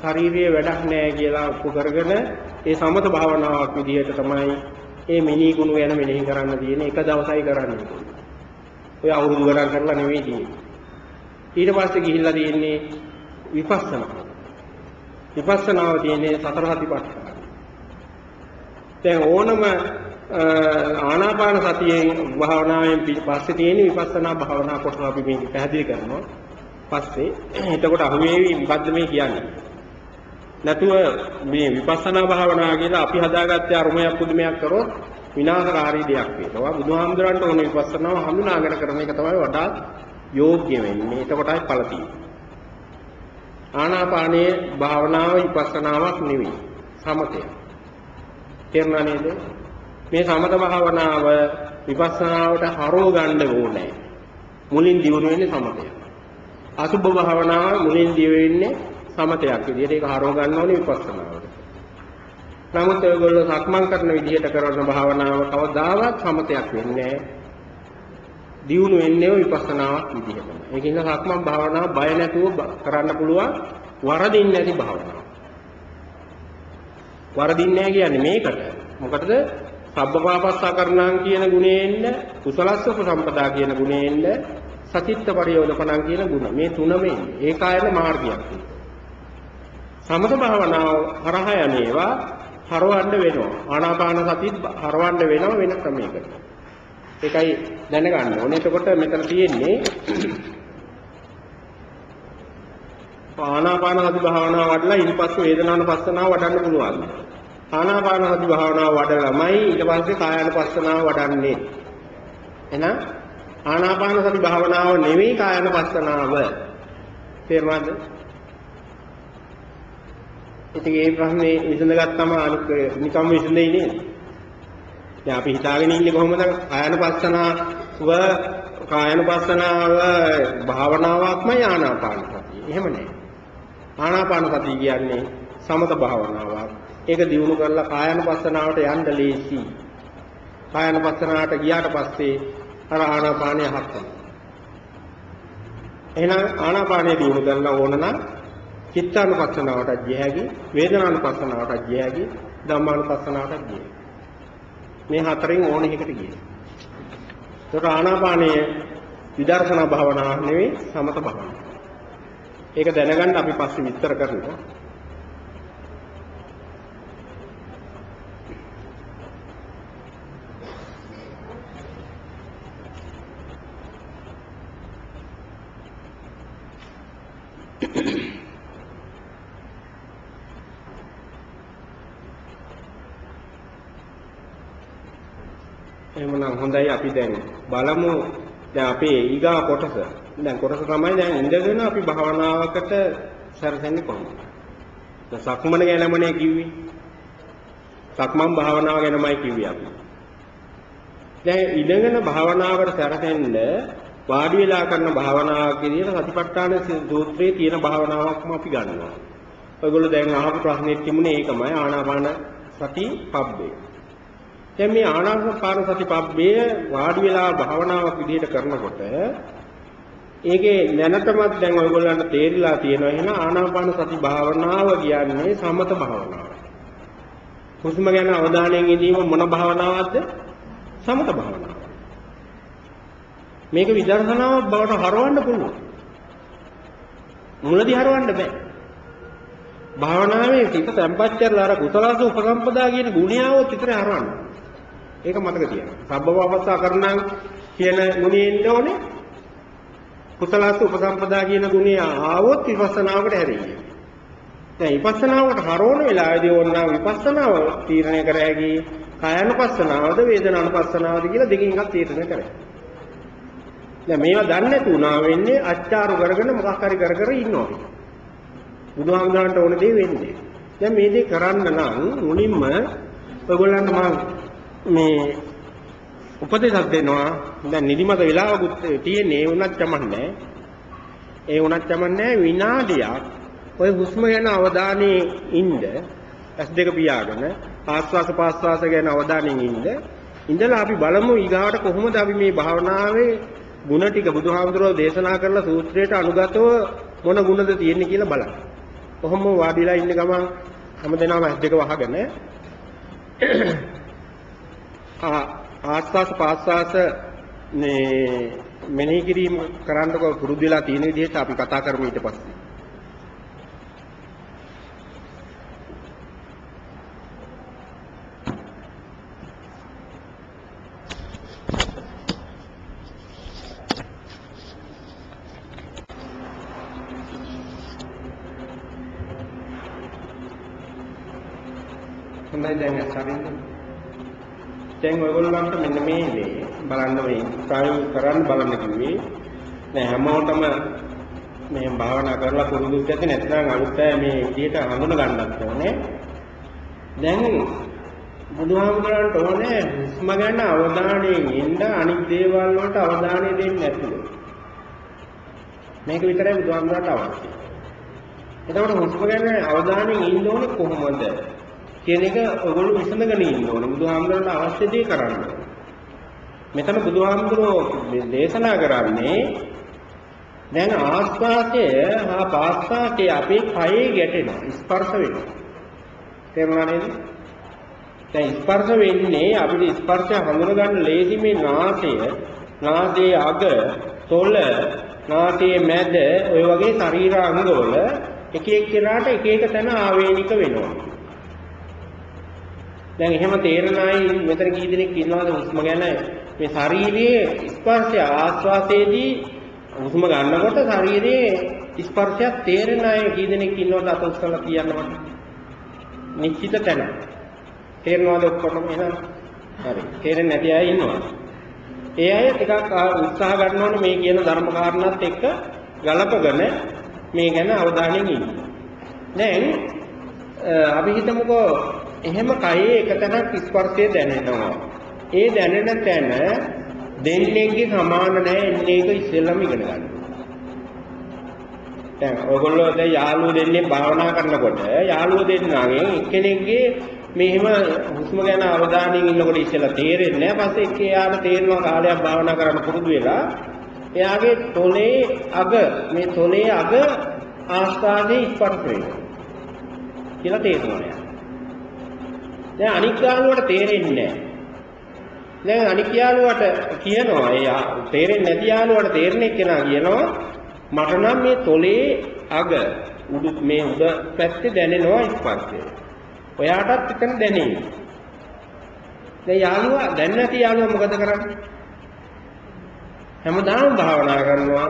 ශාරීරිය වැඩක් නැහැ කියලා ඔප්පු කරගෙන ඒ සමත භාවනාවක් විදිහට තමයි ඒ මෙනෙහි ගුණ ගැන මෙනෙහි කරන්න තියෙන එක දවසයි කරන්නේ. ඔය අවුරුදු ගණන් කරලා නෙවෙයි තියෙන්නේ. ඊට පස්සේ ගිහිල්ලා තියෙන්නේ විපස්සනා. විපස්සනාව තියෙන්නේ සතර සතිපට්ඨාන. දැන් ඕනම ආනාපාන සතියෙන් භාවනාවෙන් පස්සේ තියෙන විපස්සනා භාවනා කොටස අපි මේක පැහැදිලි කරනවා. පස්සේ එතකොට අහුවේවි මොකද්ද මේ කියන්නේ? නැතුව මේ විපස්සනා භාවනා කියලා අපි හදාගත්තේ අරුමයක් පුදුමයක් කරොත් විනාශකාරී දෙයක් වෙනවා. බුදුහාමුදුරන්ට ඕන විපස්සනාව හඳුනාගෙන කරන එක තමයි වඩාත් යෝග්‍ය වෙන්නේ. එතකොටයි ඵල තියෙන්නේ. ආනාපානයේ භාවනාව විපස්සනාවක් නෙවෙයි. සමතය. තේරුණා නේද? මේ සමත භාවනාව විපස්සනාවට හරව ගන්න ඕනේ. මුලින් දියුණු වෙන්නේ සමතය. අසුභ භාවනාව මුලින් දියුණු වෙන්නේ සමතයක් විදිහට ඒක හරව ගන්න ඕනේ විපස්සනාවට. නමුත් ඔයගොල්ලෝ සක්මන් කරන විදිහට කරන භාවනාව කවදාවත් සමතයක් වෙන්නේ නැහැ. දියුණු වෙන්නේ විපස්සනාවක් විදිහට. ඒකින්ද සක්මන් භාවනාව බය නැතුව කරන්න පුළුවන් වරදින්නේ නැති භාවනාවක්. වරදින්නේ නැහැ කියන්නේ මේකට. මොකටද? සබ්බපාපස්සා කරණං කියන ගුණයෙන්ද කුසලස්ස උපසම්පදා කියන ගුණයෙන්ද සචිත්ත පරියෝදපණං කියන ගුණ. මේ තුනම ඒකායන මාර්ගයක්. සමත භාවනාව හරහා යන්නේවා හරවන්න වෙනවා. ආනාපාන සතිත් හරවන්න වෙනවා වෙන ක්‍රමයකට. ඒකයි දැනගන්න ඕනේ. එතකොට මෙතන තියෙන්නේ ආනාපාන සති භාවනාව වඩලා ඊපස්සේ වේදනානුපස්සනාව වඩන්න පුළුවන්. ආනාපාන සති භාවනාව වඩලාමයි ඊට පස්සේ කායानुපස්සනාව වඩන්නේ. එහෙනම් ආනාපාන සති භාවනාව නෙවෙයි කායानुපස්සනාව. තේරුණාද? ඉතින් ඒ ප්‍රශ්නේ විසඳගත්තම අනික නිකම්ම විසඳෙන්නේ නේද? දැන් අපි හිතාගෙන ඉන්නේ කොහොමද ආයන පස්සනාව කායන පස්සනාව භාවනාවක්ම ආනාපාන සතිය. එහෙම නෑ. ආනාපාන සතිය කියන්නේ සමත භාවනාවක්. ඒක දියුණු කරලා කායන පස්සනාවට යන්න ලේසි. කායන පස්සනාවට ගියාට පස්සේ අර ආනාපානය හත්කම්. එහෙනම් ආනාපානය දියුණු කරන්න ඕන නම් චිත්තානුපස්සනාවට ගිය හැකි, වේදනානුපස්සනාවට ගිය හැකි, ධම්මානුපස්සනාවට ගිය හැකි. මේ හතරෙන් ඕන එකකට ගියේ. ඒතර ආනාපානීය විදර්ශනා භාවනාවක් නෙවෙයි සමත භාවනාවක්. ඒක දැනගන්න අපි පස්සේ විස්තර කරනවා. එහෙමනම් හොඳයි අපි දැන් බලමු දැන් අපේ ඊගා කොටස. දැන් කොටස තමයි දැන් ඉඳගෙන අපි භාවනාවකට සැරසෙන්නේ කොහොමද? දැන් සක්මන ගැනමනේ කිව්වේ. සක්මන් භාවනාව ගැනමයි කිව්වේ අපි. දැන් ඉඳගෙන භාවනාවකට සැරසෙන්න වාඩි වෙලා කරන භාවනාවක් විදිහට සතිපට්ඨාන සූත්‍රයේ තියෙන භාවනාවක්ම අපි ගන්නවා. ඔයගොල්ලෝ දැන් අහපු ප්‍රශ්නේ තිබුණේ ඒකමයි ආනාපාන සති පබ්බේ. දැන් මේ ආනාපාන සති පබ්බේ වාඩි වෙලා භාවනාවක් විදිහට කරනකොට ඒකේ නැනතමත් දැන් ඔයගොල්ලන්ට තේරිලා තියෙනවා එහෙනම් ආනාපාන සති භාවනාව කියන්නේ සමත භාවනාව. හුස්ම ගැන අවධානයෙන් ඉඳීම මොන භාවනාවක්ද? සමත භාවනාව. මේක විදර්ශනාවක් බවට හරවන්න පුළුවන්. මුලදී හරවන්න බෑ. භාවනාවේ සිත තැම්පත් කරලා අර කුසලස උපසම්පදා කියන ගුණයවොත් විතරයි හරවන්නේ. ඒක මතක තියාගන්න. සබ්බවවස්සා කරණං කියන ගුණය එන්න ඕනේ. කුසලස උපසම්පදා කියන ගුණය ආවොත් විපස්සනාවකට හැරෙන්නේ. දැන් විපස්සනාවට හරවන වෙලාවේදී ඕනනම් විපස්සනාව තීරණය කර හැකි කායනුපස්සනාවද වේදනානුපස්සනාවද කියලා දෙකකින් එකක් තීරණය කරයි. දැන් මේවා දන්නේ නැති වුණා වෙන්නේ අච්චාරු කරගෙන මොකක් හරි කර කර ඉන්නවා. බුදුහාමුදුරන්ට ඕන දේ වෙන්නේ. දැන් මේ දේ කරන්න නම් මුලින්ම ඔයගොල්ලන්ට මම මේ උපදේශක් දෙනවා. දැන් නිදිමත වෙලාවකුත් තියෙන්නේ ඒ වුණත් කමන්නේ. ඒ වුණත් කමන්නේ විනාඩියක් ඔය හුස්ම ගැන අවධානයේ ඉන්න ඇස් දෙක පියාගෙන ආස්වාස පාස්වාස ගැන අවධානයෙන් ඉන්න ඉඳලා අපි බලමු ඊගාවට කොහොමද අපි මේ භාවනාවේ ಗುಣ ටික බුදුහාමුදුරුවෝ දේශනා කරලා සූත්‍රයට අනුගතව මොන ගුණද තියෙන්නේ කියලා බලන්න. කොහොම වාඩිලා ඉන්න ගමන් හැමදේනම ඇස් දෙක වහගෙන ආස්වාස පාස්වාස මේ මෙනෙහි කිරීම කරන්නකො පුරුදු වෙලා තියෙන විදිහට අපි කතා කරමු ඊට පස්සේ. හොඳයි දැන් අසරින්ද දැන් ඔයගොල්ලන්ට මෙන්න මේ දේ බලන්න මේ ප්‍රායෝගික කරන්න බලන්න කිව්වේ. නෑ හැමෝටම මේ භාවනා කරලා පුරුදු වෙච්ච නැත්නම් අලුත් අය මේ විදිහට හඳුන ගන්නත් ඕනේ. දැන් බුදුහාමුදුරන්ට ඕනේ හුස්ම ගන්න අවධානයෙන් ඉන්න අනිත් දේවල් වලට අවධානය දෙන්නේ නැතුව. මේක විතරයි බුදුහාමුදුරන්ට අවශ්‍ය එතකොට හුස්ම ගන්න අවධානයෙන් ඉන්න ඕනේ කොහොමද? කියන එක ඔයගොල්ලෝ විසඳගෙන ඉන්න ඕනේ. බුදුහාමුදුරන්ට අවශ්‍ය දේ කරන්න. මෙතන බුදුහාමුදුරෝ දේශනා කරන්නේ දැන් ආස්වාදය හා පාස්වාදය අපේ කයේ ගැටෙනවා ස්පර්ශ වෙනවා. තේරුණා නේද? දැන් ස්පර්ශ වෙන්නේ අපිට ස්පර්ශය හඳුනගන්න ලේසි මේ නාසය, නාසයේ අග, තොල, නාසයේ මැද ඔය වගේ ශරීර අංගවල එක එක්කෙනාට එක එක තැන ආවේනික වෙනවා. දැන් එහෙම තේරෙන අය මෙතන කී දෙනෙක් ඉන්නවද හුස්ම ගැන? මේ ශාරීරියේ ස්පර්ශය ආස්වාසයේදී හුස්ම ගන්නකොට ශාරීරියේ ස්පර්ශයක් තේරෙන අය කී දෙනෙක් ඉන්නවද අත උස්සලා කියන්න මට නිශ්චිත තැන. තේරෙනවද ඔක්කොම? එහෙනම් හරි. තේරෙන්නේ නැති අය ඉන්නවා. ඒ අය ටිකක් උත්සාහ ගන්න ඕනේ මේ කියන ධර්ම කාරණාත් එක්ක ගලපගෙන මේ ගැන අවධානයෙන් ඉන්න. දැන් අපි හිතමුකෝ එහෙම කයේ එක තැනක් ස්පර්ශය දැනෙනවා. ඒ දැනෙන තැන දෙන්නේගේ සමාන නැහැ එන්නේ ඒක ඉස්සෙල්ලම ඉගෙන ගන්න. දැන් ඔයගොල්ලෝ දැන් යාළුවෝ දෙන්නේ භාවනා කරනකොට යාළුවෝ දෙන්නාගෙන් එක්කෙනෙක්ගේ මෙහෙම හුස්ම ගැන අවධානයෙන් ඉන්නකොට ඉස්සෙල්ලා තේරෙන්නේ නැහැ. පස්සේ එක්ක එයාට තේරෙනවා කාලයක් භාවනා කරන්න පුරුදු වෙලා එයාගේ තොලේ අග මේ තොලේ අග ආස්වාදේ ස්පර්ශ වෙනවා. කියලා තේරෙනවා. දැන් අනික් ගානුවට තේරෙන්නේ නැහැ. දැන් අනික් යාළුවට කියනවා ඒ තේරෙන්නේ නැති යාළුවට තේරෙන්නේ කෙනා කියනවා මට නම් මේ තොලේ අග උඩු මේ උඩ පැත්තේ දැනෙනවා ස්පර්ශය. ඔයාටත් එතන දැනෙන්නේ. දැන් යාළුවා දැන් නැති යාළුවා මොකද කරන්නේ? හැමදාම භාවනා කරනවා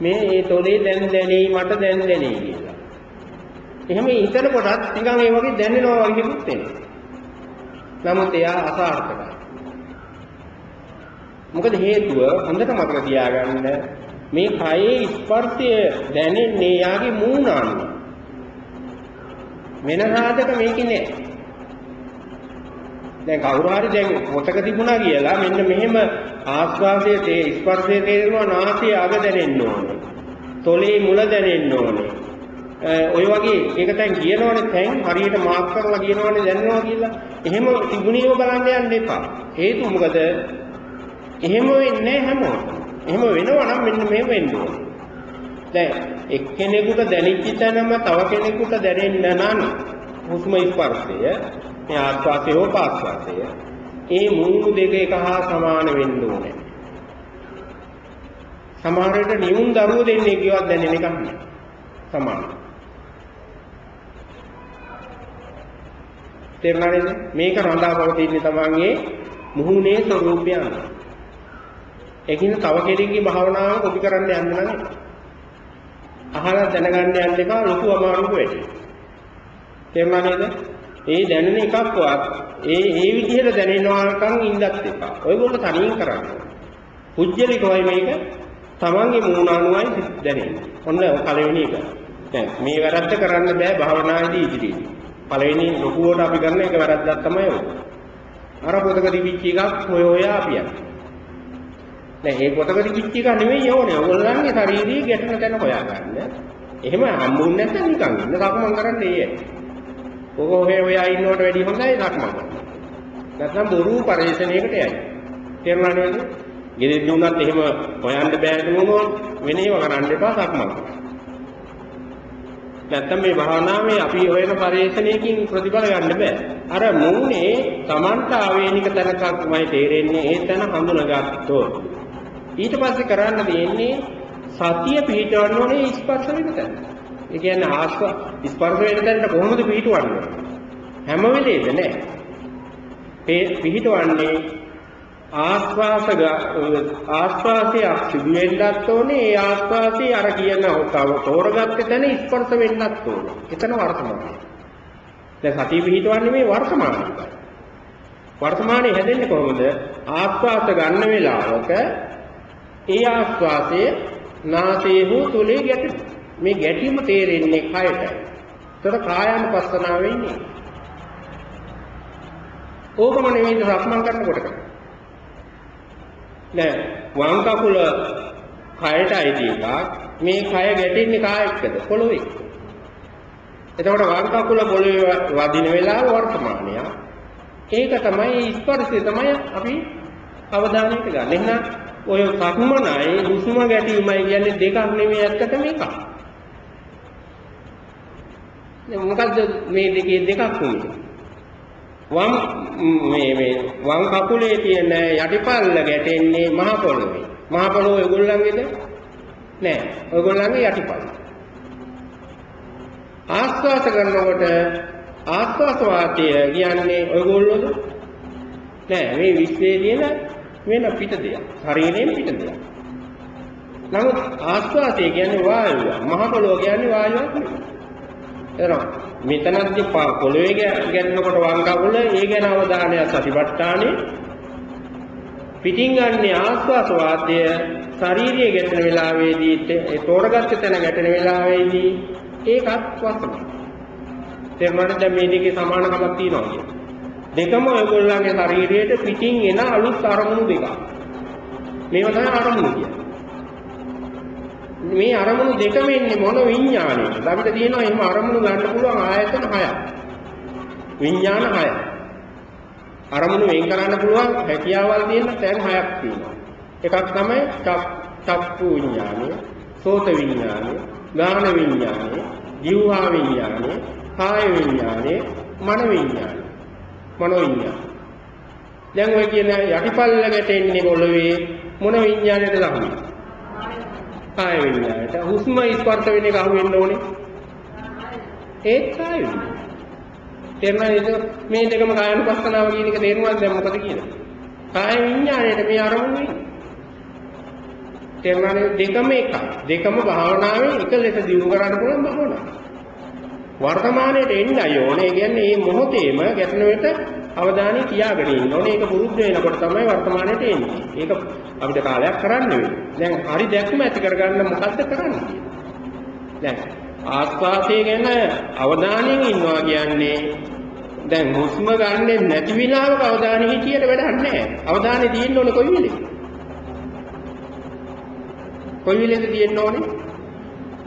මේ ඒ තොලේ දැන් දැනෙයි මට දැන් දැනෙයි කියලා. එහෙම හිතන කොටත් නිකන් ඒ වගේ දැනෙනවා වගේ හිතුත් එනවා. නමුත් එයා අසාර්ථකයි. මොකද හේතුව හොඳට මතක තියාගන්න මේ කයේ ස්පර්ශය දැනෙන්නේ යාගේ මූණ අනුව. වෙන සාධක මේකේ නෑ. දැන් කවුරු හරි දැන් පොතක තිබුණා කියලා මෙන්න මෙහෙම ආස්වාදයේ තේ ස්පර්ශයේ තේරෙනවා නාසයේ අග දැනෙන්න ඕනේ. තොලේ මුල දැනෙන්න ඕනේ. ඔය වගේ ඒක දැන් කියනවනේ දැන් හරියට මාක් කරලා කියනවනේ දැනනවා කියලා. එහෙම තිබුණේව බලන්න යන්න එපා. හේතුව මොකද? එහෙම වෙන්නේ හැමෝටම. එහෙම වෙනවා නම් මෙන්න මේ වෙන්න ඕනේ. දැන් එක්කෙනෙකුට දැනෙච්ච තැනම තව කෙනෙකුට දැනෙන්න නම් හුස්ම ස්පර්ශය මේ ආස්වාදය හෝ පාස්වාදය ඒ මූණු දෙක එක හා සමාන වෙන්න ඕනේ. සමහර විට නියුන් දරුවෝ දෙන්නේ කියවත් දැනෙන එකක් නෑ. සමාන. තේරුණා නේද? මේක රඳා පවතින්නේ තමන්ගේ මුහුණේ ස්වરૂපය අනුව. ඒකින් තව කෙනෙක්ගේ භාවනාව කොපි කරන්න යන්න නම් අහලා දැනගන්න යන්න එපා ලොකු අමාරුවක් වැඩි. තේරුණා නේද? ඒ දැනෙන එකක්වත් ඒ ඒ විදිහට දැනෙනවාකම් ඉන්නත් එපා. ඔයගොල්ලෝ තනියෙන් කරන්න. පුජ්‍යලිකවයි මේක තමන්ගේ මූණ අනුවයි දැනෙන්නේ. ඔන්න පළවෙනි එක. දැන් මේ වැරද්ද කරන්න බෑ භාවනාවේදී ඉදිරියේදී. පළවෙනි ලොකුවට අපි කරන එක වැරද්දක් තමයි ඔය. අර පොතක තිබිච්ච එකක් හොය හොයා අපි යනවා. දැන් මේ පොතක තිබිච්ච එක නෙමෙයි ඕනේ. ඔයගොල්ලන්ගේ ශාරීරික ගැටෙන තැන හොයාගන්න. එහෙම හම්බුන්නේ නැත්නම් නිකන් ඉන්න සක්මන් කරන්නේ ඒ. ඔක ඔහේ ඔයා ඉන්නවට වැඩිය හොඳයි සක්මන් කරන්න. නැත්නම් බොරු පරිශ්‍රණයකට යයි. තේරුණා නේද? ගෙදෙන්න උනත් එහෙම හොයන්න බෑ දුනොත් වෙන ඒවා කරන්න එපා සක්මන් කරන්න. නැත්තම් මේ භාවනාවේ අපි හොයන පරිශ්‍රණයකින් ප්‍රතිඵල ගන්න බෑ. අර මූණේ Tamanta ආවේනික තැනකමයි තේරෙන්නේ ඒ තැන හඳුනගත්තොත්. ඊට පස්සේ කරන්න තියෙන්නේ සතිය පිහිටවන්න ඕනේ ස්පර්ශ වෙන තැන. ඒ කියන්නේ ආස්ව ස්පර්ශ වෙන තැනට කොහොමද පිහිටවන්නේ? හැම වෙලේද නෑ. ඒ පිහිටවන්නේ ආස්වාස ආස්වාසයක් සිදු වෙන්නත් ඕනේ ඒ ආස්වාසයේ අර කියන තව තෝරගත්තේ තැන ස්පර්ශ වෙන්නත් ඕනේ. එතන වර්තමානයි. දැන් සතිය පිහිටවන්නේ මේ වර්තමානයේ. වර්තමානයේ හැදෙන්නේ කොහොමද? ආස්වාස ගන්න වෙලාවක ඒ ආස්වාසයේ නාසයේ හෝ තුලේ ගැටෙන. මේ ගැටීම තේරෙන්නේ කයටයි. ඒතර කායानुපස්සනාව වෙන්නේ. ඕකම නෙවෙයි සක්මන් කරනකොට කරන්නේ. දැන් වම් කකුල කයට අයිති එකක් මේ කය ගැටෙන්නේ කා එක්කද පොළොවේ එතකොට වම් කකුල පොළොවේ වදින වෙලාව වර්තමානය ඒක තමයි ස්පර්ශය තමයි අපි අවධානයට ගන්න. එහෙනම් ඔය සක්මනයි හුස්ම ගැටීමයි කියන්නේ දෙකක් නෙමෙයි ඇත්තටම එකක්. මොකද්ද මේ දෙකේ දෙකක් උනේ? වම් මේ මේ වම් කකුලේ තියෙන යටිපල්ල ගැටෙන්නේ මහ පොළොවේ. මහ පොළොව ඒගොල්ලන්ගේද? නෑ. ඔයගොල්ලන්ගේ යටිපල්ල. ආස්වාස කරනකොට ආස්වාස වාතය කියන්නේ ඔයගොල්ලෝද? නෑ මේ විශ්වයේ තියෙන වෙන පිට දෙයක්. ශරීරයෙන් පිට දෙයක්. නමුත් ආස්වාසය කියන්නේ වායුව. මහ පොළොව කියන්නේ වායුවක් නෙවෙයි. එනවා. මෙතනදී පොළවේ ගැටෙනකොට වම් කකුල ඒ ගැන අවධානය සතිපට්ඨානේ. පිටින් ගන්න ආස්වාස වාතය ශාරීරිය ගැටෙන වෙලාවේදී ඒ තෝරගත්ත තැන ගැටෙන වෙලාවේදී ඒකත් වසන තේරුණාද දැන් මේ දෙකේ සමානකමක් තියෙනවා කියන්නේ දෙකම ඔයගොල්ලන්ගේ ශරීරයට පිටින් එන අලුත් අරමුණු දෙකක්. මේවා තමයි අරමුණු කියන්නේ. මේ අරමුණු දෙකම එන්නේ මොන විඥාණයද? අපිට තියෙනවා එහෙම අරමුණු ගන්න පුළුවන් ආයතන හයක්. විඥාන හයක්. අරමුණු වෙන් කරන්න පුළුවන් හැකියාවල් තියෙන තැන් හයක් තියෙනවා. එකක් තමයි චක්කු විඥානය, සෝත විඥානය, ගාන විඥානය, ජීවහා විඥානය, කාය විඥානය, මන විඥානය. මනෝ විඥානය. දැන් ඔය කියන යටිපල්ල ගැටෙන්නේ පොළවේ මොන විඤ්ඤාණයටද අහුවෙන්නේ? කාය විඤ්ඤාණයට. හුස්ම ස්පර්ශ වෙන එක අහුවෙන්න ඕනේ. ඒත් කාය විඤ්ඤාණය. තේරුණාද? මේ දෙකම කායනුපස්සනාව කියන එක තේරුණාද දැන් මොකද කියන්නේ? කාය විඤ්ඤාණයට මේ අරමුණ වෙන්නේ. තේරුණාද? දෙකම එකයි. දෙකම භාවනාවේ එක ලෙස දියුණු කරන්න පුළුවන් භාවනාවක්. වර්තමානයට එන්නයි ඕනේ. ඒ කියන්නේ මේ මොහොතේම ගැටෙන වෙට අවධානය තියාගෙන ඉන්න ඕනේ. ඒක පුරුදු වෙනකොට තමයි වර්තමානයට එන්නේ. ඒක අපිට කාලයක් කරන්න වෙන්නේ. දැන් හරි දැක්ම ඇති කරගන්න මොකද්ද කරන්නේ? දැන් ආස්වාදයේ ගැන අවධානයෙන් ඉන්නවා කියන්නේ දැන් හුස්ම ගන්නෙ නැති විලාවක අවධානය හිටියට වැඩක් නැහැ. අවධානය තියෙන්න ඕනේ කොයි වෙලේ? කොයි වෙලේද තියෙන්න ඕනේ?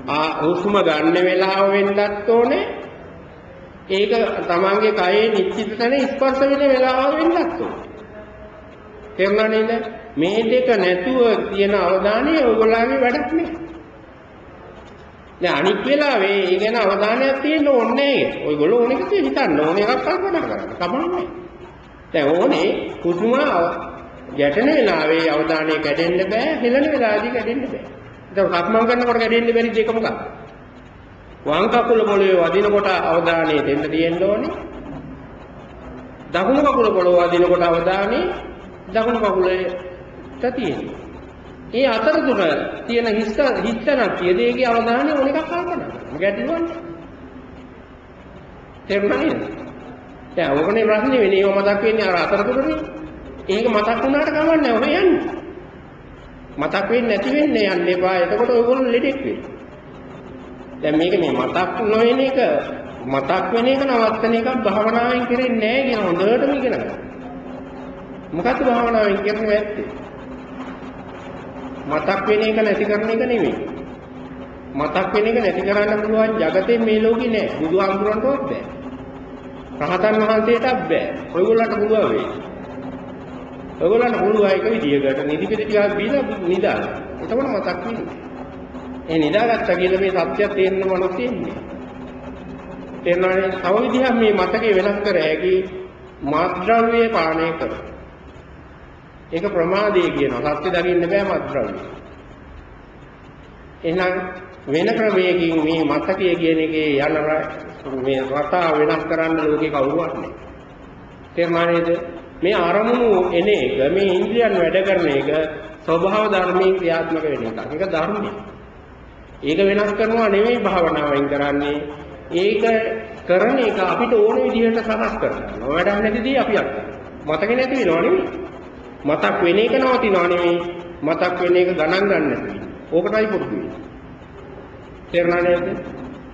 ආ හුස්ම ගන්න වෙලාව වෙන්නත් ඕනේ. ඒක තමන්ගේ කයේ නිශ්චිත තැන ස්පර්ශ වෙන වෙලාව වෙන්නත් ඕනේ. තේරුණා නේද? මේ දෙක නැතුව තියෙන අවධානය ඔයගොල්ලන්ගේ වැඩක් නෙවෙයි. දැන් අනිත් වෙලාවේ ඒ ගැන අවධානයක් තියෙන්න ඕනේ නැහැ. ඔයගොල්ලෝ ඕනෙක හිතන්න ඕනේ එකක් කල්පනා කරන්න. කමන්නේ. දැන් ඕනේ හුස්ම ගැටෙන වෙලාවේ අවධානය කැඩෙන්න බෑ, හෙලන වෙලාවදී කැඩෙන්න බෑ. දැන් සක්මන් කරනකොට කැඩෙන්න බැරි දෙක මොකක්ද? වම් කකුල පොළවේ වදිනකොට අවධානය දෙන්න තියෙන්න ඕනේ. දකුණු කකුල පොළව වදිනකොට අවධානය දකුණු කකුලට තියෙන්නේ. ඒ අතරතුර තියෙන හිස්ස හිස්සනක් තියදේගේ අවධානය ඕන එකක් කල්පනා කරනවා. ගැටලුවන්නේ. තේරුණා නේද? දැන් ඕකනේ ප්‍රශ්නේ වෙන්නේ ඒව මතක් වෙන්නේ අර අතරතුරනේ. ඒක මතක් වුණාට කමන්නේ ඔය යන්නේ. මතක් වෙන්නේ නැති වෙන්නේ යන්න එපා. එතකොට ඔයගොල්ලෝ ලෙඩෙක් වෙයි. දැන් මේක මේ මතක් නොවන එක මතක් වෙන එක නවත්තන එකක් භාවනාවෙන් කරෙන්නේ නැහැ කියන හොඳටම ඉගෙන ගන්න. මොකද්ද භාවනාවෙන් කියන්නේ ඇත්තේ? මතක් වෙන එක නැති කරන එක නෙමෙයි. මතක් වෙන එක නැති කරන්න පුළුවන් జగතේ මේ ලෝකේ නෑ. බුදුහාමුදුරන්ටවත් බෑ. රහතන් වහන්සේටත් බෑ. ඔයගොල්ලන්ට පුළුවන් වෙයි. ඔයගොල්ලන්ට පුළුවන් එක විදියකට නිදි පිට ටිකක් බීලා නිදාගන්න. එතකොට මතක් වෙන්නේ. ඒ නිදාගත්තා කියලා මේ සත්‍යය තේරෙන්න මොනවද තියෙන්නේ? තේරෙනවනේ තව විදිහක් මේ මතකේ වෙනස් කර හැකි මාත්‍රාව්‍ය පානය කරනවා. ඒක ප්‍රමාදයේ කියනවා. සත්‍ය දකින්න බෑ මත්ද්‍රව්‍ය. එහෙනම් වෙන ක්‍රමයකින් මේ මතකය කියන එකේ යන මේ රටා වෙනස් කරන්න ලෝකේ කවුරුවත් නැහැ. තේරුණානේද? මේ අරමුණු එන එක මේ ඉන්ද්‍රියන් වැඩ කරන එක ස්වභාව ධර්මයෙන් ක්‍රියාත්මක වෙන එකක්. ඒක ධර්මයක්. ඒක වෙනස් කරනවා නෙමෙයි භාවනාවෙන් කරන්නේ. ඒක කරන එක අපිට ඕන විදිහට සකස් කරගන්නවා. වැඩක් නැතිදී අපි අත්දකිනවා. මතකේ නැති වෙනව නෙමෙයි. මතක් වෙන එක නවතිනව නෙමෙයි මතක් වෙන එක ගණන් ගන්න නැති. ඕකටයි පුරුදු වෙන්නේ. තේරුණා නේද?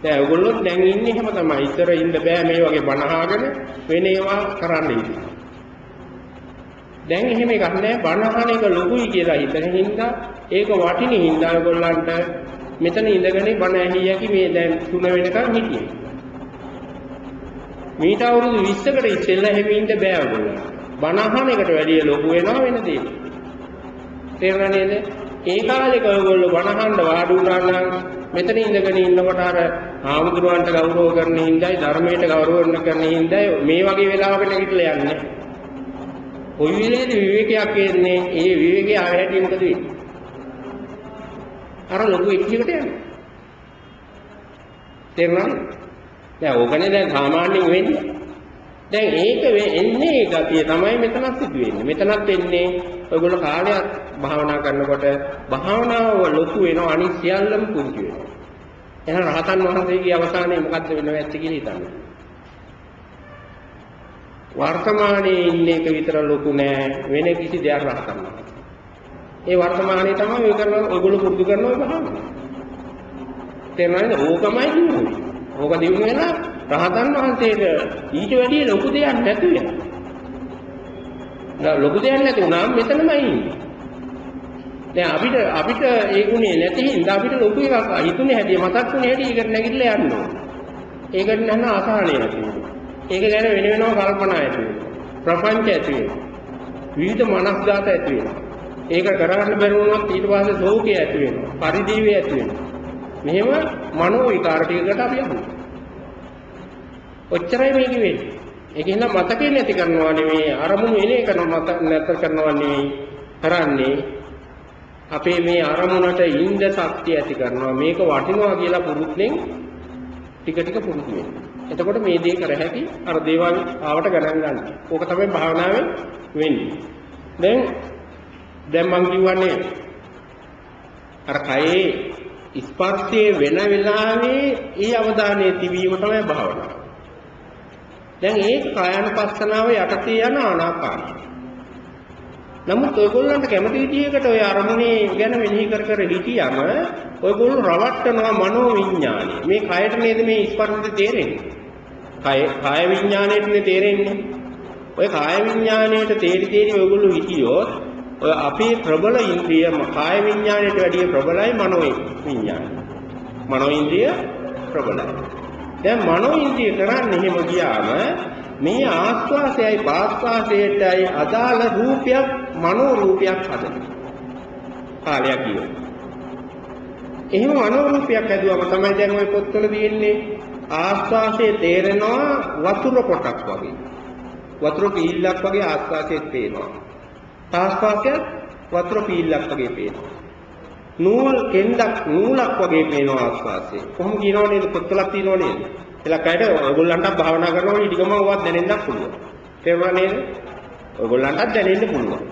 දැන් ඔයගොල්ලෝ දැන් ඉන්නේ එහෙම තමයි. ඉතර ඉන්න බෑ මේ වගේ බණ අහගෙන වෙන ඒවා කරන්න ඉන්නේ. දැන් එහෙම එකක් නෑ බණ අහන එක ලොකුයි කියලා හිතන හින්දා ඒක වටින හින්දා ඔයගොල්ලන්ට මෙතන ඉඳගෙන බණ ඇහියකි මේ දැන් 3 වෙනකන් හිටියේ. මීට අවුරුදු 20කට ඉස්සෙල්ලා එහෙම ඉන්න බෑ ඔයගොල්ලන්ට. බණ අහන එකට වැඩිය ලොකු වෙනවා වෙන දේ. තේරුණා නේද? ඒ කාලේක ඔයගොල්ලෝ බණ අහන්න වාඩි වුණා නම් මෙතන ඉඳගෙන ඉන්නකොට අර ආමුදුරවන්ට ගෞරව කරන හින්දායි ධර්මයට ගෞරව කරන හින්දායි මේ වගේ වෙලාවක නැගිටලා යන්නේ. කොයි වෙලේද විවේකයක් එන්නේ? ඒ විවේකයේ ආරහැටි මොකද වෙන්නේ? අර ලොකු එක්කකට යනවා. තේරුණාද? දැන් ඕකනේ දැන් සාමාන්‍යයෙන් වෙන්නේ. දැන් ඒක එන්නේ ඒ ගතිය තමයි මෙතනත් සිදු වෙන්නේ. මෙතනත් එන්නේ ඔයගොල්ලෝ කාලයක් භාවනා කරනකොට භාවනාව ලොකු වෙනවා අනිත් සියල්ලම පුංචි වෙනවා. එහෙනම් රහතන් වහන්සේගේ අවසානයේ මොකද්ද වෙනව ඇත්ත කියලා හිතන්න. වර්තමානයේ ඉන්න එක විතර ලොකු නෑ වෙන කිසි දෙයක් රහතන් වහන්සේ. ඒ වර්තමානයේ තමයි ඔය කරන ඔයගොල්ලෝ පුරුදු කරන ඔය භාවනාව. තේරුණාද? ඕකමයි දිනුනේ. ඕක දිනු වෙලා රහතන් වහන්සේට ඊට වැඩිය ලොකු දෙයක් නැතු වෙනවා. ලොකු දෙයක් නැති වුණාම මෙතනමයි ඉන්නේ. දැන් අපිට අපිට ඒ ගුණේ නැති හින්දා අපිට ලොකු එකක් හිතුනේ හැටි මතක් වුණේ හැටි ඒකට නැගිටලා යන්න ඕනේ. ඒකට නැත්නම් අසහනය ඇති වෙනවා. ඒක ගැන වෙන වෙනම කල්පනා ඇති වෙනවා. ප්‍රපංච ඇති වෙනවා. විවිධ මනස්ගත ඇති වෙනවා. ඒක කරගන්න බැරි වුණොත් ඊට පස්සේ ශෝකය ඇති වෙනවා. පරිදීවය ඇති වෙනවා. මෙහෙම මනෝ විකාර ටිකකට අපි යනවා. ඔච්චරයි මේක වෙන්නේ. ඒකෙන් මතකේ නැති කරනවා නෙමෙයි අරමුණු එන එක මත නැතර කරනවා නෙමෙයි කරන්නේ අපේ මේ අරමුණට ඉන්ද ශක්තිය ඇති කරනවා මේක වටිනවා කියලා පුරුද්දෙන් ටික ටික පුරුදු වෙන්න. එතකොට මේ දේ කර හැකි අර දේවල් ආවට ගණන් ගන්න. ඕක තමයි භාවනාවෙන් වෙන්නේ. දැන් දැන් මම කියවන්නේ අර කයේ ස්පර්ශයේ වෙන වෙලාවේ ඒ අවධානය තිබීම තමයි භාවනාව. දැන් ඒක කායानुපස්සනාව යටතේ යන ආනාපානයි. නමුත් ඔයගොල්ලන්ට කැමති විදිහකට ඔය අරමුණේ ගැන මෙනෙහි කර කර හිටියම ඔයගොල්ලෝ රවට්ටනවා මනෝ විඥානය. මේ කයට නේද මේ ස්පර්ශය තේරෙන්නේ? කය කාය විඥාණයටනේ තේරෙන්නේ. ඔය කාය විඥාණයට තේරි තේරි ඔයගොල්ලෝ හිටියොත් ඔය අපේ ප්‍රබල ඉන්ද්‍රිය කාය විඥාණයට වැඩිය ප්‍රබලයි මනෝ විඥානය. මනෝ ඉන්ද්‍රිය ප්‍රබලයි. දැන් මනෝ ඉන්ද්‍රිය කරන්නේ එහෙම ගියාම මේ ආස්වාසයයි පාස්වාසයටයි අදාළ රූපයක් මනෝ රූපයක් හදන කාලයක් කියනවා. එහෙම මනෝ රූපයක් හැදුවම තමයි දැන් ওই පොත්වල තියෙන්නේ ආස්වාසයේ තේරෙනවා වතුර කොටක් වගේ. වතුර පීල්ලක් වගේ ආස්වාසයේ පේනවා. ආස්වාසයත් වතුර පීල්ලක් වගේ පේනවා. නූල් කෙන්ඩක් නූලක් වගේ පේනවා ආස්වාසයේ. කොහොම කියනව නේද පොත්වලක් තියෙනව නේද? එලකයට ඔයගොල්ලන්ට භාවනා කරනකොට ඊටකම ඔවත් දැනෙන්නත් පුළුවන්. තේරුණා නේද? ඔයගොල්ලන්ටත් දැනෙන්න පුළුවන්.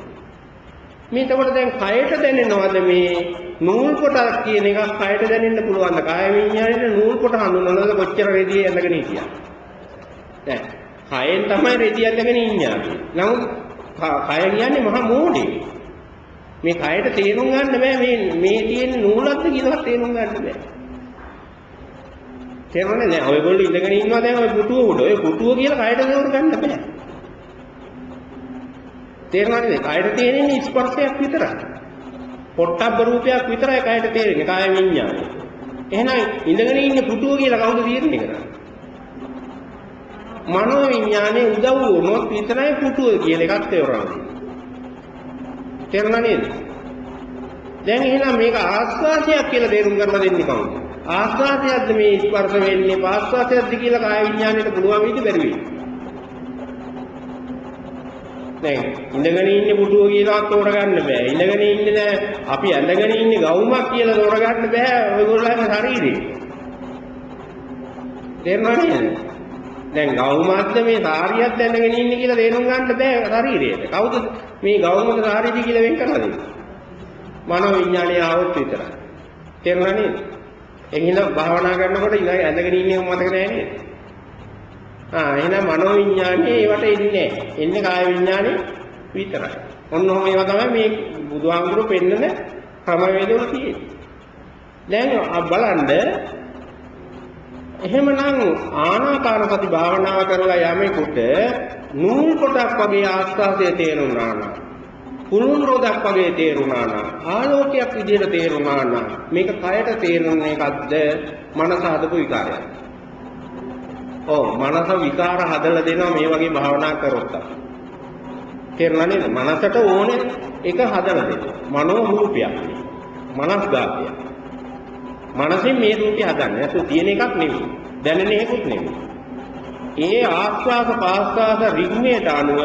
මේ එතකොට දැන් කයට දැනෙනවද මේ නූල් කොටක් කියන එකක් කයට දැනෙන්න පුළුවන්ද? කාය විඤ්ඤාණයට නූල් කොට හඳුනනවද කොච්චර රෙදි ඇඳගෙන හිටියා? දැන් කයෙන් තමයි රෙදි ඇඳගෙන ඉන්නේ. නමුත් කය කියන්නේ මහා මෝඩේ. මේ කයට තේරුම් ගන්න බෑ මේ මේ තියෙන නූලක්ද කියලාවත් තේරුම් ගන්න බෑ. තේරුණානේ නෑ ඔයගොල්ලෝ ඉඳගෙන ඉන්නවා දැන් ඔය පුටුව උඩ. ඔය පුටුව කියලා කයට තේරුම් ගන්න බෑ. තේරුණානේ කයට තේරෙන්නේ ස්පර්ශයක් විතරයි. පොට්ටබ්බ රූපයක් විතරයි කයට තේරෙන්නේ කාය විඤ්ඤාණය. එහෙනම් ඉඳගෙන ඉන්න පුටුව කියලා කවුද තීරණය කරන්නේ? මනෝ විඤ්ඤාණය උදව් වුණොත් විතරයි පුටුව කියලා එකක් තේරෙන්නේ. තේරුණා නේද? දැන් එහෙනම් මේක ආස්වාදයක් කියලා තේරුම් කරලා දෙන්නේ කවුද? ආස්වාදයක්ද මේ ස්පර්ශ වෙන්නේ පාස්වාදයක්ද කියලා කාය විඥාණයට පුළුවන් වෙයිද බැරි වෙයිද? දැන් ඉඳගෙන ඉන්නේ පුටුව කියලා තෝරගන්න බෑ. ඉඳගෙන ඉන්නේ නෑ අපි ඇඳගෙන ඉන්නේ ගවුමක් කියලා තෝරගන්න බෑ ඔයගොල්ලන්ගේ ශරීරේ. තේරුණා නේද? දැන් ගවුමක්ද මේ සාරියක් දැනගෙන ඉන්නේ කියලා තේරුම් ගන්න බෑ ශරීරයට. කවුද මේ ගවුමක සාරියද කියලා වෙන් කරලා දෙන්නේ? මනෝ විඥානය આવොත් විතරයි. තේරුණා නේද? එහෙනම් භාවනා කරනකොට ඉඳන් ඇඳගෙන ඉන්නේ මතක නෑ නේද? ආ එහෙනම් මනෝ විඥානේ ඒවට එන්නේ නෑ. එන්නේ කාය විඥානේ විතරයි. ඔන්න ඔහම ඒවා තමයි මේ බුදුහාමුදුරුවෝ පෙන්නන ක්‍රමවේදවල තියෙන්නේ. දැන් බලන්න එහෙමනම් ආනාපාන සති භාවනාව කරලා යමෙකුට නූල් කොටක් වගේ ආස්වාදය තේරුණා නම් කුළුන් රොදක් වගේ තේරුණා නම් ආලෝකයක් විදිහට තේරුණා නම් මේක කයට තේරුණ එකක්ද මනස හදපු විකාරයක්. ඔව් මනස විකාර හදලා දෙනවා මේ වගේ භාවනා කරොත් අපි. තේරුණා නේද? මනසට ඕනේ එක හදලා දෙන්න. මනෝ රූපයක්. මනස් ගාපයක්. මනසින් මේ රූපය හදන්නේ. නැතු තියෙන එකක් නෙවෙයි. දැනෙන එකකුත් නෙවෙයි. ඒ ආස්වාද පාස්වාද රිද්මයට අනුව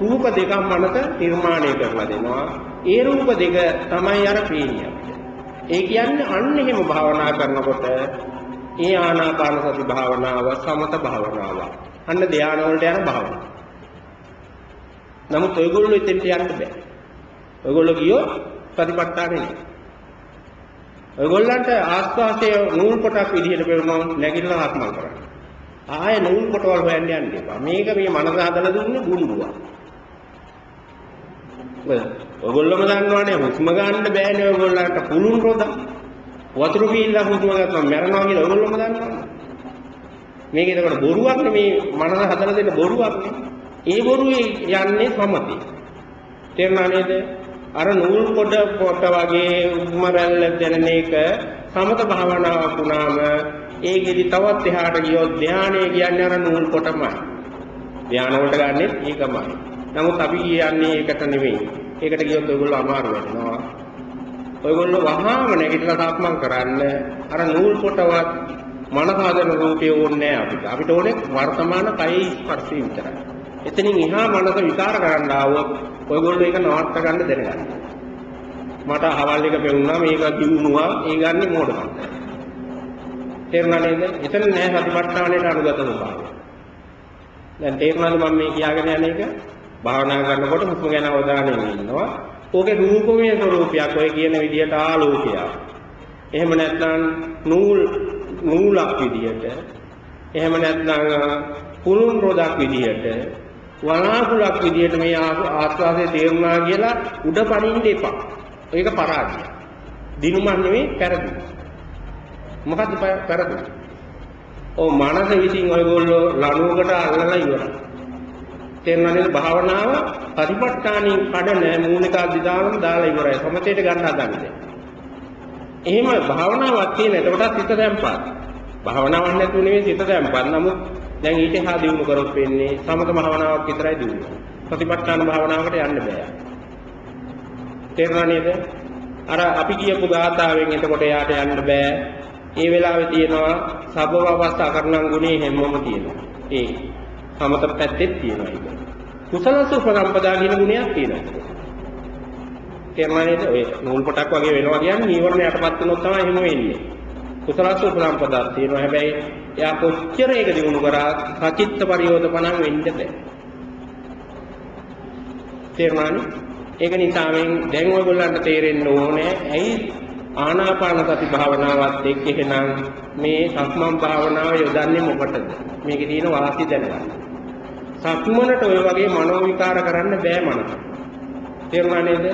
රූප දෙකක් මනස නිර්මාණය කරලා දෙනවා. ඒ රූප දෙක තමයි අර පේන්නේ. ඒ කියන්නේ අන්න එහෙම භාවනා කරනකොට ඒ ආනාපාන සති භාවනාව සමත භාවනාව. අන්න ධානය වලට යන භාවනාව. නමුත් ඔයගොල්ලෝ එතෙන්ට යන්න බෑ. ඔයගොල්ලෝ ගියොත් ප්‍රතිපත්තානේ නෑ. ඔයගොල්ලන්ට ආස්වාසයේ නූල් කොටක් විදිහට පෙරුණා නැගිටලා ආත්මල් කරන්න. ආය නූල් කොටවල් හොයන්න යන්න එපා. මේක මේ මනස හදලා දුන්නේ ගුඬුවක්. ඔයගොල්ලෝම දන්නවනේ හුස්ම ගන්න බෑනේ ඔයගොල්ලන්ට පුළුන් රොද. වතුර පීලා හුස්ම ගත්තම මැරෙනවා කියලා ඔයගොල්ලෝම දන්නවනේ. මේක ඒකට බොරුවක් නෙමේ මනස හදලා දෙන්න බොරුවක් නේ. ඒ බොරුවේ යන්නේ සමතේ. තේරුණා නේද? අර නූල් කොට කොට වගේ උස්ම රැල්ල දැනෙන එක සමත භාවනාවක් වුණාම ඒකෙදි තවත් එහාට ගියොත් ධානය කියන්නේ අර නූල් කොටමයි. ධාන වලට ගන්නෙ ඒකමයි. නමුත් අපි කියන්නේ ඒකට නෙවෙයි. ඒකට ගියොත් ඔයගොල්ලෝ අමාරු වෙනවා. ඔයගොල්ලෝ වහාම නැගිටලා සක්මන් කරන්න අර නූල් කොටවත් මනස හදන රූපය ඕනේ නැහැ අපිට. අපිට ඕනේ වර්තමාන කයේ ස්පර්ශය විතරයි. එතනින් එහා මනස විකාර කරන්න ආවොත් ඔයගොල්ලෝ ඒක නවත්ත ගන්න දැනගන්න. මට අහවල් එක පෙවුනා මේක දිනුවා ඒ ගන්නේ මොඩකම්. තේරුණා නේද? එතන නෑ සතිපට්ඨානයට අනුගත ස්වභාවය. දැන් තේරුණාද මම මේ කියාගෙන යන එක? භාවනා කරනකොට හුස්ම ගැන අවධානයෙන් ඉන්නවා. ඕකේ රූපමය ස්වરૂපයක් ඔය කියන විදිහට ආලෝකයක්. එහෙම නැත්නම් නූල් නූලක් විදිහට එහෙම නැත්නම් කුරුන් රොදක් විදිහට වලාකුලක් විදිහට මේ ආස්වාදයේ තේරුණා කියලා උඩ පනින්න එපා. ඒක පරාජය. දිනුමක් නෙවෙයි පෙරදි. මොකද්ද පෙරදි? ඔව් මනස විසින් ඔයගොල්ලෝ ලණුවකට අල්ලලා ඉවරයි. තේරුණානේ භාවනාව පරිපට්ඨානින් කඩන මූලික අධිදානම් දාලා ඉවරයි. සමතේට ගන්න හදන්නේ. එහෙම භාවනාවක් තියෙන එතකොටත් හිත දැම්පත්. භාවනාවක් නැතුව නෙවෙයි හිත දැම්පත්. නමුත් දැන් ඊට හා දිනු කරොත් වෙන්නේ සමත භාවනාවක් විතරයි දිනු. ප්‍රතිපත්තාන භාවනාවකට යන්න බෑ. තේරුණා නේද? අර අපි කියපු ගාථාවෙන් එතකොට යාට යන්න බෑ. ඒ වෙලාවේ තියෙනවා සබ්බව අවස්ථා කරණම් ගුණේ හැමෝම තියෙනවා. ඒ සමත පැත්තෙත් තියෙනවා ඒක. කුසල සුපරම්පදා කියන ගුණයක් තියෙනවා. තේරුණා නේද? ඔය නූල් පොටක් වගේ වෙනවා කියන්නේ නීවරණ යටපත් වුණොත් තමයි එහෙම වෙන්නේ. කුසල සුපරම්පදා තියෙනවා. හැබැයි එයා කොච්චර ඒක දිනු කරා සචිත්ත පරියෝධපණන් වෙන්න බෑ. තේරුණානේ? ඒක නිසා දැන් ඔයගොල්ලන්ට තේරෙන්න ඕනේ ඇයි ආනාපාන සති භාවනාවත් එක්ක එහෙනම් මේ සක්මන් භාවනාව යොදන්නේ මොකටද? මේකේ තියෙන වාසි දැනගන්න. සක්මනට ඔය වගේ මනෝ විකාර කරන්න බෑ මනස. තේරුණා නේද?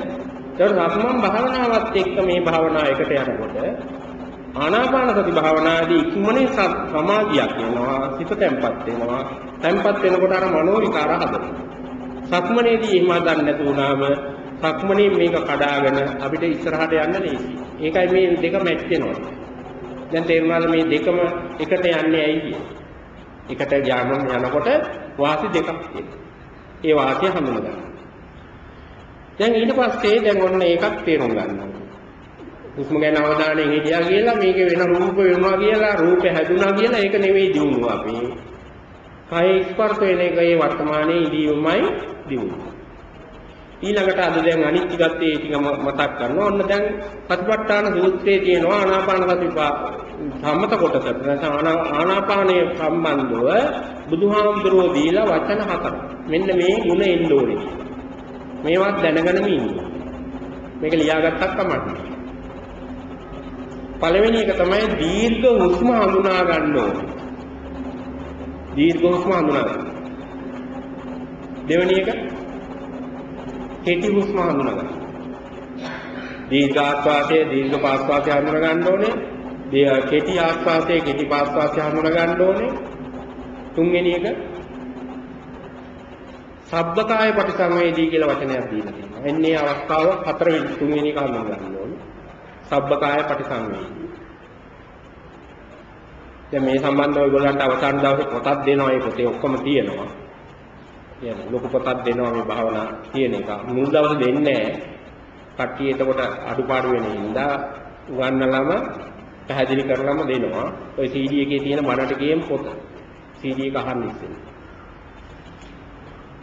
ඒතකොට සක්මන් භාවනාවත් එක්ක මේ භාවනාව එකට යනකොට ආනාපාන සති භාවනාදී ඉක්මනින් සමාධියක් වෙනවා, සිත තැම්පත් වෙනවා. තැම්පත් වෙනකොට අර මනෝ විකාර හදනවා. සක්මනේදී එහෙම හදන්න නැතු වුණාම සක්මනේ මේක කඩාගෙන අපිට ඉස්සරහට යන්න ලේසි. ඒකයි මේ දෙක මැච් වෙනවා. දැන් තේරුණාද මේ දෙකම එකට යන්නේ ඇයි කියන්නේ? එකට යාම යනකොට වාසි දෙකක් තියෙනවා. ඒ වාසිය හඳුනගන්න. දැන් ඊට පස්සේ දැන් ඔන්න ඒකක් තේරුම් ගන්නවා. හුස්ම ගැන අවධානයෙන් හිටියා කියලා මේක වෙන රූප වෙනවා කියලා රූප හැදුනා කියලා ඒක නෙවෙයි දිනුව අපි. කය ස්පර්ශ වෙන එකේ වර්තමානයේ ඉදීමයි දිනුව. ඊළඟට අද දැන් අනිත්‍ය ගත්තේ ටික මතක් කරනවා. ඔන්න දැන් සතිපට්ඨාන සූත්‍රයේ තියෙනවා ආනාපාන සති සම්මත කොටස. ආනාපානයේ සම්බන්ධව බුදුහාමුදුරුවෝ දීලා වචන හතක්. මෙන්න මේ ಗುಣ එන්න ඕනේ. මේවත් දැනගෙනම ඉන්නේ. මේක ලියාගත්තක් කමක් පළවෙනි එක තමයි දීර්ඝ හුස්ම හඳුනා ගන්න ඕනේ. දීර්ඝ හුස්ම හඳුනා ගන්න. දෙවෙනි එක කෙටි හුස්ම හඳුනා ගන්න. දීර්ඝ ආස්වාදයේ දීර්ඝ පාස්වාදයේ හඳුනා ගන්න ඕනේ. කෙටි ආස්වාදයේ කෙටි පාස්වාදයේ හඳුනා ගන්න ඕනේ. තුන්වෙනි එක සබ්බකාය පටිසංවේදී කියලා වචනයක් දීලා තියෙනවා. එන්නේ අවස්ථාව හතරවෙනි තුන්වෙනි එක හඳුනා ගන්න ඕනේ. සබ්බකාය පටිසංවේදී. දැන් මේ සම්බන්ධව ඔයගොල්ලන්ට අවසාන දවසේ පොතක් දෙනවා. ඒ පොතේ ඔක්කොම තියෙනවා. කියන්නේ ලොකු පොතක් දෙනවා මේ භාවනා තියෙන එක. මුල් දවසේ දෙන්නේ කට්ටිය එතකොට අඩුපාඩු වෙන හින්දා උගන්නලම පැහැදිලි කරලම දෙනවා. ඔය CD එකේ තියෙන බණට ගේම් පොත. CD එක අහන්න ඉස්සෙල්ලා.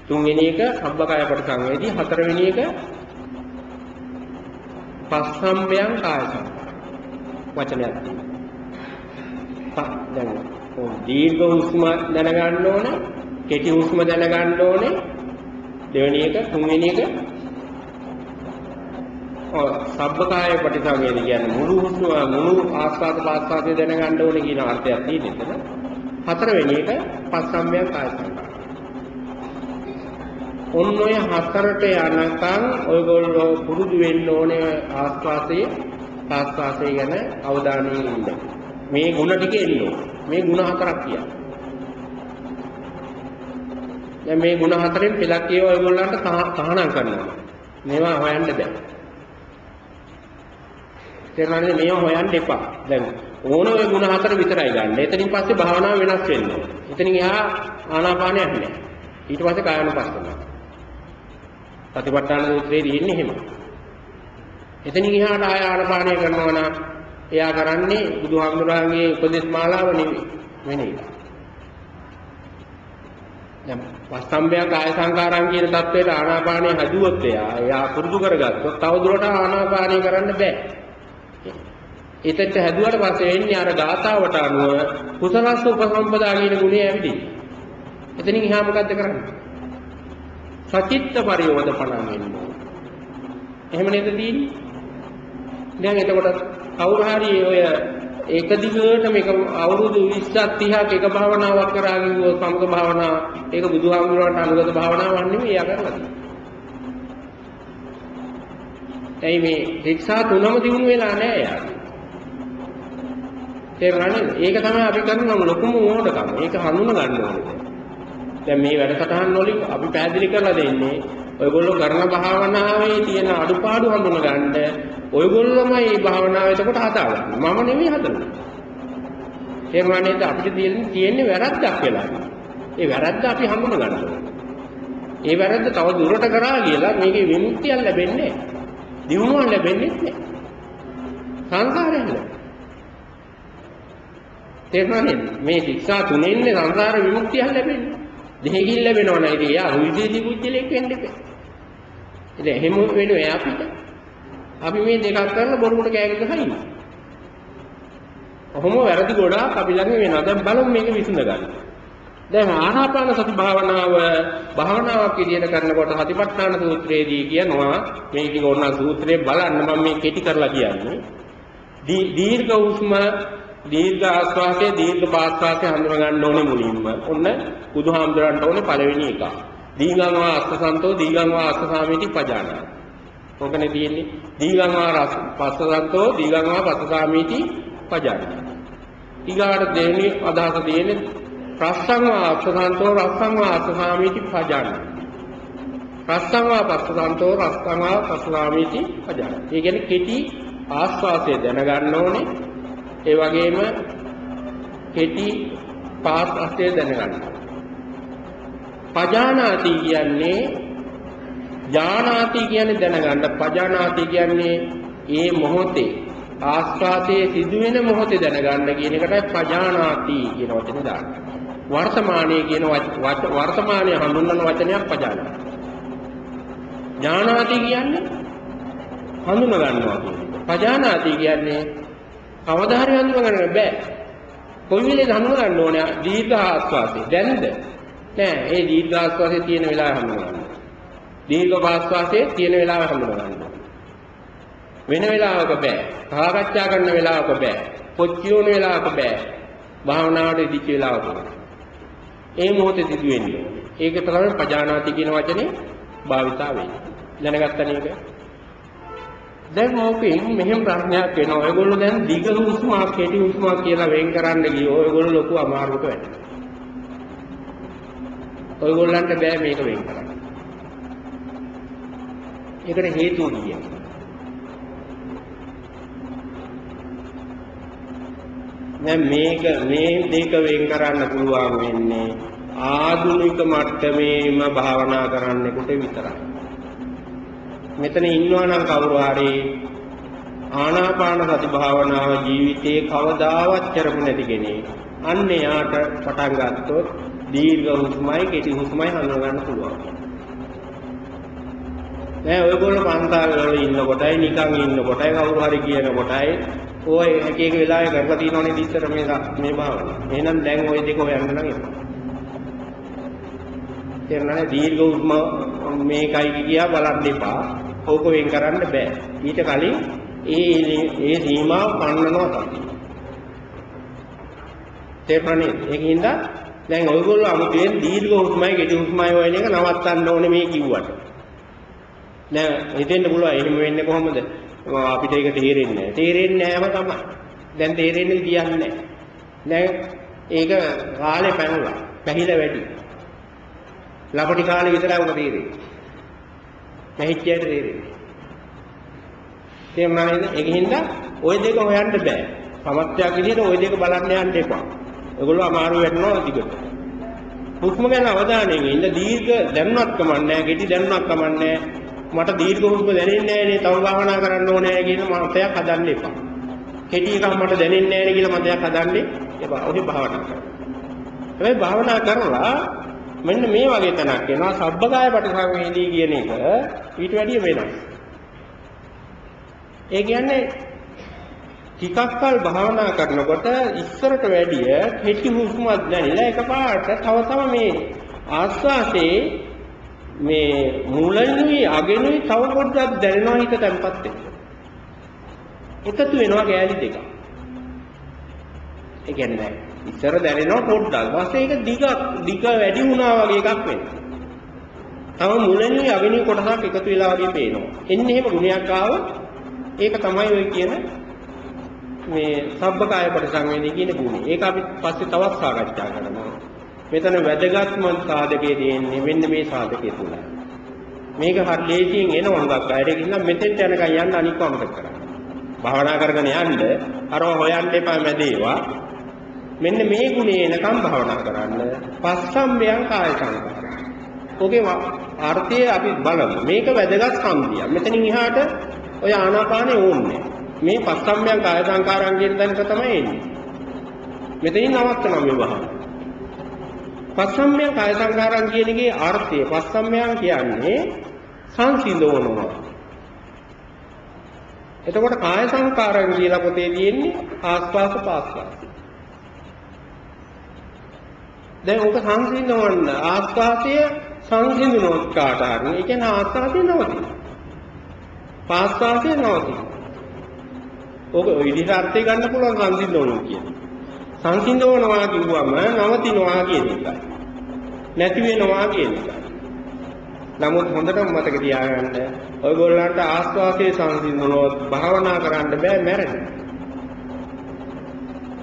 තුන්වෙනි එක සබ්බකාය පරිසංවේදී හතරවෙනි එක පස්සම්බයං කායසං වචනයක් තියෙනවා. දැන් දීර්ඝ හුස්ම දැනගන්න ඕනේ කෙටි හුස්ම දැනගන්න ඕනේ. දෙවෙනි එක, තුන්වෙනි එක ඔව් සබ්බකාය ප්‍රතිසංවේදී කියන්නේ මුළු හුස්ම මුළු ආස්වාද පාස්වාදය දැනගන්න ඕනේ කියන අර්ථයක් තියෙනවා. හතරවෙනි එක පස්සම්බය කාය සංකාර. ඔන්න ඔය හතරට යනකම් ඔයගොල්ලෝ පුරුදු වෙන්න ඕනේ ආස්වාදයේ පාස්වාදයේ ගැන අවධානයෙන් ඉන්න. මේ ಗುಣ ටික එන්න මේ ಗುಣ හතරක් කියන්නේ. දැන් මේ ಗುಣ හතරෙන් පෙළක් ඒවා ඔයගොල්ලන්ට තහනම් කරනවා. මේවා හොයන්න බෑ. තේරුණානේ මේවා හොයන්න එපා. දැන් ඕන ඔය ಗುಣ හතර විතරයි ගන්න. එතනින් පස්සේ භාවනාව වෙනස් වෙනවා. එතනින් එහා ආනාපානයක් නෑ. ඊට පස්සේ කායනුපස්සනාව. සතිපට්ඨාන සූත්‍රයේ තියෙන්නේ එහෙම. එතනින් එහාට ආය ආරපාණය කරනවා නම් එයා කරන්නේ බුදුහාමුදුරන්ගේ උපදේශ මාලාව නෙවෙයි වෙන එක. දැන් වස්තම්භයක් ආය සංකාරම් කියන தത്വයට ආනාපානය හදුවොත් එයා එයා පුරුදු කරගත්තොත් තවදුරට ආනාපානය කරන්න බෑ. එතෙත් හැදුවට පස්සේ එන්නේ අර ගාතාවට අනුව කුසලස්ස උපසම්පදා කියන ගුණය ඇවිදින්. එතනින් එහා මොකද්ද කරන්නේ? සචිත්ත පරියෝධපණම් වෙන්නේ. එහෙම නේද තියෙන්නේ? දැන් එතකොට කවුරු හරි ඔය එක දිගට මේක අවුරුදු 20ක් 30ක් එක භාවනාවක් කරා කිව්වොත් සමග භාවනාව ඒක බුදුහාමුදුරුවන්ට අනුගත භාවනාවක් නෙමෙයි එයා කරලා තියෙන්නේ. එයි මේ ශික්ෂා තුනම දිනු වෙලා නැහැ යාර. තේරුණානේ? ඒක තමයි අපි කරන ලොකුම ඕඩකම. ඒක හඳුන ගන්න ඕනේ. දැන් මේ වැඩසටහන් වලින් අපි පැහැදිලි කරලා දෙන්නේ ඔයගොල්ලෝ කරන භාවනාවේ තියෙන අඩුපාඩු හඳුන ගන්න ඔයගොල්ලෝමයි මේ භාවනාව එතකොට හදාගන්නේ. මම නෙමෙයි හදන්නේ. තේරුණා නේද? අපිට තියෙන්නේ තියෙන්නේ වැරද්දක් වෙලා. ඒ වැරද්ද අපි හඳුන ගන්න ඒ වැරද්ද තව දුරට කරා කියලා මේකේ විමුක්තියක් ලැබෙන්නේ නැහැ. දිනුවක් ලැබෙන්නේ නැහැ. සංසාරයෙන් තේරුණා නේද? මේ ශික්ෂා තුනෙන්නේ සංසාර විමුක්තියක් ලැබෙන්නේ. දෙහිගින් ලැබෙනව නේද? එයා විදේශී පුජ්‍යලෙක් වෙන්න එපා. ඉතින් එහෙම වෙනුවේ අපිට අපි මේ දෙකක් කරලා බොරුවට කෑග ගහයි. ඔහොම වැරදි ගොඩාක් අපි ළඟ වෙනවා. දැන් බලමු මේක විසඳ ගන්න. දැන් ආනාපාන සති භාවනාව භාවනාවක් විදිහට කරනකොට සතිපට්ඨාන සූත්‍රයේදී කියනවා මේක ඕන සූත්‍රයේ බලන්න මම මේ කෙටි කරලා කියන්නේ. දීර්ඝ උස්ම දීර්ඝ ආස්වාසය දීර්ඝ පාස්වාසය හඳුනා ගන්න ඕනේ මුලින්ම. ඔන්න බුදුහාමුදුරන්ට ඕනේ පළවෙනි එක. දීගං වා අස්සසන්තෝ දීගං වා අස්සසාමීති පජානා. ඕකනේ තියෙන්නේ. දීගං වා රස පස්සසන්තෝ දීගං වා පස්සසාමීති පජානා. ඊගාට දෙවෙනි අදහස තියෙන්නේ රස්සං වා අස්සසන්තෝ රස්සං වා අස්සසාමීති පජානා. රස්සං වා පස්සසන්තෝ රස්සං වා පස්සසාමීති පජානා. ඒ කියන්නේ කෙටි ආස්වාසය දැනගන්න ඕනේ. ඒ වගේම කෙටි පාස් අස්තය දැනගන්න. පජානාති කියන්නේ ඥානාති කියන්නේ දැනගන්න. පජානාති කියන්නේ ඒ මොහොතේ ආස්වාදයේ සිදුවෙන මොහොතේ දැනගන්න කියන එකට පජානාති කියන වචනේ දාන්න. වර්තමානයේ කියන වර්තමානයේ හඳුන්වන වචනයක් පජානාති. ඥානාති කියන්නේ හඳුන ගන්නවා කියන එක. පජානාති කියන්නේ කවදා හරි හඳුන ගන්න බෑ. කොයි වෙලේද හඳුන ගන්න ඕනේ දීර්ඝ ආස්වාදේ. දැන්ද? නෑ, ඒ දීර්ඝ ආස්වාදේ තියෙන වෙලාව හඳුන ගන්න. දීර්ඝ ආස්වාදේ තියෙන වෙලාව හඳුන ගන්න. වෙන වෙලාවක බෑ. සාකච්ඡා කරන වෙලාවක බෑ. පොච්චියෝන වෙලාවක බෑ. භාවනාවට ඉදිච්ච වෙලාවක. ඒ මොහොතේ සිදු වෙන්නේ. ඒක තමයි පජානාති කියන වචනේ භාවිතා වෙන්නේ. දැනගත්තා නේද? දැන් ඕකෙන් මෙහෙම ප්‍රශ්නයක් වෙනවා. ඔයගොල්ලෝ දැන් දිග හුස්මක් කෙටි හුස්මක් කියලා වෙන් කරන්න ගියෝ ඔයගොල්ලෝ ලොකු අමාරුවක වැටෙනවා. ඔයගොල්ලන්ට බෑ මේක වෙන් කරන්න. ඒකට හේතුව කියන්නේ. දැන් මේක මේ දෙක වෙන් කරන්න පුළුවන් වෙන්නේ ආධුනික මට්ටමේම භාවනා කරන්නෙකුට විතරයි. මෙතන ඉන්නවා නම් කවුරු හරි ආනාපාන සති භාවනාව ජීවිතේ කවදාවත් කරපු නැති කෙනෙක් අන්න එයාට පටන් ගත්තොත් දීර්ඝ හුස්මයි කෙටි හුස්මයි හඳුනා ගන්න පුළුවන්. නෑ ඔයගොල්ලෝ පන්සල් වල ඉන්න කොටයි නිකන් ඉන්න කොටයි කවුරු හරි කියන කොටයි ඔය එක එක වෙලාවෙ කරලා තියෙනවනේ ඉස්සර මේ මේ භාවනාව. එහෙනම් දැන් ওই දෙක හොයන්න නම් එපා. තේරුණානේ දීර්ඝ හුස්ම මේකයි කියා බලන්න එපා. ඕක වෙන් කරන්න බෑ. ඊට කලින් ඒ ඒ සීමාව පන්නනවා තමයි. තේරුණානේ? ඒකින්ද දැන් ඔයගොල්ලෝ අමුතුවෙන් දීර්ඝ හුස්මයි කෙටි හුස්මයි වයින් එක නවත්තන්න ඕනේ මේ කිව්වට. දැන් හිතෙන්න පුළුවන් එහෙම වෙන්නේ කොහොමද? අපිට ඒක තේරෙන්නේ නැහැ. තේරෙන්නේ නැහැම තමයි. දැන් තේරෙන්නේ කියන්නේ නැහැ. දැන් ඒක කාලේ පැනලා, පැහිලා වැඩි. ලපටි කාලේ විතරයි උඹ තේරෙන්නේ. නැහිච්චයට තේරෙන්නේ. තේරුණා නේද? ඒකින්ද ওই දෙක හොයන්න බෑ. සමත්යක් විදිහට ওই දෙක බලන්න යන්න එපා. ඒගොල්ලෝ අමාරු වෙනවා දිගට. හුස්ම ගැන අවධානයෙන් ඉන්න දීර්ඝ දැනුණක් කමන්නේ කෙටි දැනුණක් කමන්නේ මට දීර්ඝ හුස්ම දැනෙන්නේ නැහැ නේ තව භාවනා කරන්න ඕනේ කියන මතයක් හදන්න එපා. කෙටි එකක් මට දැනෙන්නේ නැහැ කියලා මම දෙයක් හදන්නේ ඒ ඔහි භාවනා කරනවා. හැබැයි භාවනා කරලා මෙන්න මේ වගේ තැනක් එනවා සබ්බකාය පටිසංවේදී කියන එක ඊට වැඩිය වෙනස්. ඒ කියන්නේ ටිකක් කල් භාවනා කරනකොට ඉස්සරට වැඩිය කෙටි හුස්මක් දැනෙලා එකපාරට තව තව මේ ආස්වාසේ මේ මූලිනුයි අගෙනුයි තව පොඩ්ඩක් දැනෙනවා හිත තැම්පත් වෙනවා. එකතු වෙනවා ගෑලි දෙක. ඒ කියන්නේ ඉස්සර දැනෙනවා පොඩ්ඩක්. ඊපස්සේ ඒක දිග දිග වැඩි වුණා වගේ එකක් වෙනවා. තව මුලනේ අගිනී කොටසක් එකතු වෙලා වගේ පේනවා. එන්නේ එහෙම ගුණයක් ආව ඒක තමයි ඔය කියන මේ සබ්බකාය පරිසංවේදී කියන ගුණය. ඒක අපි පස්සේ තවත් සාකච්ඡා කරනවා. මෙතන වැදගත්ම සාධකයේ තියෙන්නේ මෙන්න මේ සාධකයේ තුල. මේක හරි ලේසියෙන් එන වංගක් අයට ගිහින් මෙතෙන්ට යනකම් යන්න අනික් වමකට කරන්න. භාවනා කරගෙන යන්න අරව හොයන්න එපා මැදේවා. මෙන්න මේ ගුණේ එනකම් භාවනා කරන්න. පස්සම්බයං කාය සංකාර. ඔගේ අර්ථය අපි බලමු. මේක වැදගත් සම්දිය. මෙතනින් එහාට ඔය ආනාපානේ ඕනේ. මේ පස්සම්බයං කාය සංකාරං කියන තැනට තමයි එන්නේ. මෙතනින් නවත්තනවා මේ වහන. පස්සම්බයං කාය සංකාරං කියන එකේ අර්ථය පස්සම්බයං කියන්නේ සංසිඳවනවා. එතකොට කාය සංකාරං කියලා පොතේ තියෙන්නේ ආස්වාස පාස්වාස. දැන් ඔක සංසිඳවන්න ආස්වාසය සංසිඳුනොත් කාට හරි ඒ කියන්නේ ආස්වාසය නවතින. පාස්වාසය නවතින. ඔක ඔය විදිහට අර්ථය ගන්න පුළුවන් සංසිඳවනවා කියන්නේ. සංසිඳවනවා කිව්වම නවතිනවා කියන එකයි. නැති වෙනවා කියන එකයි. නමුත් හොඳටම මතක තියාගන්න ඔයගොල්ලන්ට ආස්වාදයේ සංසිඳුනොත් භාවනා කරන්න බෑ මැරෙනවා.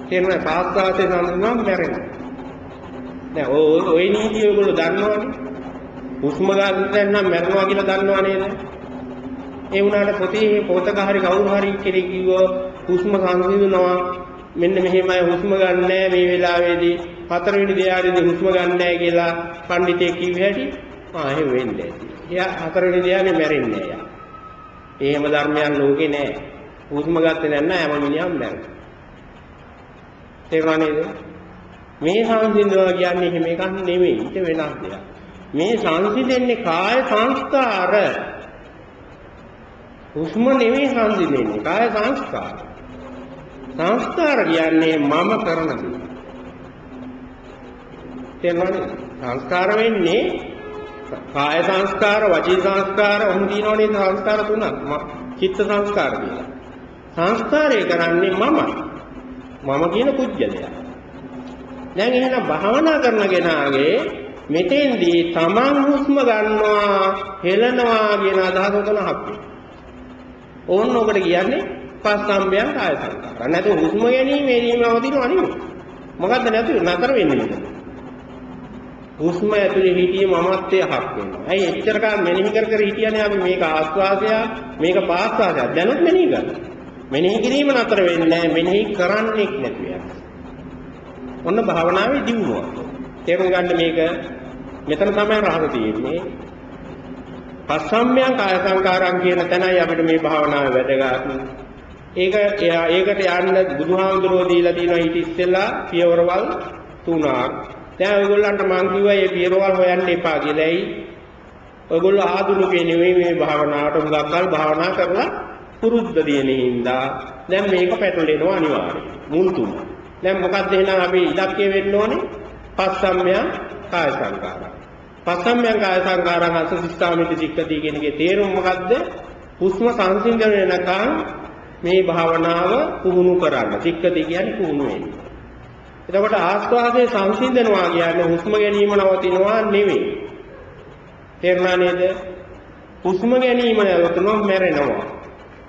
කියනවා ආස්වාදයේ සංසිඳුනොත් මැරෙනවා. දැන් ඔය ඔය නීතිය ඔයගොල්ලෝ දන්නවනේ. හුස්ම ගන්න නම් මැරෙනවා කියලා දන්නව නේද? ඒ වුණාට පොතේ පොතක හරි කවුරු හරි කෙනෙක් කිව්වෝ හුස්ම සංසිඳුනවා මෙන්න මෙහෙමයි හුස්ම ගන්න මේ වෙලාවේදී හතරවෙනි ධ්‍යානෙදී හුස්ම ගන්න කියලා පඬිතෙක් කිව්ව හැටි ආ එහෙම වෙන්නේ නැති. එයා හතරවෙනි ධ්‍යානෙ මැරෙන්නේ නෑ. එහෙම ධර්මයන් ලෝකේ නෑ. හුස්ම ගත්තේ නැත්නම් හැම මිනිහම මැරෙනවා. තේරුණා නේද? මේ සංසිඳනවා කියන්නේ එහෙම එකක් නෙමෙයි. ඒක වෙනස් දෙයක්. මේ සංසිඳෙන්නේ කාය සංස්කාර. හුස්ම නෙමෙයි සංසිඳෙන්නේ කාය සංස්කාර. සංස්කාර කියන්නේ මම කරන දේ. තේරුණාද? සංස්කාර වෙන්නේ කාය සංස්කාර, වචී සංස්කාර, ඔහොම තියෙනවනේ සංස්කාර තුනක්. චිත්ත සංස්කාර කියලා. සංස්කාරය කරන්නේ මම. මම කියන පුජ්‍යලයා. දැන් එහෙනම් භාවනා කරන කෙනාගේ මෙතෙන්දී තමන් හුස්ම ගන්නවා, හෙලනවා කියන අදහස උතන හප්පේ. ඕන්න ඔකට කියන්නේ පස්සම්බයන් කාය සංකාර. නැතු හුස්ම ගැනීම එදීම අවදිනව නෙමෙයි. මොකද්ද නැතු නතර වෙන්නේ මෙතන. හුස්ම ඇතුලේ හිටියේ මමත්වයේ හක් වෙනවා. ඇයි එච්චර කාල මෙනෙහි කර කර හිටියනේ අපි මේක ආස්වාසය මේක පාස්වාසය දැනුත් මෙනෙහි කරනවා. මෙනෙහි කිරීම නතර වෙන්නේ නැහැ මෙනෙහි කරන්නෙක් නැති වෙනවා. ඔන්න භාවනාවේ දියුණුව. තේරුම් ගන්න මේක මෙතන තමයි රහස තියෙන්නේ. පස්සම්යං කාය සංකාරං කියන තැනයි අපිට මේ භාවනාවේ වැදගත්. ඒක ඒකට යන්න බුදුහාමුදුරෝ දීලා තියෙනවා ඊට ඉස්සෙල්ලා පියවරවල් තුනක්. දැන් ඔයගොල්ලන්ට මං කිව්වා මේ පියවරවල් හොයන්න එපා කියලායි. ඔයගොල්ලෝ ආධුනිකේ නෙවෙයි මේ භාවනාවට හුඟක් කල් භාවනා කරලා පුරුද්ද දින හින්දා දැන් මේක පැටලෙනවා අනිවාර්යයෙන්. මුල් තුන. දැන් මොකක්ද එහෙනම් අපි ඉලක්කය වෙන්න ඕනේ? පස්සම්යං කාය සංකාරං. පස්සම්යං කාය සංකාරං අස සිස්තාමිති සික්කති කියන එකේ තේරුම මොකද්ද? හුස්ම සංසිඳන වෙනකන් මේ භාවනාව පුහුණු කරන්න. සික්කති කියන්නේ පුහුණු වෙන්නේ. එතකොට ආස්වාදයේ සංසිඳනවා කියන්නේ හුස්ම ගැනීම නවතිනවා නෙවෙයි. තේරුණා නේද? හුස්ම ගැනීම නවතුනොත් මැරෙනවා.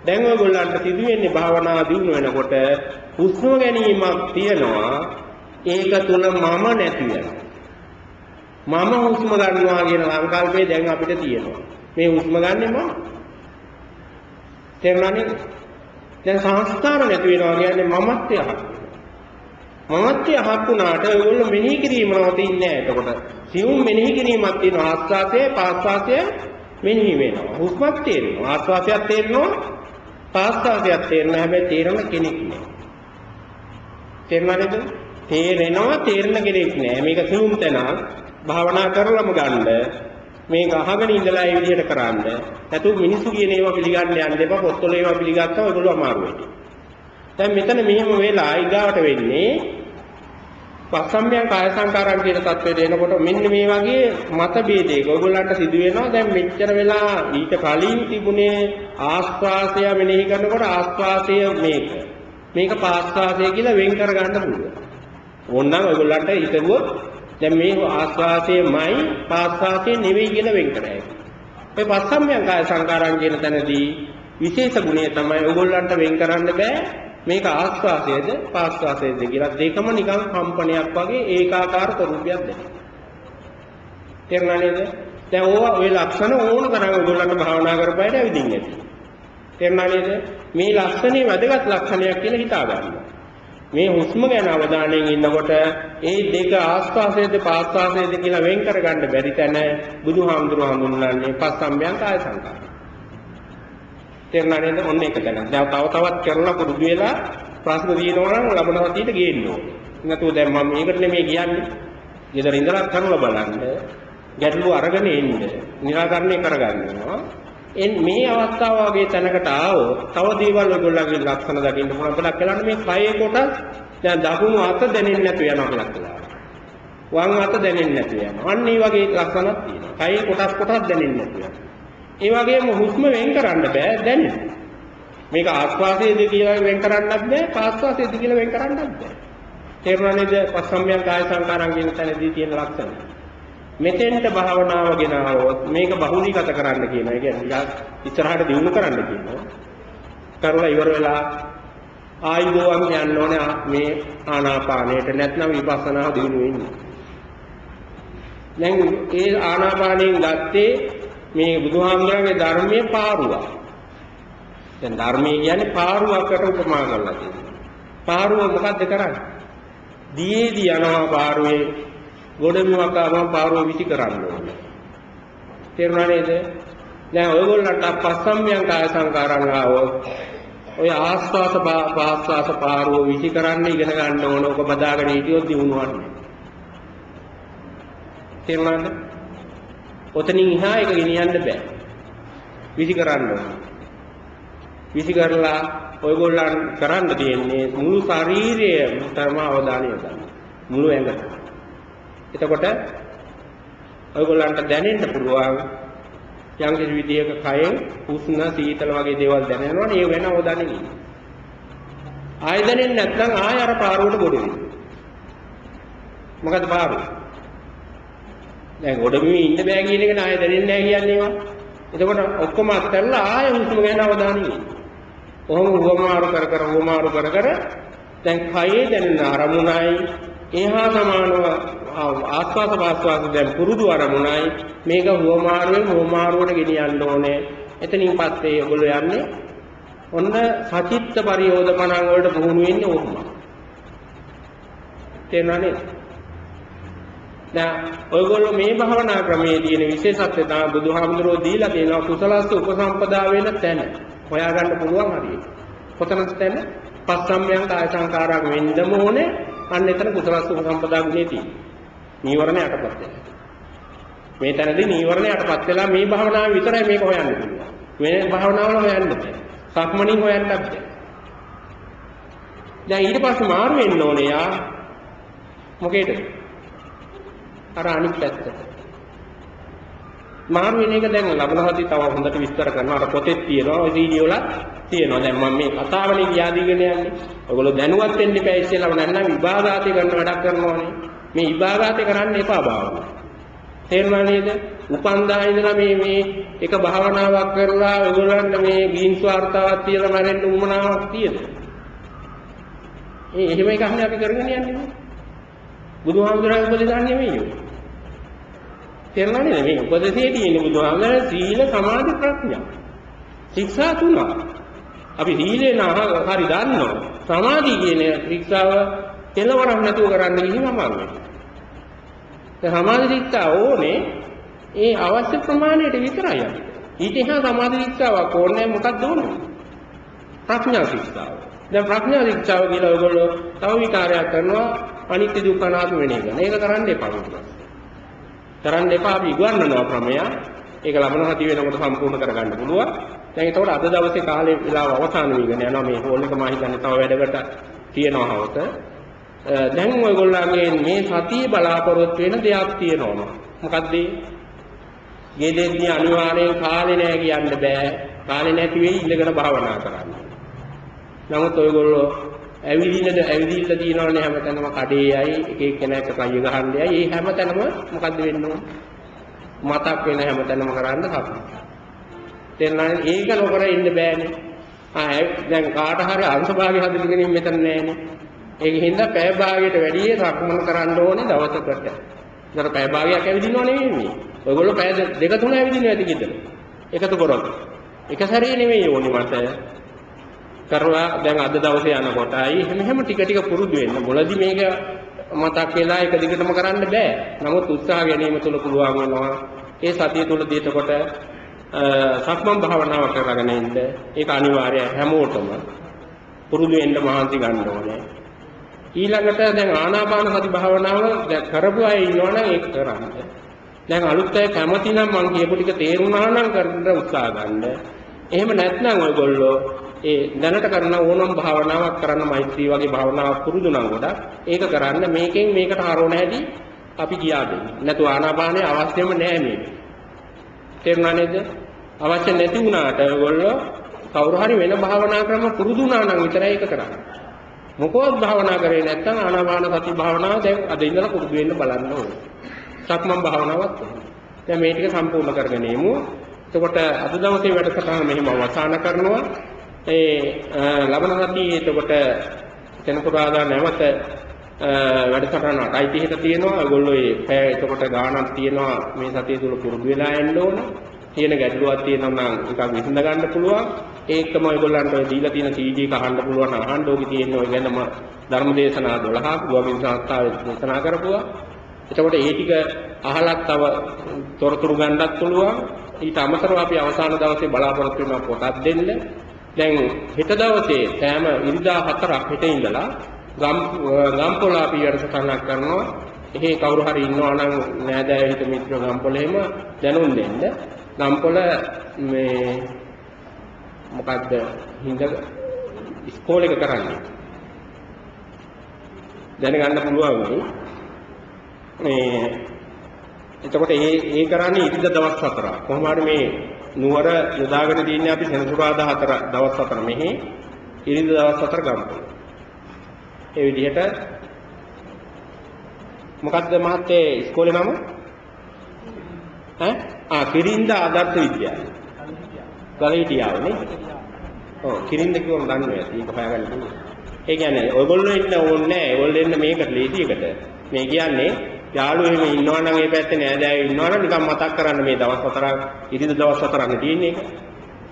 දැන් ඔයගොල්ලන්ට සිදුවෙන්නේ භාවනා දිනු වෙනකොට හුස්ම ගැනීමක් තියෙනවා. ඒක තුල මම නැති වෙනවා. මම හුස්ම ගන්නවා කියන සංකල්පය දැන් අපිට තියෙනවා. මේ හුස්ම ගන්නෙ මම. තේරුණා නේද? දැන් සංස්කාර නැති වෙනවා කියන්නේ මමත්වය හක්. මමත්වය හක් වුණාට ඒගොල්ලෝ මෙනෙහි කිරීම නවතින්නේ නැහැ. එතකොට සියුම් මෙනෙහි කිරීමක් තියෙනවා. ආස්වාදයේ පාස්වාදයේ මෙනෙහි වෙනවා. හුස්මක් තේරෙනවා. ආස්වාදයක් තේරෙනවා. පාස්වාදයක් තේරෙනවා හැබැයි තේරෙන කෙනෙක් නෑ. තේරුණාද? තේරෙනවා තේරෙන කෙනෙක් නෑ. මේක සියුම් තැනක් භාවනා කරලම ගන්න. මේක අහගෙන ඉඳලා ඒ විදිහට කරන්න. නැතු මිනිස්සු කියන ඒවා පිළිගන්න යන්න එපා. පොත්වල ඒවා පිළිගත්තා ඔයගොල්ලෝ අමාරු වෙයි. දැන් මෙතන මෙහෙම වෙලා ඊගාවට වෙන්නේ පස්සම්යන් කාය සංකාරම් කියන தത്വෙට එනකොට මෙන්න මේ වගේ මත ભેදයක ඔයගොල්ලන්ට සිදු වෙනවා දැන් මෙච්චර වෙලා ඊට කලින් තිබුණේ ආස්වාසය මෙනෙහි කරනකොට ආස්වාසය මේක. මේක පාස්වාසය කියලා වෙන් කරගන්න පුළුවන්. ඕනනම් ඔයගොල්ලන්ට හිතුවොත් දැන් මේ ආස්වාසයමයි පාස්වාසය නෙවෙයි කියලා වෙන් කරගන්න. ඔය පස්සම්යන් කාය සංකාරම් කියන තැනදී විශේෂ ගුණය තමයි ඔයගොල්ලන්ට වෙන් කරන්න බෑ. මේක ආස්වාසයේද පාස්වාසයේද කියලා දෙකම නිකන් කම්පනයක් වගේ ඒකාකාර ස්වරූපයක් දෙනවා. තේරුණා නේද? දැන් ඕවා ওই ලක්ෂණ ඕන තරම් ඔයගොල්ලන්ට භාවනා කරපුවාට ඇවිදින්න ඇති. තේරුණා නේද? මේ ලක්ෂණේ වැදගත් ලක්ෂණයක් කියලා හිතා ගන්න. මේ හුස්ම ගැන අවධානයෙන් ඉන්නකොට ඒ දෙක ආස්වාසයේද පාස්වාසයේද කියලා වෙන් කරගන්න බැරි තැන බුදුහාමුදුරුවෝ හඳුන්වන්නේ පස්සම්බයං කාය සංකාරය. තේරුණා නේද? ඔන්න ඒක දැන. දැන් තව තවත් කරලා පුරුදු වෙලා ප්‍රශ්න දිනනවා නම් ලබන සතියට ගේන්න ඕනේ. නැතුව දැන් මම මේකට නෙමෙයි කියන්නේ. ඊතර ඉඳලා කරලා බලන්න. ගැටලුව අරගෙන එන්න. निराකරණය කරගන්නවා. එන් මේ අවස්ථාව වගේ තැනකට ආවොත් තව දේවල් ඔයගොල්ලන්ගේ ලක්ෂණ දකින්න පුළුවන්. බලක් කලන්න මේ කයේ කොටස් දැන් දකුණු අත දැනෙන්නේ නැතු යනවා කියලා කියලා. වම් අත දැනෙන්නේ නැතු යනවා. අන්න ඒ වගේ ලක්ෂණක් තියෙනවා. කයේ කොටස් කොටස් දැනෙන්නේ නැතු යනවා. ඒ වගේම හුස්ම වෙන් කරන්න බෑ දැනෙන. මේක ආස්වාසයේද කියලා වෙන් කරන්නත් බෑ පාස්වාසයේද කියලා වෙන් කරන්නත් බෑ. තේරුණා නේද? පස්සම්යන් කාය සංකාරම් කියන තැනදී තියෙන ලක්ෂණ. මෙතෙන්ට භාවනාව ගෙනාවොත් මේක බහුලීගත කරන්න කියනවා. ඒ කියන්නේ ඉස්සරහට දියුණු කරන්න කියනවා. කරලා ඉවර වෙලා ආයුධෝවන් කියන්න ඕනේ මේ ආනාපානයට නැත්නම් විපස්සනා දියුණු වෙන්නේ. දැන් ඒ ආනාපානයෙන් ගත්තේ මේ බුදුහාමුදුරන්ගේ ධර්මයේ පාරුවක්. දැන් ධර්මයේ කියන්නේ පාරුවකට උපමා කරලා තියෙනවා. පාරුව මොකද්ද කරන්නේ? දියේදී යනවා පාරුවේ ගොඩබිමක් ආවම පාරුව විසි කරන්න ඕනේ. තේරුණා නේද? දැන් ඔයගොල්ලන්ට පස්සම්යන් කාය සංකාරං ආවොත් ඔය ආස්වාස පාස්වාස පාරුව විසි කරන්න ඉගෙන ගන්න ඕන. ඔක බදාගෙන හිටියොත් දිනුවන්නේ. තේරුණාද? ඔතනින් එහා එක ගෙනියන්න බෑ. විසි කරන්න ඕන. විසි කරලා ඔයගොල්ලන් කරන්න තියෙන්නේ මුළු ශරීරයම ධර්ම අවධානය යොදන්න. මුළු ඇඟට. එතකොට ඔයගොල්ලන්ට දැනෙන්න පුළුවන් යම් කිසි විදියක කයෙන් උෂ්ණ සීතල වගේ දේවල් දැනෙනවනේ ඒ වෙන අවධානයෙන් ඉන්න. ආය දැනෙන්නේ නැත්නම් ආය අර පාරුවට ගොඩ වෙනවා. මොකද පාරුව? දැන් ගොඩබිමේ ඉන්න බෑ කියන එක නාය දැනෙන්නේ නැහැ කියන්නේ ඒවා. එතකොට ඔක්කොම අත්හැරලා ආයෙ හුස්ම ගැන අවධානය යොමු. ඔහොම උවමාරු කර කර උවමාරු කර කර දැන් කයේ දැනෙන අරමුණයි එහා සමානව ආස්වාද පාස්වාද දැන් පුරුදු අරමුණයි මේක උවමාරුවෙන් උවමාරුවට ගෙනියන්න ඕනේ. එතනින් පස්සේ ඔයගොල්ලෝ යන්නේ ඔන්න සචිත්ත පරියෝධපණන් වලට පුහුණු වෙන්නේ ඕකම. තේරුණා නේද? දැන් ඔයගොල්ලෝ මේ භාවනා ක්‍රමයේ තියෙන විශේෂත්වය තමයි බුදුහාමුදුරුවෝ දීලා තියෙනවා කුසලස්ස උපසම්පදා වෙන තැන. හොයාගන්න පුළුවන් හරියට. කොතනද තැන? පස්සම්යන් කාය සංකාරයක් වෙන්නම ඕනේ. අන්න එතන කුසලස්ස උපසම්පදා ගුණේ තියෙනවා. නීවරණ යටපත් වෙනවා. මේ තැනදී නීවරණ යටපත් වෙලා මේ භාවනාව විතරයි මේක හොයන්න පුළුවන්. වෙන භාවනාවල හොයන්න බෑ. සක්මණින් හොයන්නත් බෑ. දැන් ඊට පස්සේ මාරු වෙන්න ඕනේ යා මොකේද? අර අනිත් පැත්ත. මාරු වෙන එක දැන් ලබනහදී තව හොඳට විස්තර කරනවා. අර පොතේ තියෙනවා, ඔය වීඩියෝ වල තියෙනවා. දැන් මම මේ කතාවනේ කියාදීගෙන යන්නේ. ඔයගොල්ලෝ දැනුවත් වෙන්න එපා ඉස්සෙල්ලාම නැත්නම් විභාගාතේ කරන වැඩක් කරනවානේ. මේ විභාගාතේ කරන්න එපා භාවනාව. තේරුණා නේද? උපන්දා ඉඳලා මේ මේ එක භාවනාවක් කරලා ඔයගොල්ලන්ට මේ ගීන් ස්වార్థාවක් තියලා මැරෙන්න උවමනාවක් තියෙද? ඒ එහෙම එකක් නේ අපි කරගෙන යන්නේ. බුදුහාමුදුරන්ගේ උපදෙස් ගන්න නෙමෙයි. තේරුණා නේද? මේ උපදේශයේ තියෙන බුදුහාමර සීල සමාධි ප්‍රඥා. ශික්ෂා තුනක්. අපි සීලේ නා හරි දන්නවා. සමාධි කියන ශික්ෂාව කෙලවරක් නැතුව කරන්න ගිහින් අමාරුයි. ඒ සමාධි ශික්ෂා ඕනේ ඒ අවශ්‍ය ප්‍රමාණයට විතරයි අපි. ඊට එහා සමාධි ශික්ෂාවක් ඕනේ මොකක්ද ඕනේ? ප්‍රඥා ශික්ෂාව. දැන් ප්‍රඥා ශික්ෂාව කියලා ඔයගොල්ලෝ තව විකාරයක් කරනවා අනිත්‍ය දුක්ඛ අනාත්ම වෙන එක. මේක කරන්න එපා කරන්න එපා අපි ඉගවන්නනවා ක්‍රමය. ඒක ලබන හති වෙනකොට සම්පූර්ණ කරගන්න පුළුවන්. දැන් ඒතකොට අද දවසේ කාලේ වෙලාව අවසන් වෙගෙන යනවා මේ හෝල් එක මම හිතන්නේ තව වැඩකට තියෙනවා හවත. දැන් ඔයගොල්ලන්ගේ මේ සතිය බලාපොරොත්තු වෙන දෙයක් තියෙනවා. මොකද්ද? ගෙදෙන්නේ අනිවාර්යෙන් කාලේ නෑ කියන්න බෑ. කාලේ නැති වෙයි ඉඳගෙන භාවනා කරන්න. නමුත් ඔයගොල්ලෝ ඇවිදින්නද ඇවිදින්න තියනවනේ හැමතැනම කඩේයයි එක එක්කෙනාට කය ගහන්නේයි. ඒ හැමතැනම මොකද්ද වෙන්නේ? මතක් වෙන හැමතැනම කරන්න සතුටු. තේරුණානේ? ඒක නොකර ඉන්න බෑනේ. ආ දැන් කාට හරි අංශභාගය හදගෙන මෙතන නෑනේ. ඒක හින්දා පැය භාගයට වැඩිය සක්මන් කරන්න ඕනේ දවසකට. ඒතර පැය භාගයක් ඇවිදිනව නෙවෙයි මේ. ඔයගොල්ලෝ පැය දෙක තුන ඇවිදිනවා ඇති ගෙදර. එකතු කරොත්. එක සැරේ නෙවෙයි ඕනේ මට. කරලා දැන් අද දවසේ යනකොටයි එහෙම එහෙම ටික ටික පුරුදු වෙන්න. මොළදි මේක මතක් වෙලා එක දිගටම කරන්න බෑ. නමුත් උත්සාහ ගැනීම තුළ පුළුවන් වෙනවා. ඒ සතිය තුළ දීතකොට සක්මන් භාවනාව කරගෙන ඉන්න ඒක අනිවාර්යයි හැමෝටම පුරුදු වෙන්න මහන්සි ගන්න ඕනේ. ඊළඟට දැන් ආනාපාන සති භාවනාව දැන් කරපු අය ඉන්නවනම් ඒක කරන්න. දැන් අලුත් අය කැමති නම් මම කියපු ටික තේරුණා නම් කරන්න උත්සාහ ගන්න. එහෙම නැත්නම් ඔයගොල්ලෝ ඒ දැනට කරන ඕනම භාවනාවක් කරන්න මෛත්‍රී වගේ භාවනාවක් පුරුදු නම් ගොඩක් ඒක කරන්න මේකෙන් මේකට හරවන හැටි අපි කියා දෙන්නේ. නැතු ආනාපානේ අවශ්‍යම නෑ මේක. තේරුණා නේද? අවශ්‍ය නැති වුණාට ඔයගොල්ලෝ කවුරු හරි වෙන භාවනා ක්‍රම පුරුදු වුණා නම් විතරයි ඒක කරන්නේ. මොකවත් භාවනා කරේ නැත්නම් ආනාපාන සති භාවනාව දැන් අද ඉඳලා පුරුදු වෙන්න බලන්න ඕනේ. සක්මන් භාවනාවක් දැන් මේ ටික සම්පූර්ණ කරගෙන යමු. එතකොට අද දවසේ වැඩසටහන මෙහිම අවසන් කරනවා. ඒ ලබන සතියේ එතකොට තෙනපුරාදා නැවත වැඩසටහන 8:30ට තියෙනවා. ඔයගොල්ලෝ ඒ පැය එතකොට ගාණක් තියෙනවා මේ සතිය තුල පුරුදු වෙලා එන්න ඕන. තියෙන ගැටලුවක් තියෙනවා නම් එකක් විසඳ ගන්න පුළුවන්. ඒකම ඔයගොල්ලන්ට ඔය දීලා තියෙන CD එක අහන්න පුළුවන් අහන්න ඕකේ තියෙන ඔය ගැනම ධර්මදේශනා 12ක් ගුවන්විදුලි සංස්ථාවේ දේශනා කරපුවා. එතකොට ඒ ටික අහලත් තව තොරතුරු ගන්නත් පුළුවන්. ඊට අමතරව අපි අවසාන දවසේ බලාපොරොත්තු වෙන පොතක් දෙන්න. දැන් හෙට දවසේ සෑම ඉරිදා 4ක් හෙට ඉඳලා ගම් ගම්පොළ අපි වැඩසටහනක් කරනවා. එහෙ කවුරු හරි ඉන්නවා නම් නෑදෑයෝ හිත මිත්‍ර ගම්පොළ එහෙම දැනුම් දෙන්න. ගම්පොළ මේ මොකද්ද හිඳ ඉස්කෝලේක කරන්නේ. දැනගන්න පුළුවන් වෙයි. මේ එතකොට ඒ ඒ කරන්නේ ඉරිදා දවස් හතරක්. කොහොම හරි මේ නුවර යොදාගෙන තියන්නේ අපි සෙනසුරාදා හතර දවස් හතර මෙහි ඉරිදා දවස් හතර ගම්පොළ. ඒ විදිහට මොකද්ද මහත්තයේ ඉස්කෝලේ නම? ඈ ආ කිරින්ද ආදර්ශ විද්‍යාලය. ගලීටියාව නේ. ඔව් කිරින්ද කිව්වම දන්නේ නැති. ඒක හොයාගන්න පුළුවන්. ඒ කියන්නේ ඔයගොල්ලෝ ඉන්න ඕනේ නැහැ. ඔයගොල්ලෝ එන්න මේකට ලේසියකට. මේ කියන්නේ යාළුවෝ එහෙම ඉන්නවා නම් ඒ පැත්තේ නෑදෑයෝ ඉන්නවා නම් නිකන් මතක් කරන්න මේ දවස් හතරක් ඉරිද දවස් හතරක් තියෙන්නේ ඒක.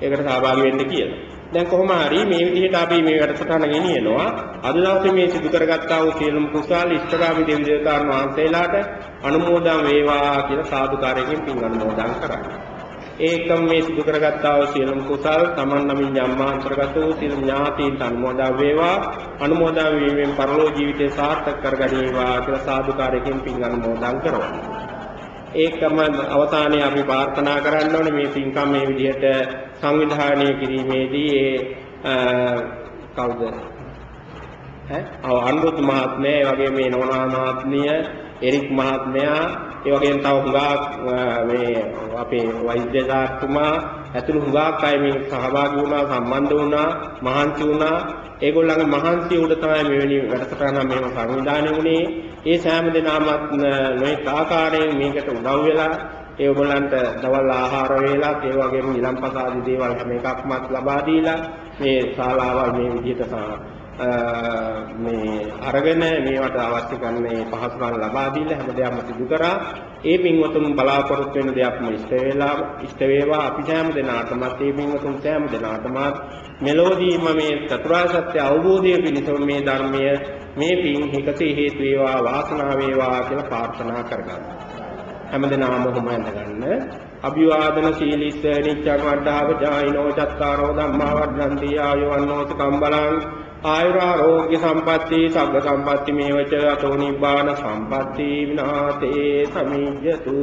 ඒකට සහභාගී වෙන්න කියලා. දැන් කොහොම හරි මේ විදිහට අපි මේ වැඩසටහන ගෙනියනවා. අද දවසේ මේ සිදු කරගත්තා වූ සියලුම කුසාල ඉෂ්ඨකාමී දෙවි දේවතාවුන් වහන්සේලාට අනුමෝදන් වේවා කියලා සාදුකාරයෙන් පින් අනුමෝදන් කරන්නේ. ඒකම මේ සිදු කරගත්තා වූ සියලුම කුසල් තමන් නමින් ජම්මාන්තරගත වූ සියලු ඥාතීන් අනුමෝදන් වේවා. අනුමෝදන් වීමෙන් පරලෝ ජීවිතය සාර්ථක කරගනීවා කියලා සාදුකාරයෙන් පින් අනුමෝදන් කරනවා. ඒකම අවසානයේ අපි ප්‍රාර්ථනා කරන්න ඕනේ මේ පින්කම් මේ විදිහට සංවිධානය කිරීමේදී ඒ කවුද? ඈ? අනුරුද්ධ මහත්මයා ඒ වගේ මේ නෝනා මහත්මිය එරික් මහත්මයා ඒ වගේම තව හුඟක් මේ අපේ වෛද්‍යදාතුමා ඇතුළු හුඟක් අය මේ සහභාගී වුණා සම්බන්ධ වුණා මහන්සි වුණා. ඒගොල්ලන්ගේ මහන්සිය උඩ තමයි මෙවැනි වැඩසටහන මෙහෙම සංවිධානය වුණේ. ඒ සෑම දිනමත් නොඑක ආකාරයෙන් මේකට උදව් වෙලා ඒගොල්ලන්ට දවල් ආහාර වේලක් ඒ වගේම ඊළම්පස ආදී දේවල් හැම එකක්මත් ලබා දීලා මේ ශාලාවල් මේ විදිහට මේ අරගෙන මේවට අවශ්‍ය කරන මේ පහසුකම් ලබා දීලා හැම දෙයක්ම සිදු කරා. ඒ පින්වතුන් බලාපොරොත්තු වෙන දෙයක්ම ඉෂ්ට වේලා ඉෂ්ට වේවා අපි සෑම දිනාටමත් ඒ පින්වතුන් සෑම දිනාටම මෙලොවදීම මේ චතුරාර්ය සත්‍ය අවබෝධය පිණිස මේ ධර්මය මේ පින් එකසේ හේතු වේවා වාසනාව වේවා කියලා ප්‍රාර්ථනා කරගන්නවා. හැම දිනම ඔහොම ඇඳගන්න. අභිවාදන සීලිස්ස නිච්ඡං වඩ්ඩාව ජායිනෝ චත්තාරෝ ධම්මා වඩ්ඩಂತಿ ආයුවන්නෝ සුඛං බලං ආයුරාෝග්‍ය සම්පatti සග්ග සම්පatti මේවච අතෝ නිබ්බාන සම්පatti විනාතේ සමිජ්ජතු.